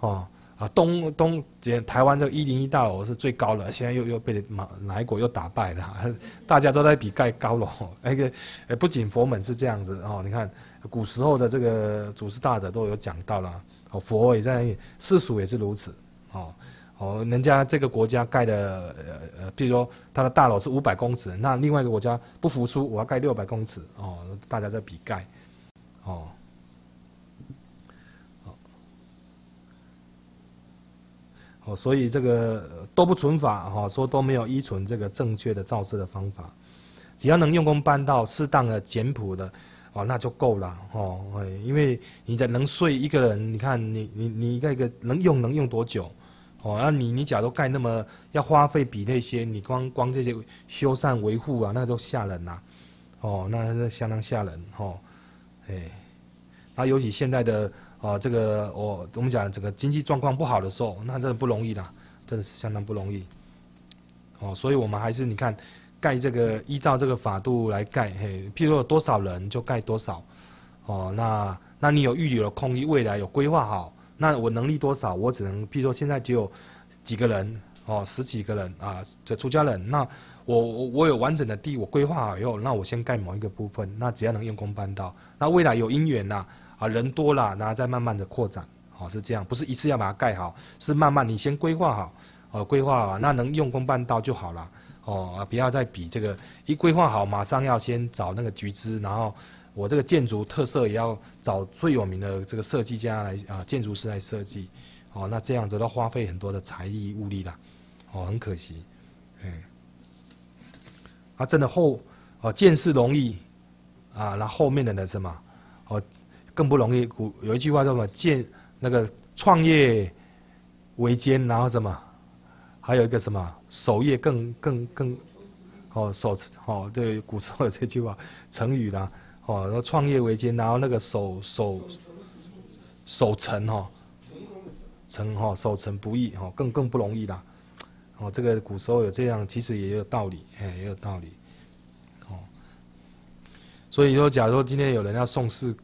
哦。啊，东东台湾这个一零一大楼是最高的，现在又又被哪哪一国又打败了？大家都在比盖高楼。那个，呃，不仅佛门是这样子哦，你看古时候的这个祖师大德都有讲到了，哦，佛也在，世俗也是如此，哦哦，人家这个国家盖的，呃呃，比如说他的大楼是五百公尺，那另外一个国家不服输，我要盖六百公尺，哦，大家在比盖，哦。哦，所以这个都不存法哈，说都没有依存这个正确的造势的方法，只要能用功办道，适当的简朴的，哦，那就够了哦。因为你在能睡一个人，你看你你你一个一个能用能用多久？哦，那你你假如盖那么要花费比那些你光光这些修缮维护啊，那都吓人呐。哦，那那相当吓人哦。哎，那尤其现在的。哦，这个我我们讲整个经济状况不好的时候，那真的不容易的，真的是相当不容易。哦，所以我们还是你看，盖这个依照这个法度来盖，嘿，譬如有多少人就盖多少。哦，那那你有预留的空余，未来有规划好，那我能力多少，我只能譬如说现在只有几个人，哦，十几个人啊，这出家人，那我我我有完整的地，我规划好以后，那我先盖某一个部分，那只要能用功办到，那未来有因缘呐。啊，人多了，然后再慢慢的扩展，好是这样，不是一次要把它盖好，是慢慢你先规划好，哦，规划好，那能用功办到就好了，哦，不要再比这个一规划好，马上要先找那个局资，然后我这个建筑特色也要找最有名的这个设计家来啊，建筑师来设计，哦，那这样子都花费很多的财力物力啦，哦，很可惜，嗯，啊，真的后，哦，见识容易，啊，那后面的呢什么，哦。更不容易。古有一句话叫什么？建那个创业维艰，然后什么？还有一个什么？守业更更更哦，守哦，对，古时候有这句话成语啦。哦，说创业维艰，然后那个守守守成哦，成哦，守成不易哦，更更不容易啦。哦，这个古时候有这样，其实也有道理，哎，也有道理。哦，所以说，假如说今天有人要送事。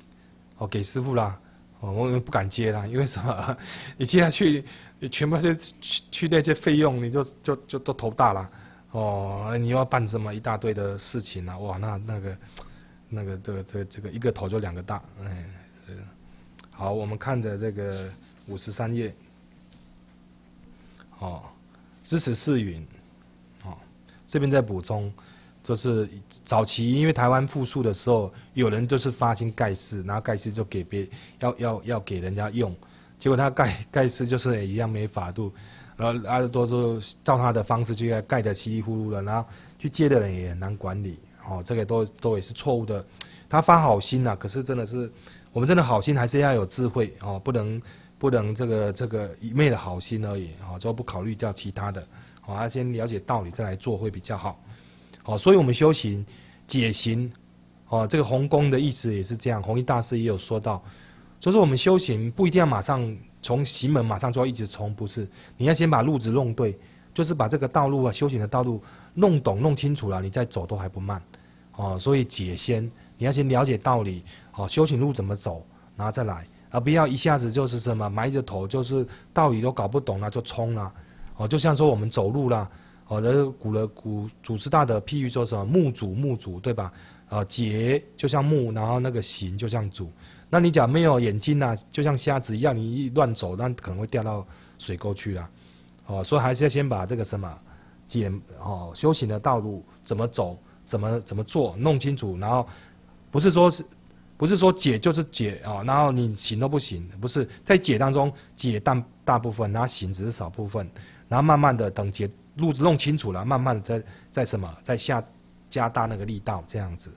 哦，给师傅啦，哦，我们不敢接啦，因为什么？你接下去，你全部是去去那些费用，你就就就都头大了。哦，你又要办什么一大堆的事情啊？哇，那那个那个这个这个这个一个头就两个大，哎，是。好，我们看着这个五十三页，哦，支持四云，哦，这边再补充。就是早期，因为台湾复苏的时候，有人就是发心盖世，然后盖世就给别要要要给人家用，结果他盖盖世就是一样没法度，然后阿多都照他的方式去盖的稀里糊涂的，然后去接的人也很难管理，哦，这个都都也是错误的。他发好心呐，可是真的是我们真的好心还是要有智慧哦，不能不能这个这个一昧的好心而已，哦，就不考虑掉其他的，哦，要先了解道理再来做会比较好。哦，所以我们修行解行，哦，这个弘功的意思也是这样。弘一大师也有说到，就是我们修行不一定要马上从行门马上就要一直冲，不是？你要先把路子弄对，就是把这个道路啊，修行的道路弄懂、弄清楚了，你再走都还不慢。哦，所以解先你要先了解道理，哦，修行路怎么走，然后再来，而不要一下子就是什么埋着头，就是道理都搞不懂了就冲了。哦，就像说我们走路啦。哦，这古了古祖师大的譬喻说什么木主木主对吧？啊，节就像木，然后那个行就像主。那你讲没有眼睛呐，就像瞎子一样，你一乱走，那可能会掉到水沟去啊。哦，所以还是要先把这个什么解哦修行的道路怎么走，怎么怎么做弄清楚，然后不是说是不是说解就是解啊，然后你行都不行，不是在解当中解大大部分，然后行只是少部分，然后慢慢的等解。路子弄清楚了，慢慢的再再什么再下加大那个力道，这样子，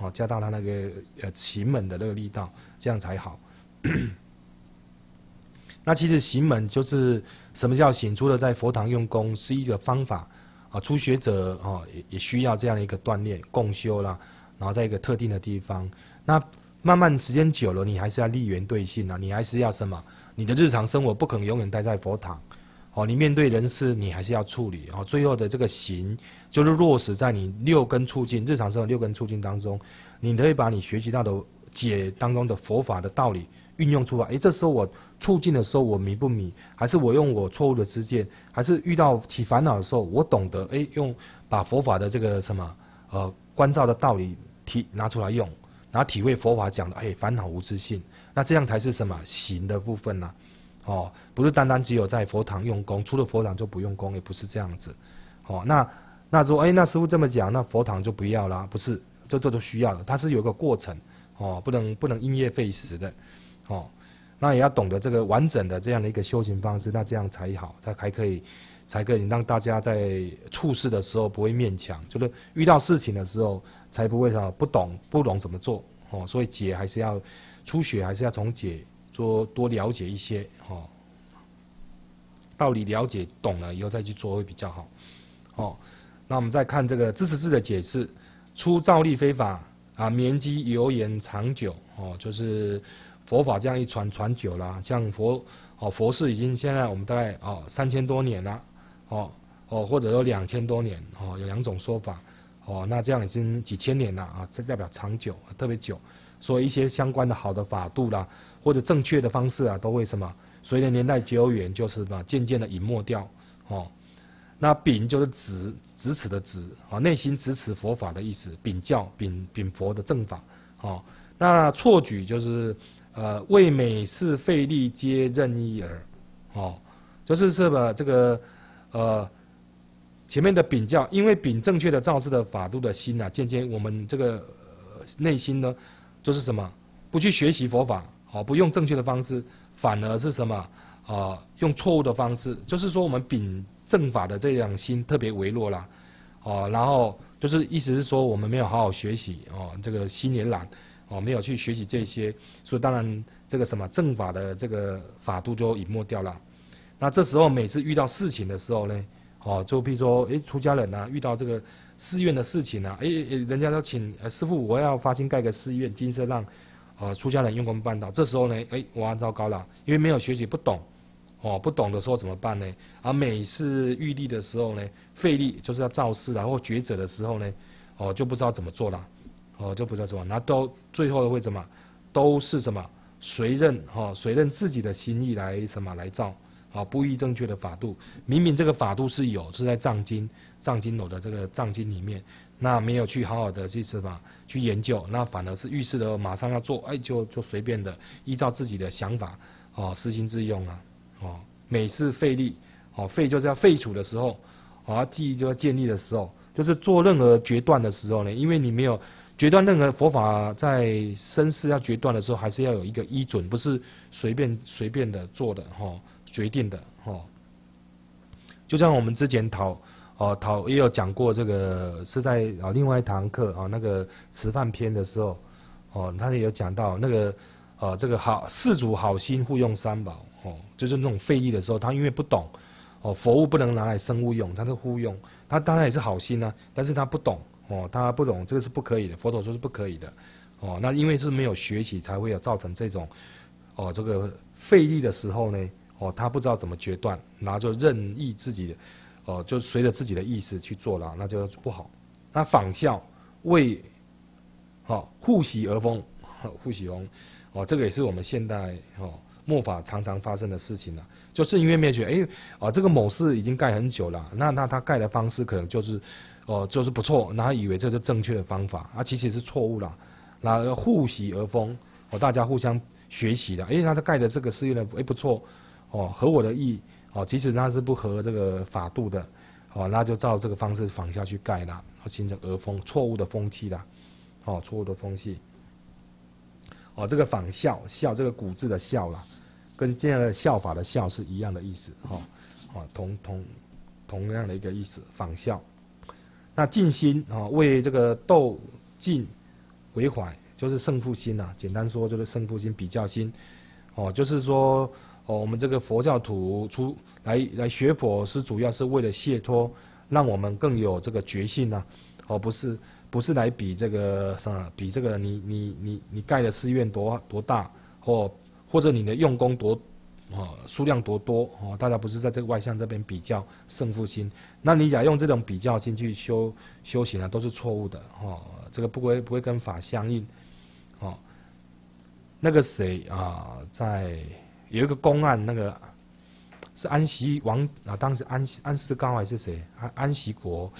哦，加大他那个呃行门的那个力道，这样才好。那其实行门就是什么叫行？除了在佛堂用功是一个方法啊，初学者啊也也需要这样的一个锻炼共修啦，然后在一个特定的地方，那慢慢时间久了，你还是要立缘对性啊，你还是要什么？你的日常生活不可能永远待在佛堂，哦，你面对人事你还是要处理哦。最后的这个行就是落实在你六根促进日常生活六根促进当中，你可以把你学习到的解当中的佛法的道理。运用出来，诶，这时候我促进的时候，我迷不迷？还是我用我错误的知见？还是遇到起烦恼的时候，我懂得诶，用把佛法的这个什么呃关照的道理提拿出来用，然后体会佛法讲的诶，烦恼无自性，那这样才是什么行的部分呢？哦，不是单单只有在佛堂用功，除了佛堂就不用功，也不是这样子。哦，那那说诶，那师傅这么讲，那佛堂就不要啦？不是，这这都需要的，它是有个过程哦，不能不能因噎废食的。哦，那也要懂得这个完整的这样的一个修行方式，那这样才好，才还可以，才可以让大家在处事的时候不会勉强，就是遇到事情的时候才不会啊不懂不懂怎么做哦。所以解还是要初学，还是要从解多多了解一些哦，道理了解懂了以后再去做会比较好。哦，那我们再看这个支持字的解释，出造力非法啊，绵积油盐长久哦，就是。佛法这样一传传久了，像佛哦佛寺已经现在我们大概哦三千多年了，哦哦或者说两千多年哦有两种说法，哦那这样已经几千年了啊，这代表长久特别久，所以一些相关的好的法度啦，或者正确的方式啊，都会什么随着年代久远就是什么渐渐的隐没掉哦。那秉就是执执持的执啊，内心执持佛法的意思，秉教秉秉佛的正法哦。那错举就是。呃，为美事费力皆任意耳，哦，就是是吧？这个，呃，前面的禀教，因为禀正确的造事的法度的心啊，渐渐我们这个内心呢，就是什么？不去学习佛法，哦，不用正确的方式，反而是什么？啊，用错误的方式，就是说我们禀正法的这样心特别微弱啦，哦，然后就是意思是说我们没有好好学习，哦，这个心也懒。哦，没有去学习这些，所以当然这个什么正法的这个法度就隐没掉了。那这时候每次遇到事情的时候呢，哦，就比如说，诶，出家人呐，遇到这个寺院的事情啊，诶，人家要请师傅，我要发心盖个寺院，金色让，呃，出家人用功办到。这时候呢，诶，哇，糟糕了，因为没有学习，不懂，哦，不懂的时候怎么办呢？而每次遇力的时候呢，费力就是要造势，然后抉择的时候呢，哦，就不知道怎么做了。哦，就不叫什么，那都最后的会怎么，都是什么随任哈，随任自己的心意来什么来造，啊，不依正确的法度，明明这个法度是有，是在藏经藏经楼的这个藏经里面，那没有去好好的去什么去研究，那反而是遇事的马上要做，哎，就就随便的依照自己的想法，哦，私心自用啊，哦，每次费力，哦，废就是要废除的时候，啊，记忆就要建立的时候，就是做任何决断的时候呢，因为你没有。决断任何佛法在生死要决断的时候，还是要有一个依准，不是随便随便的做的哈，决定的哈。就像我们之前讨哦讨也有讲过，这个是在啊另外一堂课啊那个吃饭篇的时候，哦他也有讲到那个呃这个好四主好心护用三宝哦，就是那种费力的时候，他因为不懂哦佛物不能拿来生物用，他是护用，他当然也是好心啊，但是他不懂。哦，他不懂这个是不可以的，佛陀说是不可以的。哦，那因为是没有学习，才会有造成这种，哦，这个费力的时候呢，哦，他不知道怎么决断，然后就任意自己的，哦，就随着自己的意思去做了，那就不好。那仿效为，哦，护喜而风，护喜风，哦，这个也是我们现代哦末法常常发生的事情了，就是因为灭绝，哎，啊，这个某寺已经盖很久了，那那他盖的方式可能就是。哦，就是不错，然后以为这是正确的方法，啊，其实是错误了。然后互习而风，哦，大家互相学习的，哎，他是盖的这个寺院呢，哎，不错，哦，合我的意，哦，其实他是不合这个法度的，哦，那就照这个方式仿下去盖了，形成而风，错误的风气啦，哦，错误的风气。哦，这个仿效效这个古字的效啦，跟这样的效法的效是一样的意思，哈，哦，同同同样的一个意思，仿效。那尽心啊，为这个斗尽为怀，就是胜负心呐。简单说就是胜负心、比较心，哦，就是说哦，我们这个佛教徒出来来学佛是主要是为了解脱，让我们更有这个觉性呐，哦，不是不是来比这个什么，比这个你你你你盖的寺院多多大，或或者你的用功多。哦，数量多多哦，大家不是在这个外向这边比较胜负心，那你假用这种比较心去修修行啊，都是错误的哦。这个不会不会跟法相应哦。那个谁啊，在有一个公案，那个是安息王啊，当时安安世高还是谁？安安息国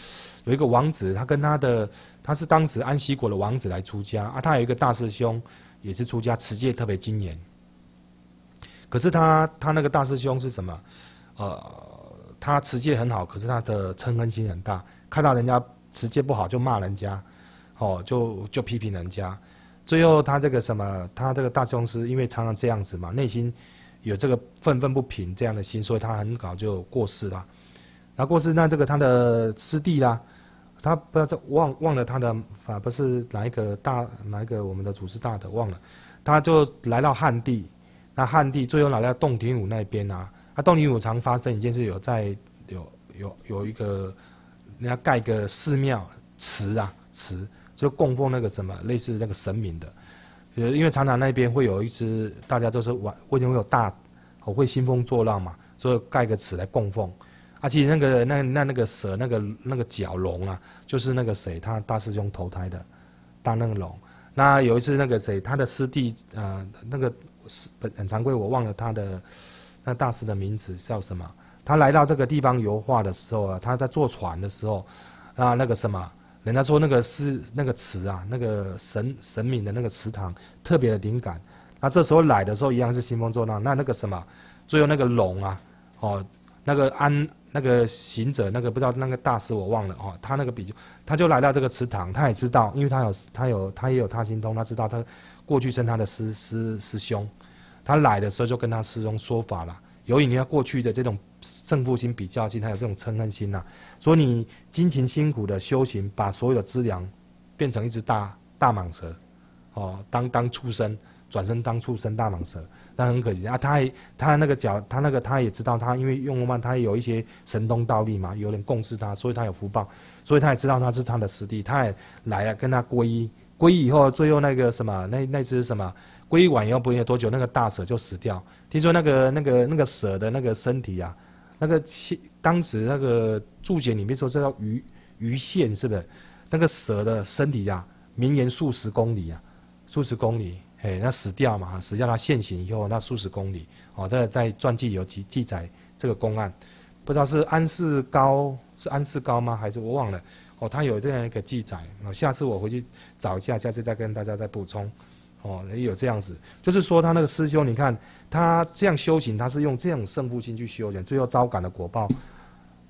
有一个王子，他跟他的他是当时安息国的王子来出家啊，他有一个大师兄也是出家，持戒特别精严。可是他他那个大师兄是什么？呃，他持戒很好，可是他的嗔恨心很大，看到人家持戒不好就骂人家，哦，就就批评人家。最后他这个什么，他这个大宗师因为常常这样子嘛，内心有这个愤愤不平这样的心，所以他很早就过世了。那过世，那这个他的师弟啦，他不知道忘忘了他的法不是哪一个大哪一个我们的祖师大德忘了，他就来到汉地。那汉地最后来到洞庭湖那边啊，那洞庭湖常发生一件事，有在有有有一个人家盖个寺庙祠啊祠，就供奉那个什么类似那个神明的，呃，因为长南那边会有一只，大家都是晚，为什么有大，我会兴风作浪嘛，所以盖个祠来供奉，而且那个那那那个蛇那个那个角龙啊，就是那个谁他大师兄投胎的，当那个龙，那有一次那个谁他的师弟呃那个。很很常规，我忘了他的那大师的名字叫什么。他来到这个地方油画的时候啊，他在坐船的时候，啊，那个什么，人家说那个是那个词啊，那个神神明的那个祠堂特别的灵感。那这时候来的时候一样是兴风作浪。那那个什么，最后那个龙啊，哦，那个安那个行者那个不知道那个大师我忘了哦，他那个比较，他就来到这个祠堂，他也知道，因为他有他有他也有他心通，他知道他过去生他的师师师兄。他来的时候就跟他师兄说法了，由于你要过去的这种胜负心、比较心，还有这种嗔恨心呐，所以你辛勤辛苦的修行，把所有的资粮变成一只大大蟒蛇，哦，当当畜生，转身当畜生大蟒蛇，那很可惜啊。他他那个脚，他那个他也知道，他因为用功他也有一些神通道力嘛，有人共事他，所以他有福报，所以他也知道他是他的师弟，他也来啊跟他皈依，皈依以后，最后那个什么，那那只什么？皈依完以后不用多久，那个大蛇就死掉。听说那个那个那个蛇的那个身体啊，那个当时那个注解里面说这叫鱼鱼线，是不是？那个蛇的身体呀，绵延数十公里啊，数十公里，哎，那死掉嘛，死掉它现形以后，那数十公里，哦，在在传记有记记载这个公案，不知道是安世高是安世高吗？还是我忘了？哦，他有这样一个记载，哦，下次我回去找一下，下次再跟大家再补充。哦，也有这样子，就是说他那个师兄，你看他这样修行，他是用这种胜负心去修行，最后招感的果报，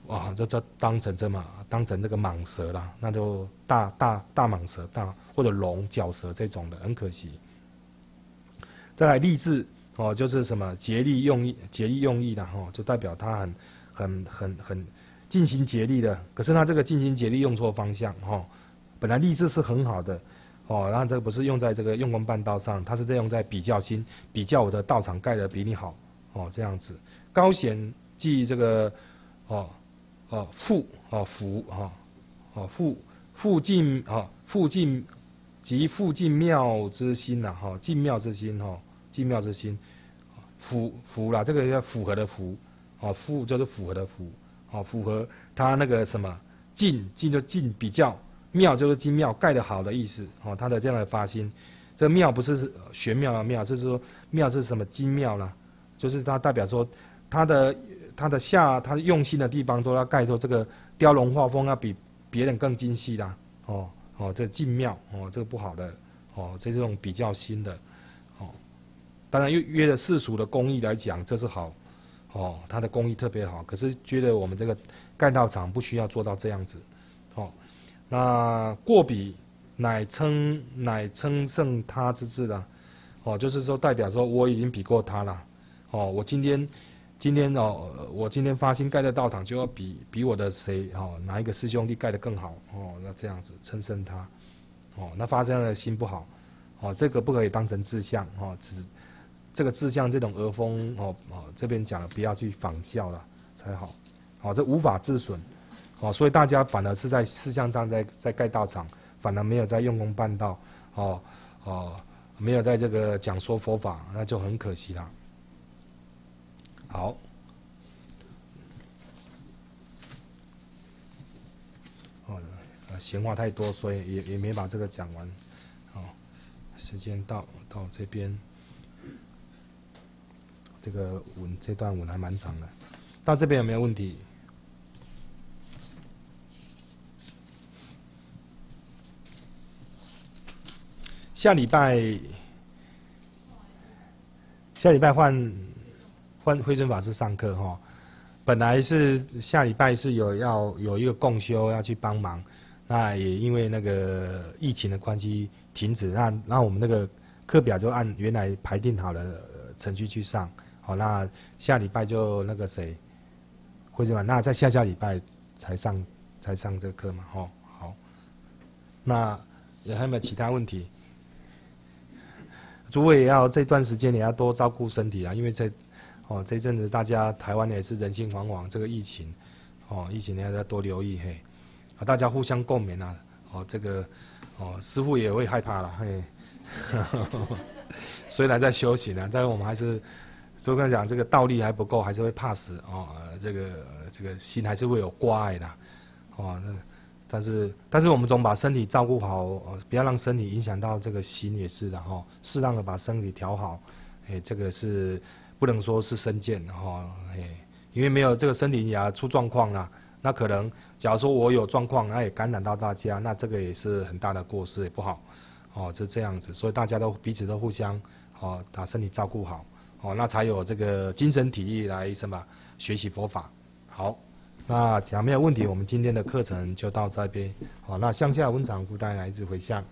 哇，这这当成这么当成这个蟒蛇了，那就大大大蟒蛇大或者龙角蛇这种的，很可惜。再来励志哦，就是什么竭力用意竭力用意的哈，就代表他很很很很尽心竭力的，可是他这个尽心竭力用错方向哈，本来立志是很好的。哦，然后这个不是用在这个用功办道上，他是在用在比较心，比较我的道场盖的比你好，哦，这样子。高显即这个，哦，哦，附，哦，福，哈，哦，附，附近，哦，附近及附近庙之心呐，哈，进庙之心，哈，进庙之心，符符啦，这个叫符合的符，哦，符就是符合的符，哦，符合它那个什么，进进就进比较。庙就是精妙盖得好的意思，哦，他的这样的发心，这个庙不是玄庙的庙，就是说庙是什么精庙啦，就是它代表说，它的它的下它用心的地方都要盖出这个雕龙画凤要比别人更精细啦，哦哦，这进庙哦，这个不好的，哦，这这种比较新的，哦，当然又约了世俗的工艺来讲，这是好，哦，它的工艺特别好，可是觉得我们这个盖道场不需要做到这样子，哦。那过比，乃称乃称胜他之志了，哦，就是说代表说我已经比过他了，哦，我今天今天哦，我今天发心盖的道场就要比比我的谁哦哪一个师兄弟盖的更好哦，那这样子称胜他，哦，那发生的心不好，哦，这个不可以当成志向哦，只这个志向这种儿风哦哦，这边讲了不要去仿效了才好，哦，这无法自损，哦，所以大家反而是在事项上在在盖道场，反而没有在用功办道，哦哦，没有在这个讲说佛法，那就很可惜了。好，哦，闲话太多，所以也也没把这个讲完。好，时间到到这边，这个文这段文还蛮长的，到这边有没有问题？下礼拜，下礼拜换。换慧尊法师上课哈，本来是下礼拜是有要有一个共修要去帮忙，那也因为那个疫情的关系停止，那那我们那个课表就按原来排定好的程序去上，好，那下礼拜就那个谁，或者嘛，那在下下礼拜才上才上这课嘛，吼，好，那有还有没有其他问题？诸位也要这段时间也要多照顾身体啊，因为在。哦，这阵子大家台湾也是人心惶惶，这个疫情，哦，疫情你要多留意嘿，啊，大家互相共勉啊，哦，这个，哦，师傅也会害怕了嘿，虽然在休息呢，但是我们还是，所以跟讲这个道力还不够，还是会怕死哦，这个这个心还是会有挂碍的，哦，那但是但是我们总把身体照顾好，不要让身体影响到这个心也是的哈，适当的把身体调好，哎，这个是。不能说是身健哈，哎，因为没有这个身体也出状况了，那可能假如说我有状况，那也感染到大家，那这个也是很大的过失，也不好，哦，是这样子，所以大家都彼此都互相，哦，把身体照顾好，哦，那才有这个精神体力来什么学习佛法。好，那假没有问题，我们今天的课程就到这边，好，那向下文场大家来一直回向。